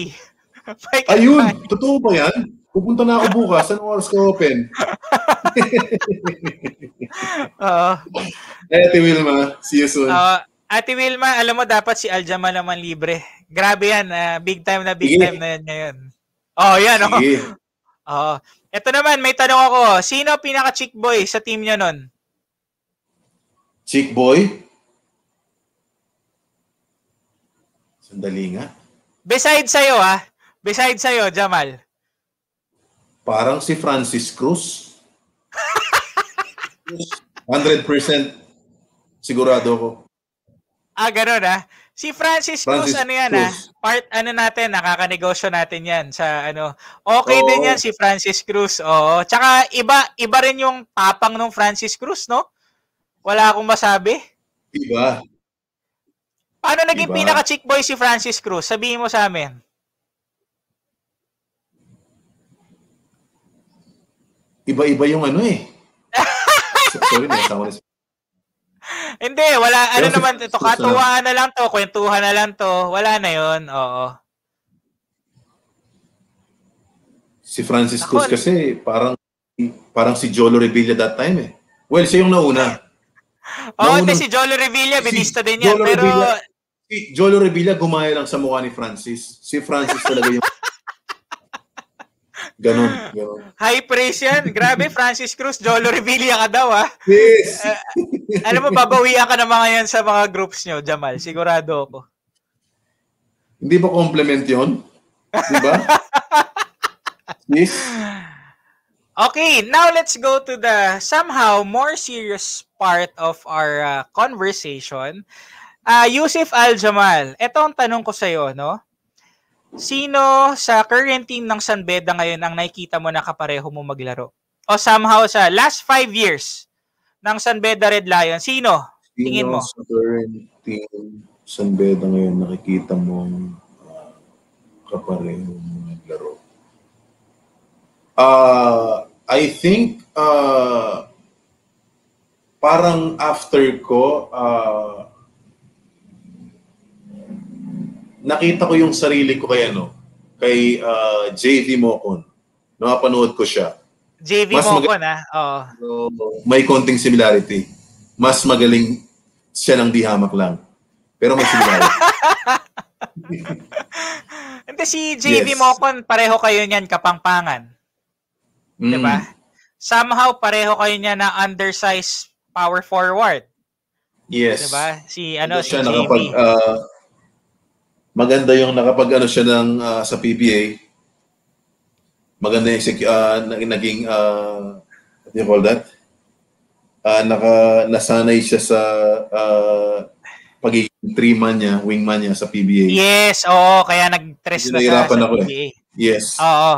[laughs] Mike Ayun, Mike. totoo ba yan? Pupunta na ako bukas. Anong oras ka open? [laughs] Oo. Eh, Ate Wilma, see you soon. Oo. Ate Wilma, alam mo dapat si Aljama naman libre. Grabe yan. ah, big time na big Sige. time na yan ngayon. Oh, yan. Oh. [laughs] Oo. Ito naman, may tanong ako. Sino pinaka-chick boy sa team niyo nun? Chick boy? Sandali nga. Besides sa'yo, ha? Besides sa'yo, Jamal. Parang si Francis Cruz. [laughs] 100% sigurado ko. Ah, ganun, ha? Si Francis Cruz, Francis ano yan? Cruz. Part, ano natin, nakakanegosyo natin yan sa, ano, okay Oo. din yan si Francis Cruz, oo. Tsaka, iba, iba rin yung tapang ng Francis Cruz, no? Wala akong masabi. Diba? Paano naging Iba. pinaka-chick boy si Francis Cruz? Sabihin mo sa amin. Iba-iba yung ano eh. So- Sorry, nakasama ko na Hindi, wala, ano Pero si naman, ito, katuwaan na lang to, kwentuhan na lang to, wala na yon oo. Si Francis Cruz kasi parang parang si Jolo Revilla that time eh. Well, siya yung nauna. [laughs] Oo, Naunang- si Jolo Revilla, si bidista din yan, Jolo pero, Revilla- Si Jolo Revilla gumaya lang sa mukha ni Francis. Si Francis talaga yung [laughs] Ganon, ganon. high praise yan. Grabe, Francis Cruz, Jolo Revilla ka daw, ha? Yes! Alam mo, babawian ka na mga yan sa mga groups nyo, Jamal. Sigurado ako. Hindi ba compliment yon? Di ba? [laughs] yes? Okay, now let's go to the somehow more serious part of our uh, conversation. Uh, Yusuf Al-Jamal, ito ang tanong ko sa'yo, no? Sino sa current team ng San Beda ngayon ang nakikita mo na kapareho mo maglaro? O somehow sa last five years ng San Beda Red Lion, sino? Tingin mo? Sino Sa current team, San Beda ngayon nakikita mong uh, kapareho mga laro? Uh, I think uh, parang after ko, uh, nakita ko yung sarili ko kay ano, kay uh, JV Mocon. Nakapanood ko siya. JV Mas mag- Mocon? Oo. So, may konting similarity. Mas magaling siya ng di hamak lang. Pero may similarity. [laughs] Hindi si JV Yes. Mocon, pareho kayo niyan kapangpangan. Mm. 'di ba? Somehow pareho kayo niya na undersized power forward, Yes. 'di ba? Si ano si siya JV. nakapag ah, maganda yung nakapag ano siya ng ah, sa PBA. Maganda yung na- naging uh, what do you call that? Ah, naka nasanay siya sa ah, pagiging three man niya, wingman niya sa PBA. yes, oo, kaya nag-tres na siya sa ako eh. Yes. Oo.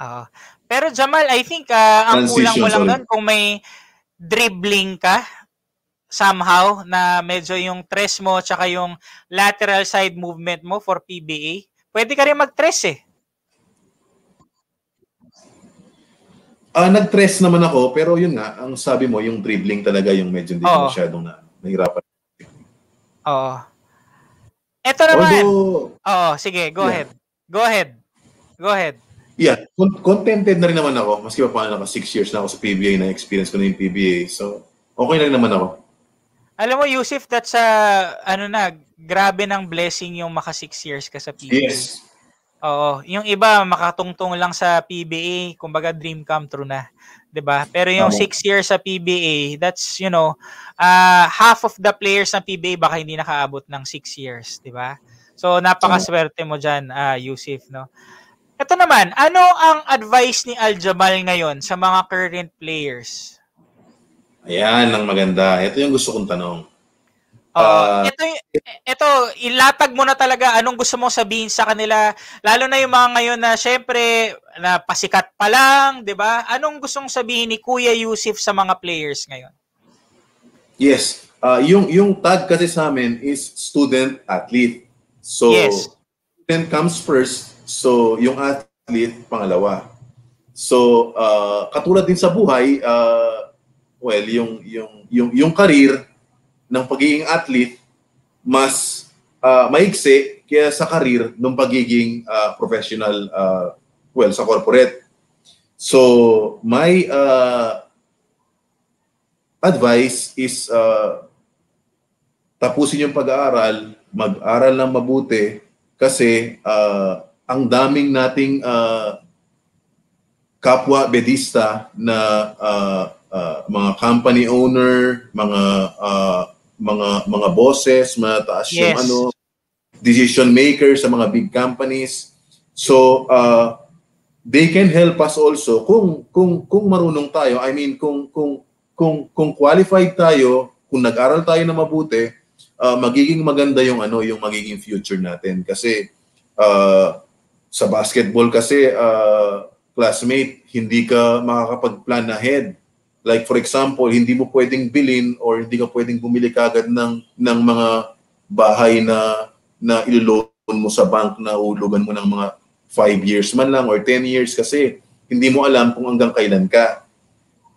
Oo. Pero Jamal, I think ah, ang kulang mo Transition, lang nun kung may dribbling ka somehow na medyo yung tres mo tsaka yung lateral side movement mo for PBA. Pwede ka rin mag-tres eh. Ah, nag-press naman ako, pero yun nga, ang sabi mo, yung dribbling talaga yung medyo hindi Oo. masyadong na, nahirapan. Oo. Ito naman. Although, Oo, sige, go Yeah. ahead. Go ahead. Go ahead. yeah, con- contented na rin naman ako. Maski pa paano naka six years na ako sa PBA, na-experience ko na yung PBA. So, okay na rin naman ako. Alam mo, Yusuf, that's a, ano na, grabe ng blessing yung maka six years ka sa PBA. Yes. Oo. Yung iba, makatungtong lang sa PBA, kumbaga dream come true na. 'di ba? Pero yung Tama. six years sa PBA, that's, you know, uh, half of the players ng PBA baka hindi nakaabot ng six years, 'di ba? So, napakaswerte mo dyan, ah, Yusuf, no? Ito naman, ano ang advice ni Aljamal ngayon sa mga current players? Ayan, ang maganda. Ito yung gusto kong tanong. Oo. Ah, ito, ito, ilatag mo na talaga anong gusto mong sabihin sa kanila, lalo na yung mga ngayon na syempre, na pasikat pa lang, di ba? Anong gustong sabihin ni Kuya Yusuf sa mga players ngayon? Yes. Uh, yung, yung tag kasi sa amin is student athlete. So, Yes. student comes first. So, yung athlete, pangalawa. So, uh, katulad din sa buhay, uh, well, yung yung yung yung career ng pagiging athlete mas uh, maigsi kaya sa career ng pagiging uh, professional uh, well sa corporate. So my uh, advice is uh, tapusin yung pag-aaral, mag-aral ng mabuti kasi uh, ang daming nating uh, kapwa bedista na uh, uh, mga company owner, mga uh, mga mga bosses, mataas yes. yung ano decision makers sa mga big companies. So uh, they can help us also kung kung kung marunong tayo. I mean kung kung kung kung qualified tayo, kung nag-aral tayo na mabuti, uh, magiging maganda yung ano, yung magiging future natin kasi uh, sa basketball kasi uh, classmate, hindi ka makakapag-plan ahead. Like for example, hindi mo pwedeng bilin or hindi ka pwedeng bumili kagad ng ng mga bahay na na iloloan mo sa bank na ulugan mo ng mga 5 years man lang or 10 years kasi hindi mo alam kung hanggang kailan ka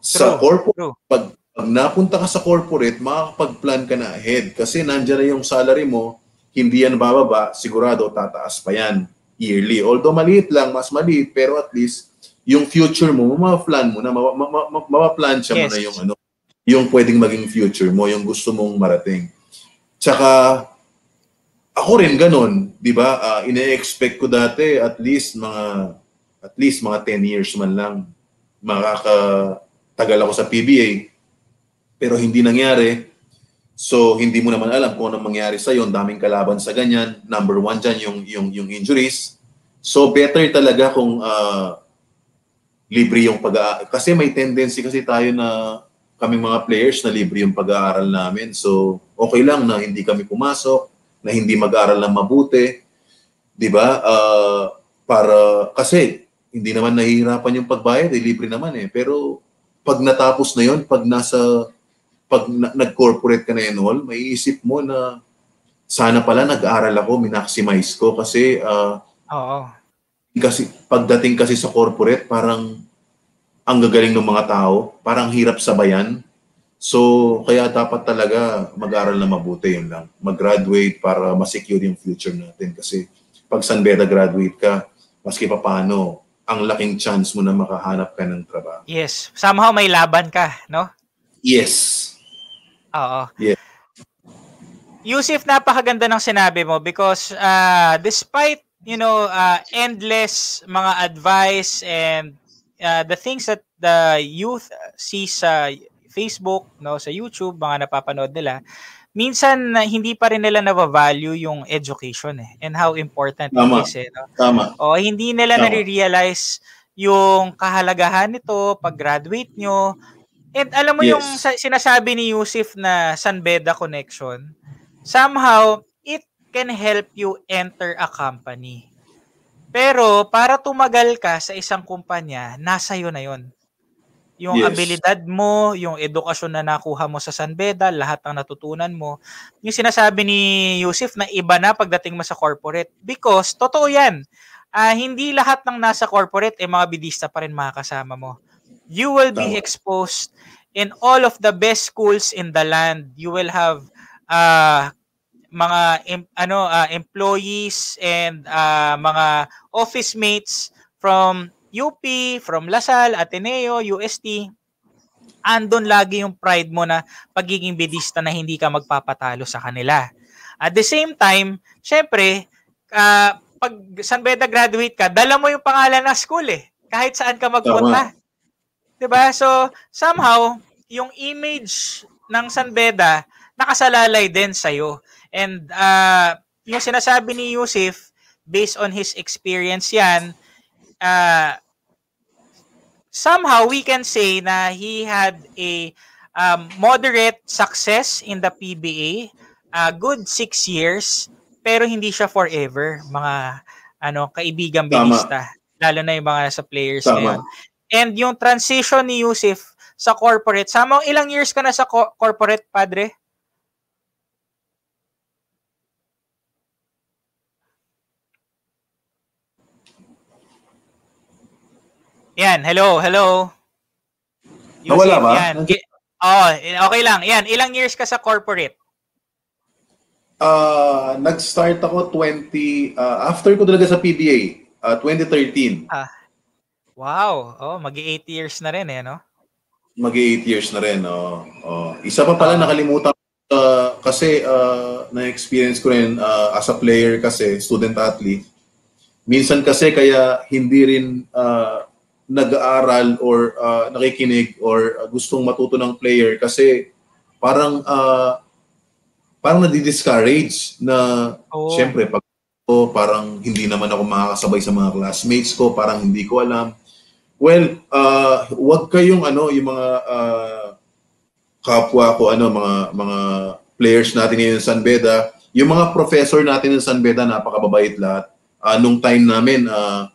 sa corporate, pag, pag napunta ka sa corporate, makakapag-plan ka na ahead kasi nandiyan na yung salary mo, hindi yan bababa, sigurado tataas pa yan yearly. Although maliit lang, mas maliit, pero at least yung future mo, ma-plan mo na, ma-plan siya yes. mo na yung ano, yung pwedeng maging future mo, yung gusto mong marating. Tsaka, ako rin ganun, di ba? Uh, ine-expect ko dati at least mga at least mga 10 years man lang makaka tagal ako sa PBA, pero hindi nangyari. So, hindi mo naman alam kung anong mangyari sa Ang daming kalaban sa ganyan. Number one dyan, yung, yung, yung injuries. So, better talaga kung uh, libre yung pag Kasi may tendency kasi tayo na kaming mga players na libre yung pag-aaral namin. So, okay lang na hindi kami pumasok, na hindi mag-aaral ng mabuti. Di ba? Uh, para, kasi hindi naman nahihirapan yung pagbayad, eh, libre naman eh. Pero pag natapos na yon, pag nasa pag na, nag-corporate ka na yan all, maiisip mo na sana pala nag-aral ako, minaximize ko kasi uh, Oo. Kasi pagdating kasi sa corporate, parang ang gagaling ng mga tao, parang hirap sabayan. So, kaya dapat talaga mag-aral na mabuti yun lang. Mag-graduate para ma-secure yung future natin. Kasi pag San Beda graduate ka, maski pa paano, ang laking chance mo na makahanap ka ng trabaho. Yes. Somehow may laban ka, no? Yes. Oo. Yeah. Yusuf, napakaganda ng sinabi mo because uh, despite, you know, uh, endless mga advice and uh, the things that the youth sees sa Facebook, no, sa YouTube, mga napapanood nila, minsan hindi pa rin nila na-value yung education eh and how important Tama. it is eh. No? Tama. O hindi nila Tama. na-realize yung kahalagahan nito pag graduate nyo. And alam mo yes. yung sinasabi ni Yusuf na San Beda connection, somehow can help you enter a company. Pero para tumagal ka sa isang kumpanya, nasa iyo na 'yon yung yes. abilidad mo, yung edukasyon na nakuha mo sa San Beda, lahat ng natutunan mo. Yung sinasabi ni Yusuf na iba na pagdating mo sa corporate. Because, totoo yan. Uh, hindi lahat ng nasa corporate, eh mga bidista pa rin makakasama mo. You will be exposed in all of the best schools in the land. You will have uh, mga em, ano uh, employees and uh, mga office mates from UP, from Lasal, Ateneo, UST, andon lagi yung pride mo na pagiging bidista na hindi ka magpapatalo sa kanila. At the same time, syempre, uh, pag San Beda graduate ka, dala mo yung pangalan ng school eh. Kahit saan ka magpunta. 'Di ba? So, somehow, yung image ng San Beda nakasalalay din sa iyo. And uh, yung sinasabi ni Yusuf, based on his experience yan, uh, somehow we can say na he had a um, moderate success in the PBA, a uh, good six years, pero hindi siya forever, mga ano kaibigan bilista, lalo na yung mga sa players Tama. ngayon. And yung transition ni Yusuf sa corporate, sama ilang years ka na sa co- corporate, padre? Yan, hello, hello. Yusuf, Nawala ba? Yan. Oh, okay lang. Yan, ilang years ka sa corporate? Uh, nag-start ako 20, uh, after ko talaga sa PBA, uh, 2013. Ah. Wow. Oh, magi 8 years na rin eh, no? Magi 8 years na rin, oh. oh. Isa pa pala uh, nakalimutan uh, kasi uh, na-experience ko rin uh, as a player kasi, student athlete. Minsan kasi kaya hindi rin uh, nag-aaral or uh, nakikinig or uh, gustong matuto ng player kasi parang uh, parang nadi-discourage na oh. syempre pag ko parang hindi naman ako makakasabay sa mga classmates ko, parang hindi ko alam. Well, uh, wag kayong ano, yung mga uh, kapwa ko ano, mga mga players natin ngayon sa San Beda, yung mga professor natin ng San Beda napakababait lahat. Uh, nung time namin uh,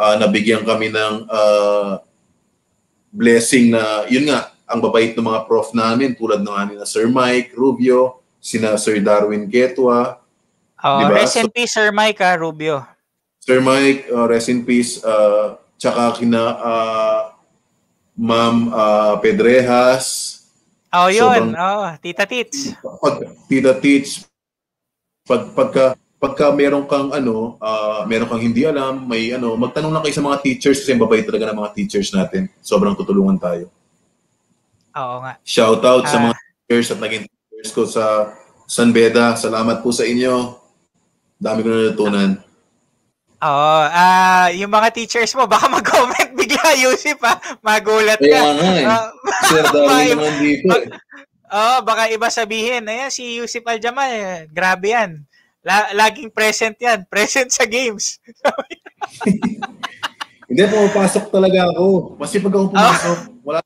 uh, nabigyan kami ng uh, blessing na yun nga ang babait ng mga prof namin tulad ng amin na Sir Mike Rubio, sina Sir Darwin Ketwa. Oh, diba? rest in peace Sir Mike ah, Rubio. Sir Mike, uh, rest in peace. Uh, tsaka kina uh, Ma'am uh, Pedrejas. Oh, yun. Sobrang, oh, Tita Tits. Pag, Tita Tits. Pag, pagka, pagka meron kang ano, uh, meron kang hindi alam, may ano, magtanong lang kayo sa mga teachers kasi babait talaga ng mga teachers natin. Sobrang tutulungan tayo. Oo nga. Shout out uh, sa mga teachers at naging teachers ko sa San Beda. Salamat po sa inyo. Dami ko na natutunan. Oo. Uh, yung mga teachers mo, baka mag-comment bigla, [laughs] Yusuf, ha? Magulat ka. Kaya nga eh. Uh, Sir Darwin [laughs] naman dito eh. Oo, oh, baka iba sabihin, ayan, si Yusuf Aljamal, eh, grabe yan. La- laging present yan. Present sa games. Hindi, pumapasok talaga ako. Kasi pag ako pumasok, oh. wala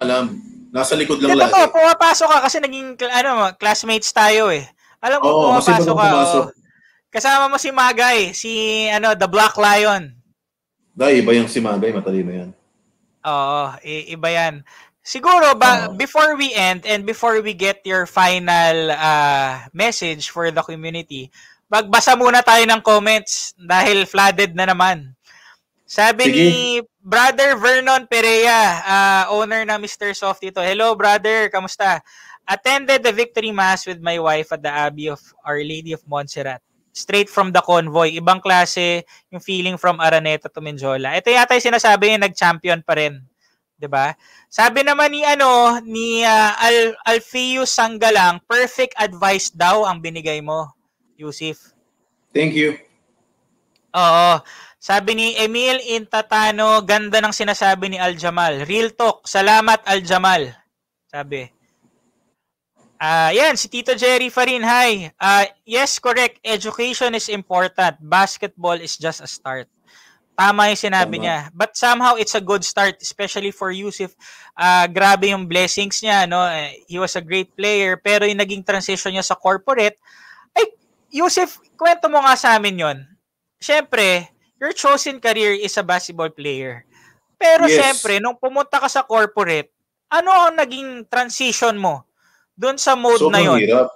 alam. Nasa likod lang lahat. Totoo, pumapasok ka kasi naging ano, classmates tayo eh. Alam mo, Oo, pumapasok ka. Pumasok, oh. Kasama mo si Magay, si ano, The Black Lion. Dahil iba yung si Magay, matalino yan. Oo, iba yan. Siguro ba uh, before we end and before we get your final uh, message for the community, magbasa muna tayo ng comments dahil flooded na naman. Sabi Sige. ni Brother Vernon Perea, uh, owner na Mr. Soft ito. Hello brother, kamusta? Attended the victory mass with my wife at the Abbey of Our Lady of Montserrat. Straight from the convoy. Ibang klase yung feeling from Araneta to Menjola. Ito yata yung sinasabi yung nag-champion pa rin. 'Di ba? Sabi naman ni ano ni uh, Al Alfeo Sanggalang, perfect advice daw ang binigay mo, Yusif. Thank you. Oo. Sabi ni Emil Intatano, ganda ng sinasabi ni Aljamal. Real talk. Salamat Aljamal. Sabi. Ah, uh, yan si Tito Jerry Farin. Hi. Uh, yes, correct. Education is important. Basketball is just a start. Tama yung sinabi Tama. niya. But somehow it's a good start especially for Yusuf. Uh, grabe yung blessings niya, no? He was a great player pero yung naging transition niya sa corporate ay Yusuf, kwento mo nga sa amin 'yon. Syempre, your chosen career is a basketball player. Pero yes. syempre, nung pumunta ka sa corporate, ano ang naging transition mo doon sa mode Sobrang na yon? hirap.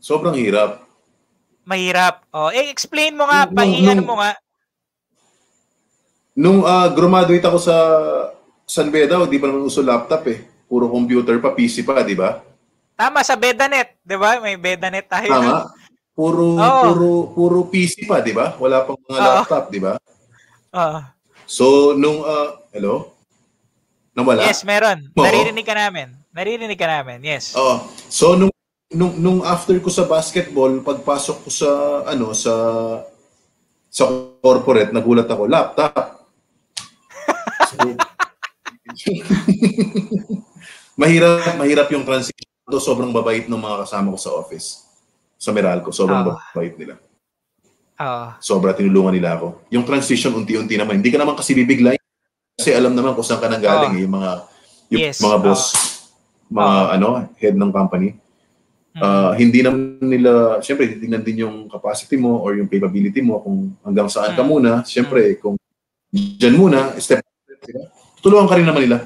Sobrang hirap. Mahirap. Oh, eh explain mo nga, pahiyan mo nga. Nung uh, graduate ako sa San Beda, di ba naman uso laptop eh. Puro computer pa, PC pa, di ba? Tama, sa Bedanet, di ba? May Bedanet tayo. Tama. Puro oh. puro puro PC pa, 'di ba? Wala pang mga oh. laptop, 'di ba? Oo. So nung uh, hello? Nawala? Yes, meron. Oo. Naririnig ka namin. Naririnig ka namin. Yes. Oo. So nung nung nung after ko sa basketball, pagpasok ko sa ano sa sa corporate, nagulat ako, laptop. Mahirap mahirap yung transition. Sobrang babait ng mga kasama ko sa office sa Meralco. Sobrang oh. bait nila. Oh. Sobra tinulungan nila ako. Yung transition unti-unti naman. Hindi ka naman kasi bibigla kasi alam naman kung saan ka nang galing oh. eh, yung mga yung yes. mga boss, oh. mga oh. ano, head ng company. Hmm. Uh, hindi naman nila, syempre, titingnan din yung capacity mo or yung capability mo kung hanggang saan ka hmm. muna. Syempre, hmm. kung dyan muna, step tutulungan ka rin naman nila.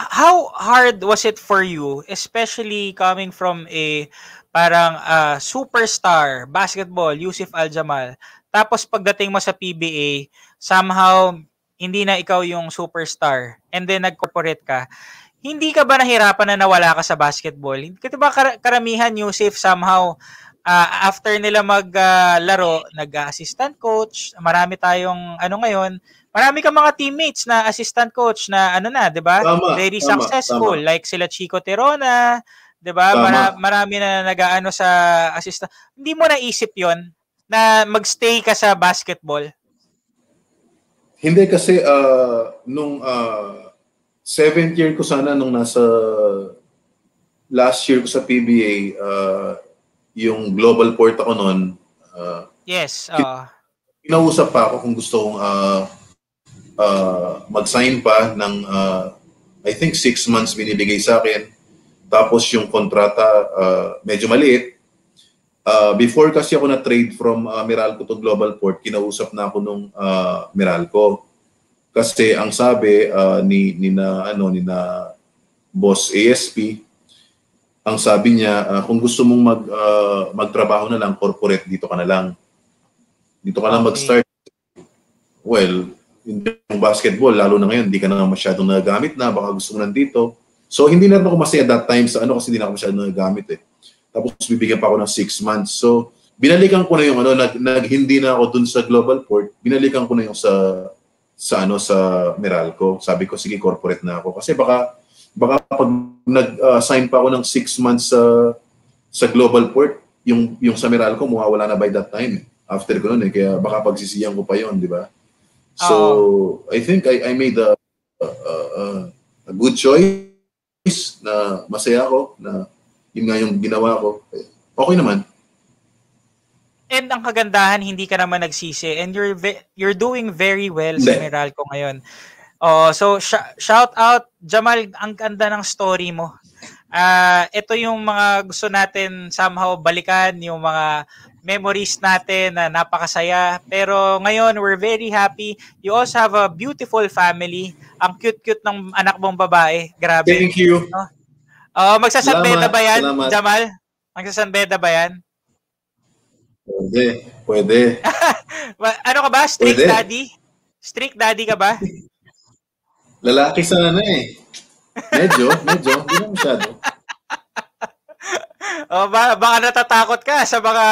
How hard was it for you, especially coming from a parang uh, superstar basketball, Yusuf Al-Jamal, tapos pagdating mo sa PBA, somehow hindi na ikaw yung superstar, and then nag-corporate ka, hindi ka ba nahirapan na nawala ka sa basketball? Kasi ba kar- karamihan, Yusuf, somehow, uh, after nila maglaro, uh, nag-assistant coach, marami tayong, ano ngayon, marami kang mga teammates na assistant coach na ano na, 'di ba? Very tama, successful tama. like sila Chico Terona, 'di ba? Mara- marami na nag-aano sa assistant. Hindi mo naisip 'yon na magstay ka sa basketball? Hindi kasi uh, nung uh, seventh year ko sana nung nasa last year ko sa PBA, uh, yung global port ako noon. Uh, yes. Uh, kinausap pa ako kung gusto kong uh, uh, mag-sign pa ng uh, I think six months binibigay sa akin. Tapos yung kontrata uh, medyo maliit. Uh, before kasi ako na-trade from uh, Meralco to Global Port, kinausap na ako nung uh, Meralco. Kasi ang sabi uh, ni ni na ano ni na boss ASP, ang sabi niya uh, kung gusto mong mag uh, magtrabaho na lang corporate dito ka na lang. Dito ka okay. lang mag-start. Well, yung basketball, lalo na ngayon, hindi ka na masyadong nagagamit na, baka gusto mo nandito. So, hindi na ako masaya that time sa ano kasi hindi na ako masyadong nagagamit eh. Tapos bibigyan pa ako ng six months. So, binalikan ko na yung ano, nag, nag hindi na ako dun sa Global Port, binalikan ko na yung sa sa ano sa Meralco. Sabi ko sige corporate na ako kasi baka baka pag nag-sign uh, pa ako ng six months sa uh, sa Global Port, yung yung sa Meralco mawawala na by that time. Eh. After ko noon eh, kaya baka pagsisiyan ko pa yon, di ba? So uh, I think I, I made a, a, a, a good choice na masaya ako na yun nga yung ginawa ko. Okay naman. And ang kagandahan, hindi ka naman nagsisi and you're ve- you're doing very well sa Meralco ngayon. Oh, so sh- shout out Jamal, ang ganda ng story mo. Ah, uh, ito yung mga gusto natin somehow balikan, yung mga memories natin na napakasaya. Pero ngayon, we're very happy. You also have a beautiful family. Ang cute-cute ng anak mong babae. Grabe. Thank you. No? Oh, magsasanbeda ba yan, salamat. Jamal? Magsasanbeda ba yan? Pwede. Pwede. [laughs] ano ka ba? Strict Pwede. daddy? Strict daddy ka ba? Lalaki sana eh. Medyo, medyo. Hindi na masyado. [laughs] oh, ba, baka natatakot ka sa mga,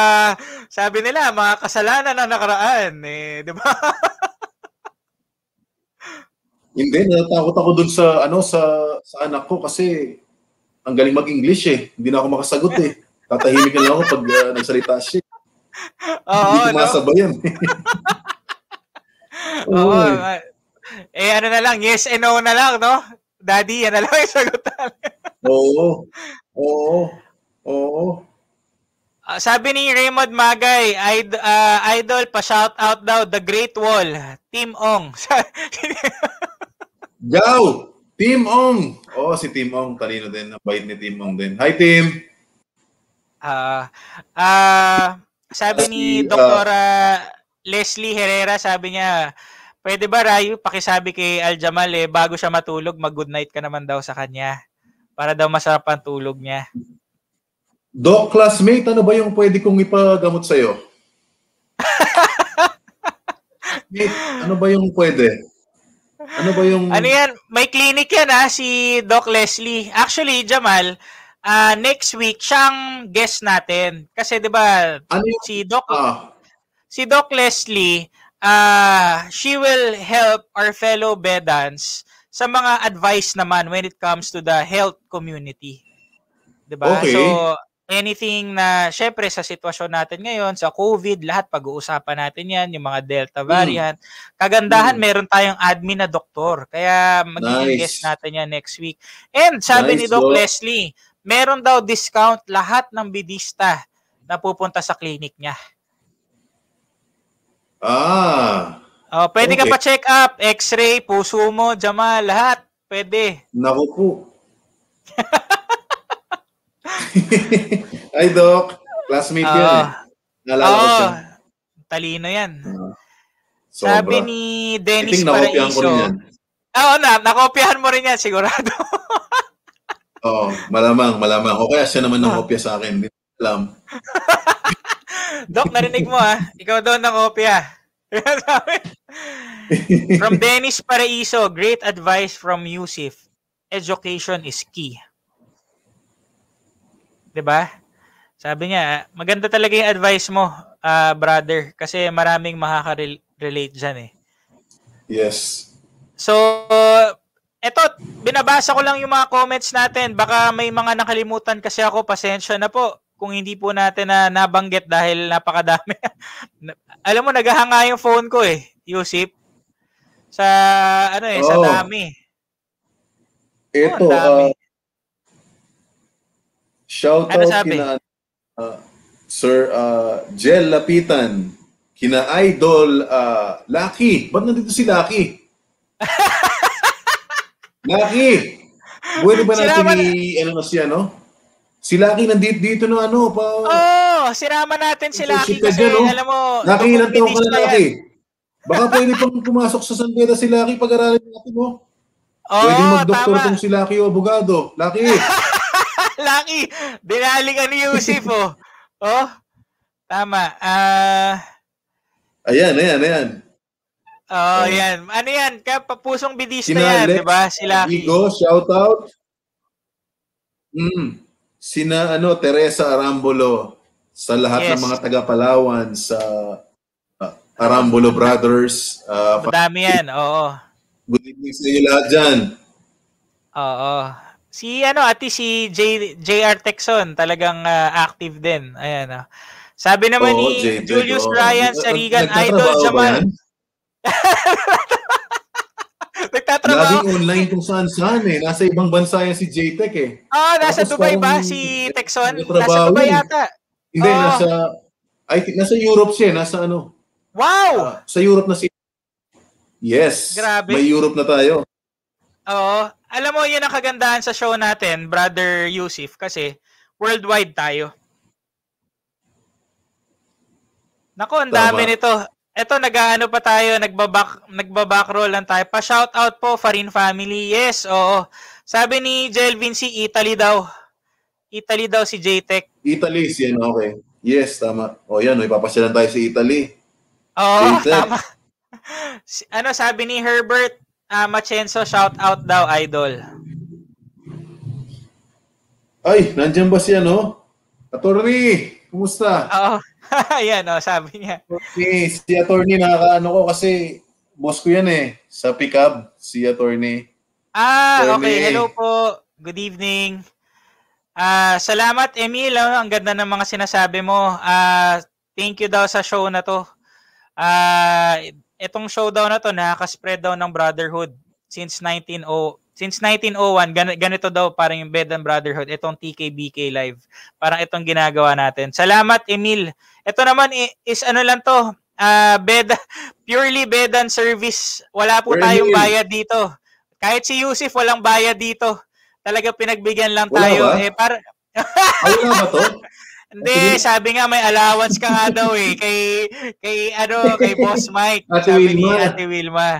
sabi nila, mga kasalanan na nakaraan. Eh, di ba? [laughs] Hindi, natatakot ako dun sa, ano, sa, sa anak ko kasi ang galing mag-English eh. Hindi na ako makasagot eh. Tatahimik na lang ako pag uh, nagsalita siya. Oo, Hindi ko no? masabayan. [laughs] Oo. Oh, eh, ano na lang, yes and no na lang, no? Daddy, yan na lang yung sagutan. Oo. Oo. Oo. Uh, sabi ni Raymond Magay, id- uh, idol pa shout out daw the Great Wall, Team Ong. [laughs] Jaw, Team Ong. Oh, si Team Ong talino din, bait ni Team Ong din. Hi Team. Ah, uh, uh, sabi ni uh, Dr. Leslie Herrera, sabi niya, pwede ba Rayo pakisabi kay Aljamal eh bago siya matulog, mag-good night ka naman daw sa kanya para daw masarap ang tulog niya. Doc classmate, ano ba yung pwede kong ipagamot sa'yo? Mate, ano ba yung pwede? Ano ba yung... Ano yan? May clinic yan ha, si Doc Leslie. Actually, Jamal, uh, next week, siyang guest natin. Kasi di ba ano yung... si Doc... Ah. Si Doc Leslie, uh, she will help our fellow Bedans sa mga advice naman when it comes to the health community. 'Di ba? Okay. So anything na, syempre sa sitwasyon natin ngayon, sa COVID, lahat pag-uusapan natin yan, yung mga Delta hmm. variant. Mm. Kagandahan, mm. meron tayong admin na doktor. Kaya magiging nice. guest natin yan next week. And sabi nice, ni Doc bro. Leslie, meron daw discount lahat ng bidista na pupunta sa clinic niya. Ah. Oh, pwede okay. ka pa check up, x-ray, puso mo, Jamal, lahat. Pwede. Naku po. [laughs] [laughs] Ay, Doc. Classmate uh, yan eh. Nalala oh, ko siya. Talino yan. Uh, Sabi ni Dennis Paraiso. yan. Oo na, nakopyahan mo rin yan, sigurado. [laughs] Oo, malamang, malamang. O kaya siya naman nakopya sa akin. Hindi alam. [laughs] Doc, narinig mo ah. Ikaw doon ng kopya. From Dennis Paraiso, great advice from Yusuf. Education is key. 'Di ba? Sabi niya, maganda talaga yung advice mo, ah, brother, kasi maraming makaka-relate diyan eh. Yes. So, eto, binabasa ko lang yung mga comments natin. Baka may mga nakalimutan kasi ako, pasensya na po kung hindi po natin na nabanggit dahil napakadami. [laughs] Alam mo, naghahanga yung phone ko eh, Yusip. Sa, ano eh, sa Oh. dami. Ito, ang dami. ah, shout Ano out sabi? kina ah, Sir ah, Jel Lapitan, kina Idol ah, Lucky. Ba't nandito si Lucky? [laughs] Lucky! Pwede ba natin Sinama na- i- ano na siya, no? Si Lucky nandito dito no ano pa. Oh, sinama natin si Lucky kasi, dyan, no? alam mo, Lucky, ilang taong ka na. Lucky? Baka pwede pang pumasok sa San Pedro si Lucky pag-aralin natin mo. Oo, Pwedeng mag-doktor tama. tong si Lucky o abogado. Lucky! [laughs] [laughs] Lucky, dinali ka ni Yusif, oh. Oh, tama. Ah, Ayan, ayan, ayan. oh, Oh. yan. Ano yan? Kapapusong bidista yan, Lex, di ba? Si Lucky. Vigo, shout out. Mm. Sina ano Teresa Arambolo sa lahat Yes. ng mga taga Palawan sa uh, Arambolo Brothers. Uh, Madami yan, oo. good evening sa inyo lahat dyan. Oo. Si ano, ati si J, JR Texon, talagang ah, active din. Ayan. ah. Sabi naman Oo, ni JJ, Julius oo. Ryan Sarigan, nagtatrabaho Idol Jamal. [laughs] Nagtatrabaho. Laging online kung saan saan eh. Nasa ibang bansa yan si JTech eh. Ah, nasa Tapos Dubai ba si Texon? Nasa Dubai yata. Hindi, Oo. nasa I think nasa Europe siya, eh. nasa ano. Wow! ah, sa Europe na si Yes. Grabe. May Europe na tayo. Oo. Alam mo, yun ang kagandahan sa show natin, Brother Yusuf, kasi worldwide tayo. Nako, ang dami Tama. nito. Ito, nag-ano pa tayo, nagbabak, nagbabackroll lang tayo. Pa-shoutout po, Farin Family. Yes, oo. Sabi ni Jelvin, si Italy daw. Italy daw si JTech. Italy, yan, okay. Yes, tama. O yan, may papasyalan tayo sa Italy. Oo, JTech. tama. [laughs] Si- ano sabi ni Herbert ah, Machenzo, shoutout daw, idol. Ay, nandyan ba si ano? Attorney, kumusta? Oo. [laughs] Ayan, oh, sabi niya. Si, si attorney nakakaano ko kasi boss ko yan eh. Sa pickup, si attorney. Ah, Attorney. okay. Hello po. Good evening. Ah, salamat Emil, ah. ang ganda ng mga sinasabi mo. Ah, thank you daw sa show na to. Ah, itong show daw na to nakaka-spread daw ng brotherhood since 190 since 1901 gan- ganito daw parang yung Bed and Brotherhood itong TKBK live. Parang itong ginagawa natin. Salamat Emil. Ito naman is ano lang to, ah bed [laughs] purely bed and service. Wala po Sir tayong bayad dito. Kahit si Yusuf walang bayad dito. Talaga pinagbigyan lang Wala tayo. ba? Eh para Ay, wala ba to? [laughs] hindi, sabi nga may allowance ka nga daw eh kay kay ano, kay Boss Mike. Ate sabi ni Wilma. Ate Wilma.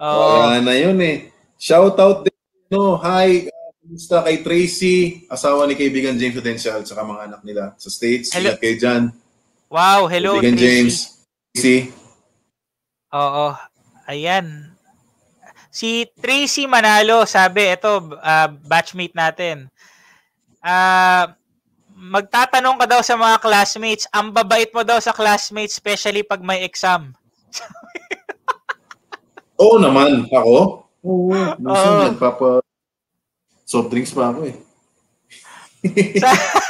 Oo. Wala na yun eh. Shout out din. No, hi. uh, Kumusta kay Tracy, asawa ni kaibigan James Potential, saka mga anak nila sa States. Hello. Ingat kayo dyan. Wow, hello kaibigan Tracy. James. Tracy. Oo. Ayan. Si Tracy Manalo, sabi, ito, ah, batchmate natin. Ah, magtatanong ka daw sa mga classmates, ang babait mo daw sa classmates, especially pag may exam. [laughs] Oo naman, ako. Oo, minsan Oo. nagpapa soft drinks pa ako eh. [laughs] Sa-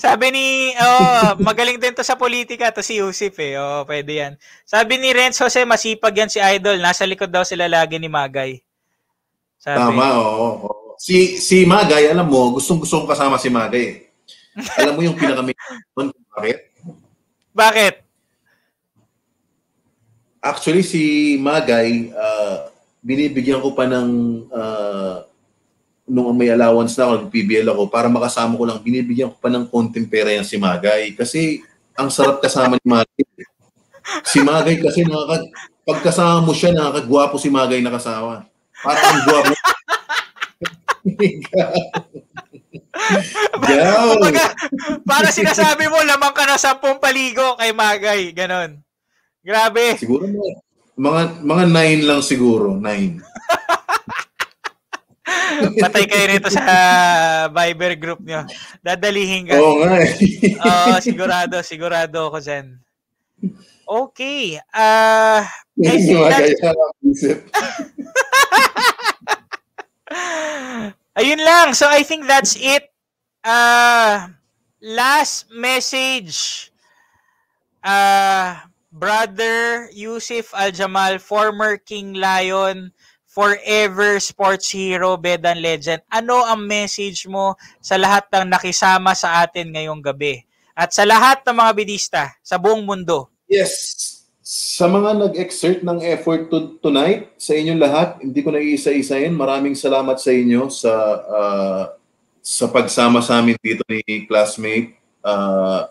sabi ni, oh, magaling din to sa politika, to si Yusuf eh. Oh, pwede yan. Sabi ni Renz Jose, masipag yan si Idol. Nasa likod daw sila lagi ni Magay. Sabi. Tama, oo. oo. Si si Magay, alam mo, gustong gusto kong kasama si Magay eh. Alam mo yung pinaka bakit? Bakit? Actually, si Magay, ah, binibigyan ko pa ng ah, nung may allowance na ako, PBL ako, para makasama ko lang, binibigyan ko pa ng konting pera yan si Magay. Kasi ang sarap kasama ni Magay. Si Magay kasi nakaka, pagkasama mo siya, nakakagwapo si Magay na kasama. Parang ang gwapo. [laughs] [laughs] Gaw! Kumbaga, para [laughs] sinasabi mo, lamang ka na sampung paligo kay Magay. Ganon. Grabe. Siguro mga, mga mga nine lang siguro, nine. [laughs] Patay kayo nito sa Viber group nyo. Dadalihin ka. Oo nga eh. Oo, sigurado, sigurado ako dyan. Okay. Uh, I Mga that. Ayun lang. So I think that's it. Uh, last message. Uh, Brother Yusuf Al-Jamal, former King Lion, forever sports hero, Bedan legend. Ano ang message mo sa lahat ng nakisama sa atin ngayong gabi? At sa lahat ng mga bidista sa buong mundo. Yes. Sa mga nag-exert ng effort to, tonight, sa inyong lahat, hindi ko na iisa-isahin. Maraming salamat sa inyo sa ah, sa pagsama sa amin dito ni classmate. Ah,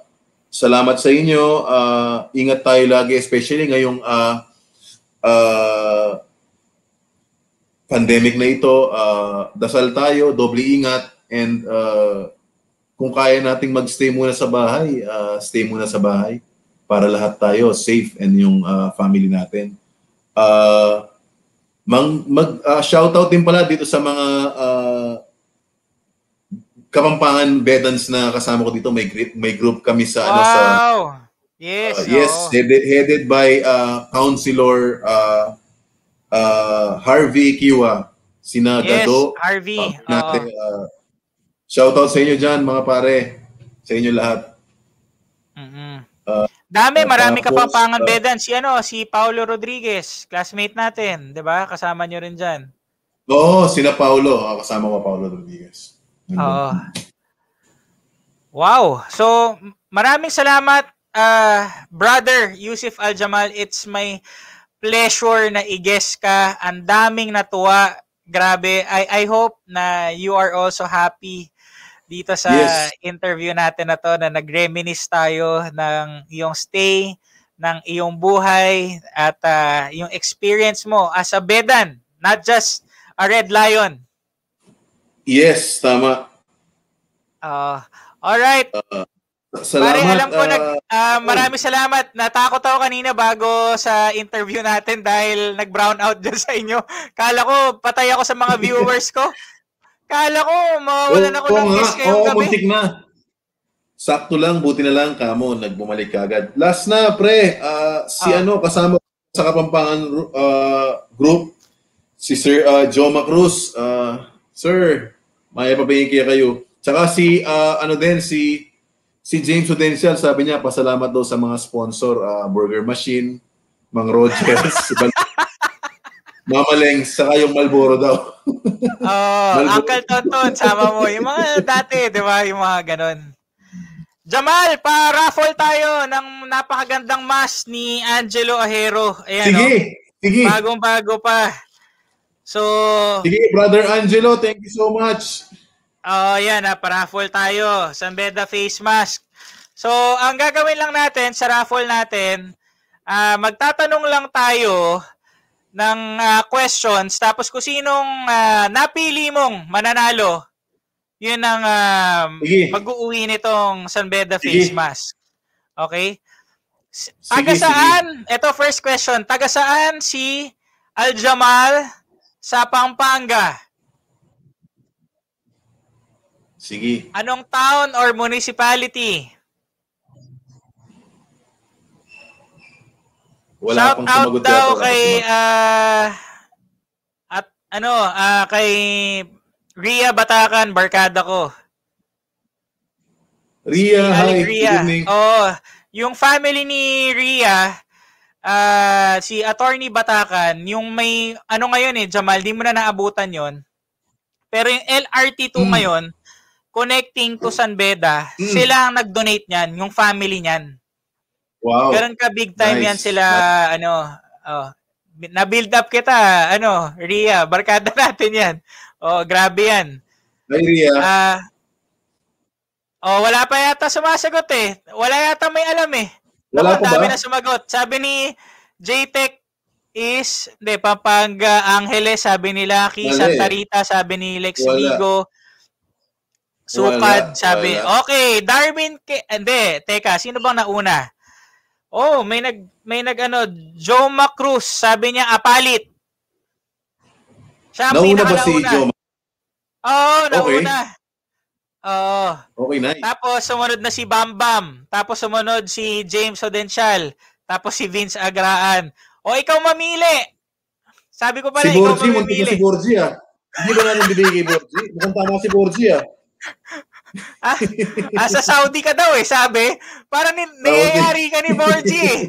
salamat sa inyo. Ah, ingat tayo lagi, especially ngayong ah, ah, pandemic na ito. Ah, dasal tayo, doble ingat, and ah, kung kaya nating magstay muna sa bahay, ah, stay muna sa bahay para lahat tayo safe and yung ah, family natin. Uh, mang, mag ah, shoutout din pala dito sa mga ah, Kapampangan Bedans na kasama ko dito. May group, may group kami sa ano sa Wow! Yes. Uh, yes, oo. headed, headed by uh, Councilor uh, uh, Harvey Kiwa. Sina Yes, Gado. Harvey. uh, natin, uh, shoutout sa inyo dyan, mga pare. Sa inyo lahat. Mm-mm. Uh, Dami, uh, marami ka tapos, pang pangan uh, bedan. Si ano, si Paulo Rodriguez, classmate natin, 'di ba? Kasama nyo rin diyan. Oo, sina Paulo. Ah, kasama ko Paulo Rodriguez. Oo. Wow. So, maraming salamat, uh, brother Yusuf Al-Jamal. It's my pleasure na i-guest ka. Ang daming natuwa. Grabe. I, I hope na you are also happy dito sa Yes. interview natin na to na nag-reminisce tayo ng iyong stay, ng iyong buhay at uh, yung experience mo as a Bedan, not just a Red Lion. Yes, tama. Uh, all right. Salamat. Pare, alam ko ah, nag ah, maraming salamat. Natakot ako kanina bago sa interview natin dahil nag-brown out [laughs] dyan sa inyo. Kala ko patay ako sa mga [laughs] viewers ko. Kala ko mawawalan ako Oo ng guest ngayong oo, gabi. muntik na. Sakto lang, buti na lang kamo, nagbumalik ka agad. Last na, pre, ah, si Ah. ano, kasama sa Kapampangan ah, group, si Sir ah, Joe Macruz. Ah, sir, maya pa kaya kayo. Tsaka si, ah, ano din, si si James Udencial, sabi niya, pasalamat daw sa mga sponsor, ah, Burger Machine, Mang Rogers, [laughs] si Bal- Mama Leng, saka yung Malboro daw. [laughs] Oh, Malbo- Uncle Tonton, sama mo. Yung mga dati, di ba? Yung mga ganon. Jamal, pa-raffle tayo ng napakagandang mask ni Angelo Ahero. Ayan, Sige, oh. sige. Bagong-bago pa. So, Sige, Brother Angelo, thank you so much. Oh, yan, ah, pa-raffle tayo. Sambeda face mask. So, ang gagawin lang natin sa raffle natin, ah, magtatanong lang tayo ng ah, questions tapos kung sinong ah, napili mong mananalo, yun ang Sige. mag-uuwi nitong Sanbeda Sige. face mask. Okay? Taga Sige, saan? Ito first question. Taga saan si Aljamal sa Pampanga? Sige. Anong town or municipality? Wala Shout pang out daw kay ah, at ano ah, kay Ria Batakan, barkada ko. Ria, Si hi. Ria. Oo, yung family ni Ria, ah, si Attorney Batakan, yung may ano ngayon eh, Jamal, di mo na naabutan yon. Pero yung LRT2 Mm. ngayon, connecting to San Beda, Mm. sila ang nag-donate niyan, yung family niyan. Wow. Ganun ka big time Nice. yan sila, ano, oh, na-build up kita, ano, Ria, barkada [laughs] natin yan. Oh, grabe yan. Hi, Ria. Ah, oh, wala pa yata sumasagot eh. Wala yata may alam eh. Wala pa dami ba? na sumagot. Sabi ni JTech is, hindi, Pampanga Angeles, sabi ni Lucky, Wala Santa eh. Rita, sabi ni Lex Wala. Vigo, Sukad, Wala, sabi. wala. Okay, Darwin, Ke- hindi, teka, sino bang nauna? Oh, may nag may nag ano, Joma Cruz, sabi niya apalit. Siya ang Nauna ba si. Joe? Oo, Okay. nauna. Oo. Okay, nice. Tapos sumunod na si Bam Bam. Tapos sumunod si James Odencial. Tapos si Vince Agraan. O ikaw mamili. Sabi ko pala, Si ikaw Borgie, muntik na mamimili. si Borgie ah. Hindi ba natin binigay kay Borgie? Mukhang tama si Borgie ah. [laughs] ah, ah, sa Saudi ka daw eh, sabi. Parang ni, niyayari ka ni Borgie eh.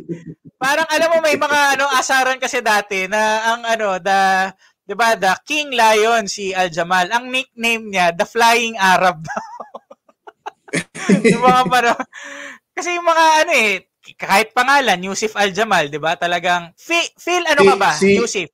Parang alam mo may mga ano asaran kasi dati na ang ano the 'di ba the King Lion si Al Jamal. Ang nickname niya the Flying Arab daw. [laughs] yung mga paro, kasi yung mga ano eh kahit pangalan Yusuf Al Jamal, 'di ba? Talagang Phil, Phil ano ka ba? si- Yusuf.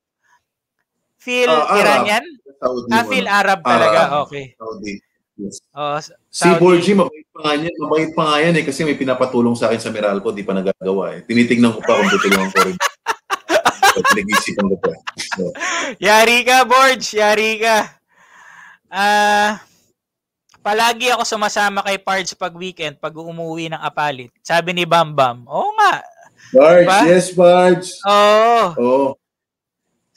Phil Arab. Iranian? Saudi. Ah. Phil Arab talaga. Arab. Okay. Saudi. Yes. Oh, Si. Borgie, mabait pa nga yan. Mabait pa nga yan eh kasi may pinapatulong sa akin sa Meralco, di pa nagagawa eh. Tinitingnan ko pa kung tutulungan ko rin. [laughs] so, pinag-isipan ko pa. So, Yari ka, Borge. Yari ka. Ah, palagi ako sumasama kay Pards pag weekend, pag umuwi ng apalit. Sabi ni Bam Bam. Oo nga. Barge, Diba? yes, Barge. Oo. Oo.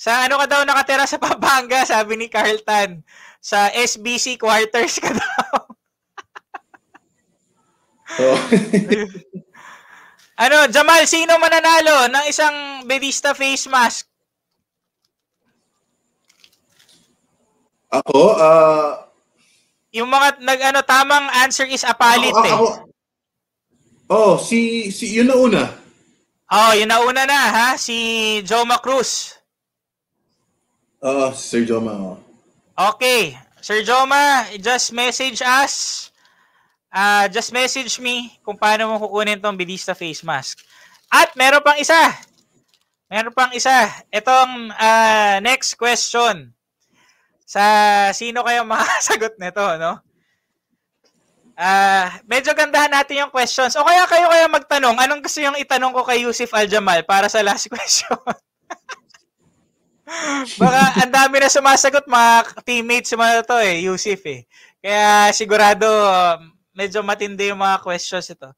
Sa ano ka daw nakatira sa Pampanga, sabi ni Carlton. Sa SBC quarters ka daw. [laughs] Oo. ano, Jamal, sino mananalo ng isang Bedista face mask? ako, ah... Yung mga nag ano tamang answer is apalit ako, eh. ako, oh, si, si, yun na una. Oh, yun na una na ha, si Joma Cruz. Oo, si Sir Joma. oh. Okay. Sir Joma, just message us. Ah, just message me kung paano mo kukunin tong Bidista face mask. At meron pang isa. Meron pang isa. Itong ah, next question. Sa sino kaya makasagot [laughs] nito, no? Ah, medyo gandahan natin yung questions. O kaya kayo kaya magtanong, anong gusto yung itanong ko kay Yusuf Aljamal para sa last [laughs] question? Baka ang dami na sumasagot mga teammates mo to eh, Yusuf eh. Kaya sigurado um, medyo matindi yung mga questions ito.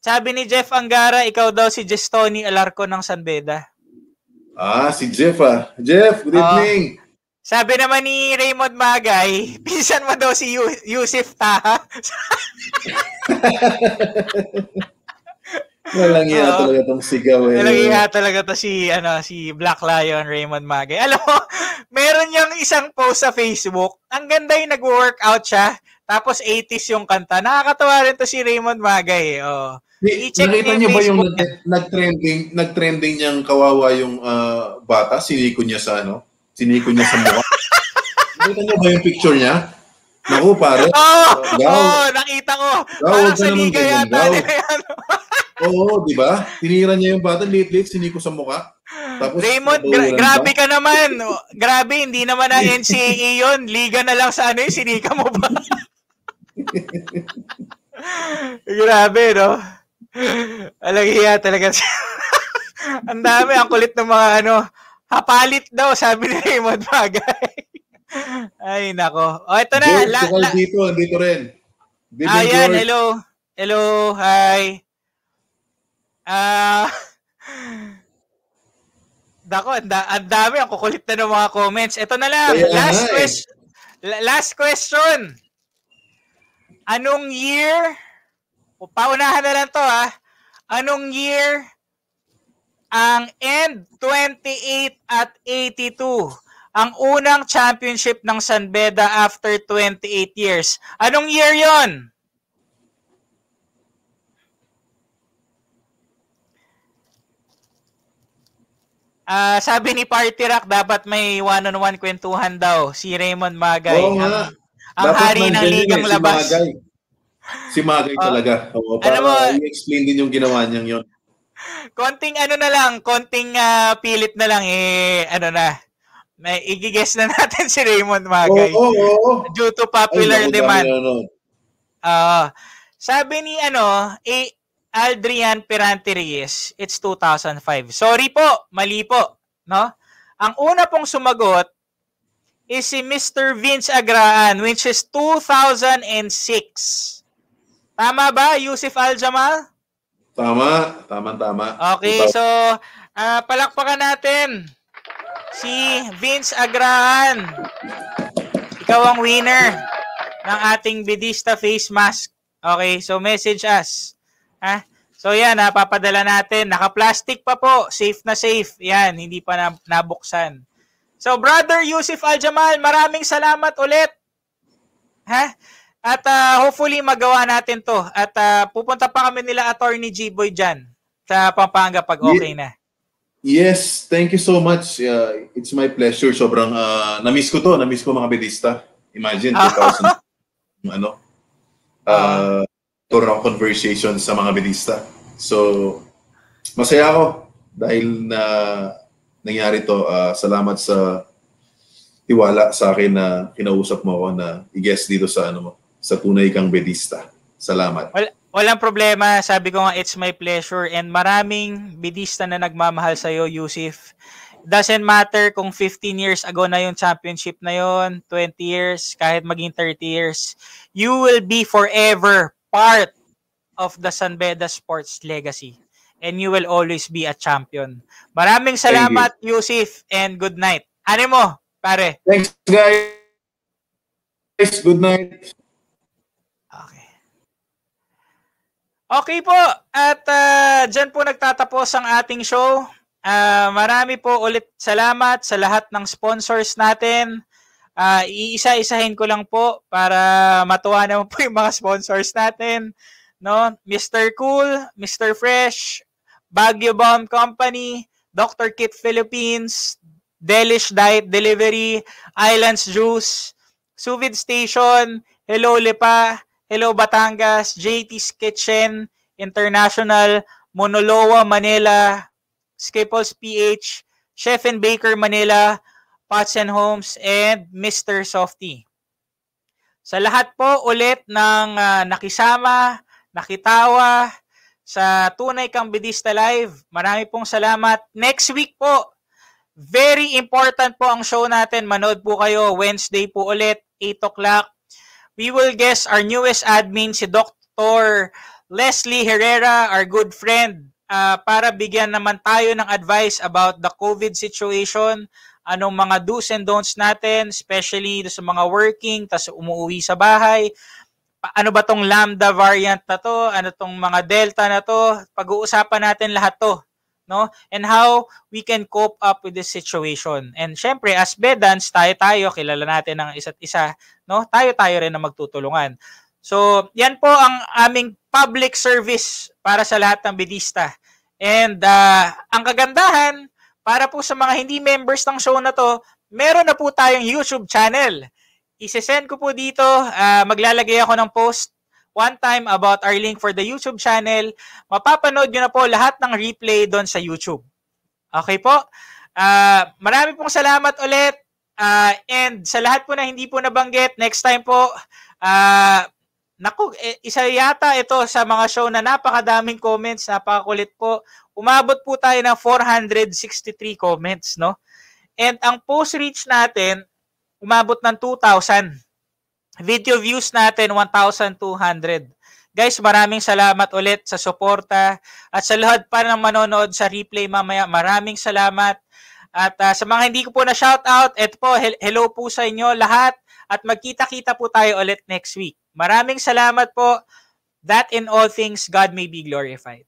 Sabi ni Jeff Angara, ikaw daw si Gestoni Alarco ng San Beda. Ah, si Jeff ah. Jeff, good Ah. evening. Sabi naman ni Raymond Magay, [laughs] pinsan mo daw si Yu- Yusuf Taha. [laughs] Walang iya talaga tong sigaw eh. Talaga talaga to si ano si Black Lion Raymond Magay. Alam mo, meron yung isang post sa Facebook. Ang ganda yung nag-workout siya. Tapos 80s yung kanta. Nakakatawa rin to si Raymond Magay. Oh. I-check Nakita niyo ba yung nag-trending, nag-trending niyang kawawa yung ah, bata, siniko niya sa ano? Siniko niya sa mukha. [laughs] Nakita niyo ba yung picture niya? Naku, pare. [laughs] Oh, Gaw. oh, nakita ko. Gaw, Parang sa liga yata. [laughs] Oo, di ba? Tinira niya yung bata, late-late, siniko sa mukha. Tapos, Raymond, gra- grabe ka naman. Oh, Grabe, hindi naman na NCAA yun. Liga na lang sa ano yun, sinika mo ba? [laughs] grabe, no? Alang hiya talaga. ang dami, ang kulit ng mga ano, hapalit daw, sabi ni Raymond Bagay. Ay, nako. O, ito na. George, La, la, dito, dito rin. Good evening, Ayan, George. hello. Hello, hi. Ah, [laughs] Dako, ang da- dami, ang kukulit na ng mga comments. Ito na lang, Kaya last question. Last question. Anong year? O, Paunahan na lang to ha. Anong year ang end 28 at 82? Ang unang championship ng San Beda after 28 years. Anong year yon? Ah, sabi ni Party Rock, dapat may one-on-one kwentuhan daw si Raymond Magay. Oo ang ang Dapat hari ng ligang eh, labas. Si Magay, si Magay Ah, talaga. Oo, para alam mo- i-explain din yung ginawa niyang yun. Konting ano na lang, konting ah, pilit na lang eh ano na. May igigess na natin [laughs] si Raymond Oo, Magay. oo, oo. Due to Ay, popular naku, demand. nanonood. Ah, sabi ni ano, eh, Aldrian Perante Reyes, it's 2005. Sorry po, mali po, no? Ang una pong sumagot is si Mr. Vince Agraan, which is 2006. Tama ba, Yusuf Aljamal? Tama, tama, tama. Okay, so ah, palakpakan natin si Vince Agrahan. Ikaw ang winner ng ating Bidista face mask. Okay, so message us. Ha? So yan, napapadala natin. Naka-plastic pa po. Safe na safe. Yan, hindi pa na, nabuksan. So brother Yusuf Aljamal, maraming salamat ulit. Ha? At ah, hopefully magawa natin to. At ah, pupunta pa kami nila attorney G-Boy dyan sa Pampanga pag okay na. Yes, thank you so much. Yeah, it's my pleasure. Sobrang uh, na-miss ko to, na-miss ko mga bedista. Imagine 2000 [laughs] ano. Uh, tour ng conversation sa mga bedista. So masaya ako dahil na nangyari to. Uh, salamat sa tiwala sa akin na kinausap mo ako na i-guest dito sa ano mo, sa tunay kang bedista. Salamat. Wal, walang problema. Sabi ko nga, it's my pleasure. And maraming bidista na nagmamahal sa'yo, Yusuf. Doesn't matter kung 15 years ago na yung championship na yon, 20 years, kahit maging 30 years. You will be forever part of the San Beda sports legacy. And you will always be a champion. Maraming salamat, Yusuf, and good night. Ano mo, pare? Thanks, guys. Good night. Okay po. At uh, dyan po nagtatapos ang ating show. Uh, marami po ulit salamat sa lahat ng sponsors natin. Uh, iisa-isahin ko lang po para matuwa naman po [laughs] yung mga sponsors natin. No? Mr. Cool, Mr. Fresh, Baguio Bomb Company, Dr. Kit Philippines, Delish Diet Delivery, Islands Juice, Suvid Station, Hello Lipa, Hello Batangas, JT's Kitchen, International, Monoloa Manila, Skipples PH, Chef and Baker Manila, Pots and Homes, and Mr. Softy. Sa lahat po ulit ng uh, nakisama, nakitawa sa Tunay Kang Bidista Live, marami pong salamat. Next week po, very important po ang show natin. Manood po kayo Wednesday po ulit, 8 o'clock. We will guest our newest admin, si Dr. Leslie Herrera, our good friend, uh, para bigyan naman tayo ng advice about the COVID situation, anong mga do's and don'ts natin, especially sa mga working, tas umuwi sa bahay, ano ba tong lambda variant na to, ano tong mga delta na to, pag-uusapan natin lahat to, no? And how we can cope up with this situation. And syempre, as Bedans, tayo-tayo, kilala natin ang isa't isa, no? Tayo-tayo rin na magtutulungan. So, yan po ang aming public service para sa lahat ng bedista. And uh, ang kagandahan, para po sa mga hindi members ng show na to, meron na po tayong YouTube channel. Isesend ko po dito, uh, maglalagay ako ng post one time about our link for the YouTube channel. Mapapanood nyo na po lahat ng replay doon sa YouTube. Okay po? Uh, marami pong salamat ulit. Uh, and sa lahat po na hindi po nabanggit, next time po, uh, Naku, eh, isa yata ito sa mga show na napakadaming comments, napakakulit po. Umabot po tayo ng 463 comments, no? And ang post reach natin, umabot ng 2,000. Video views natin, 1,200. Guys, maraming salamat ulit sa suporta at sa lahat pa ng manonood sa replay mamaya. Maraming salamat. At uh, sa mga hindi ko po na shout out, eto po, hello po sa inyo lahat at magkita-kita po tayo ulit next week. Maraming salamat po. That in all things, God may be glorified.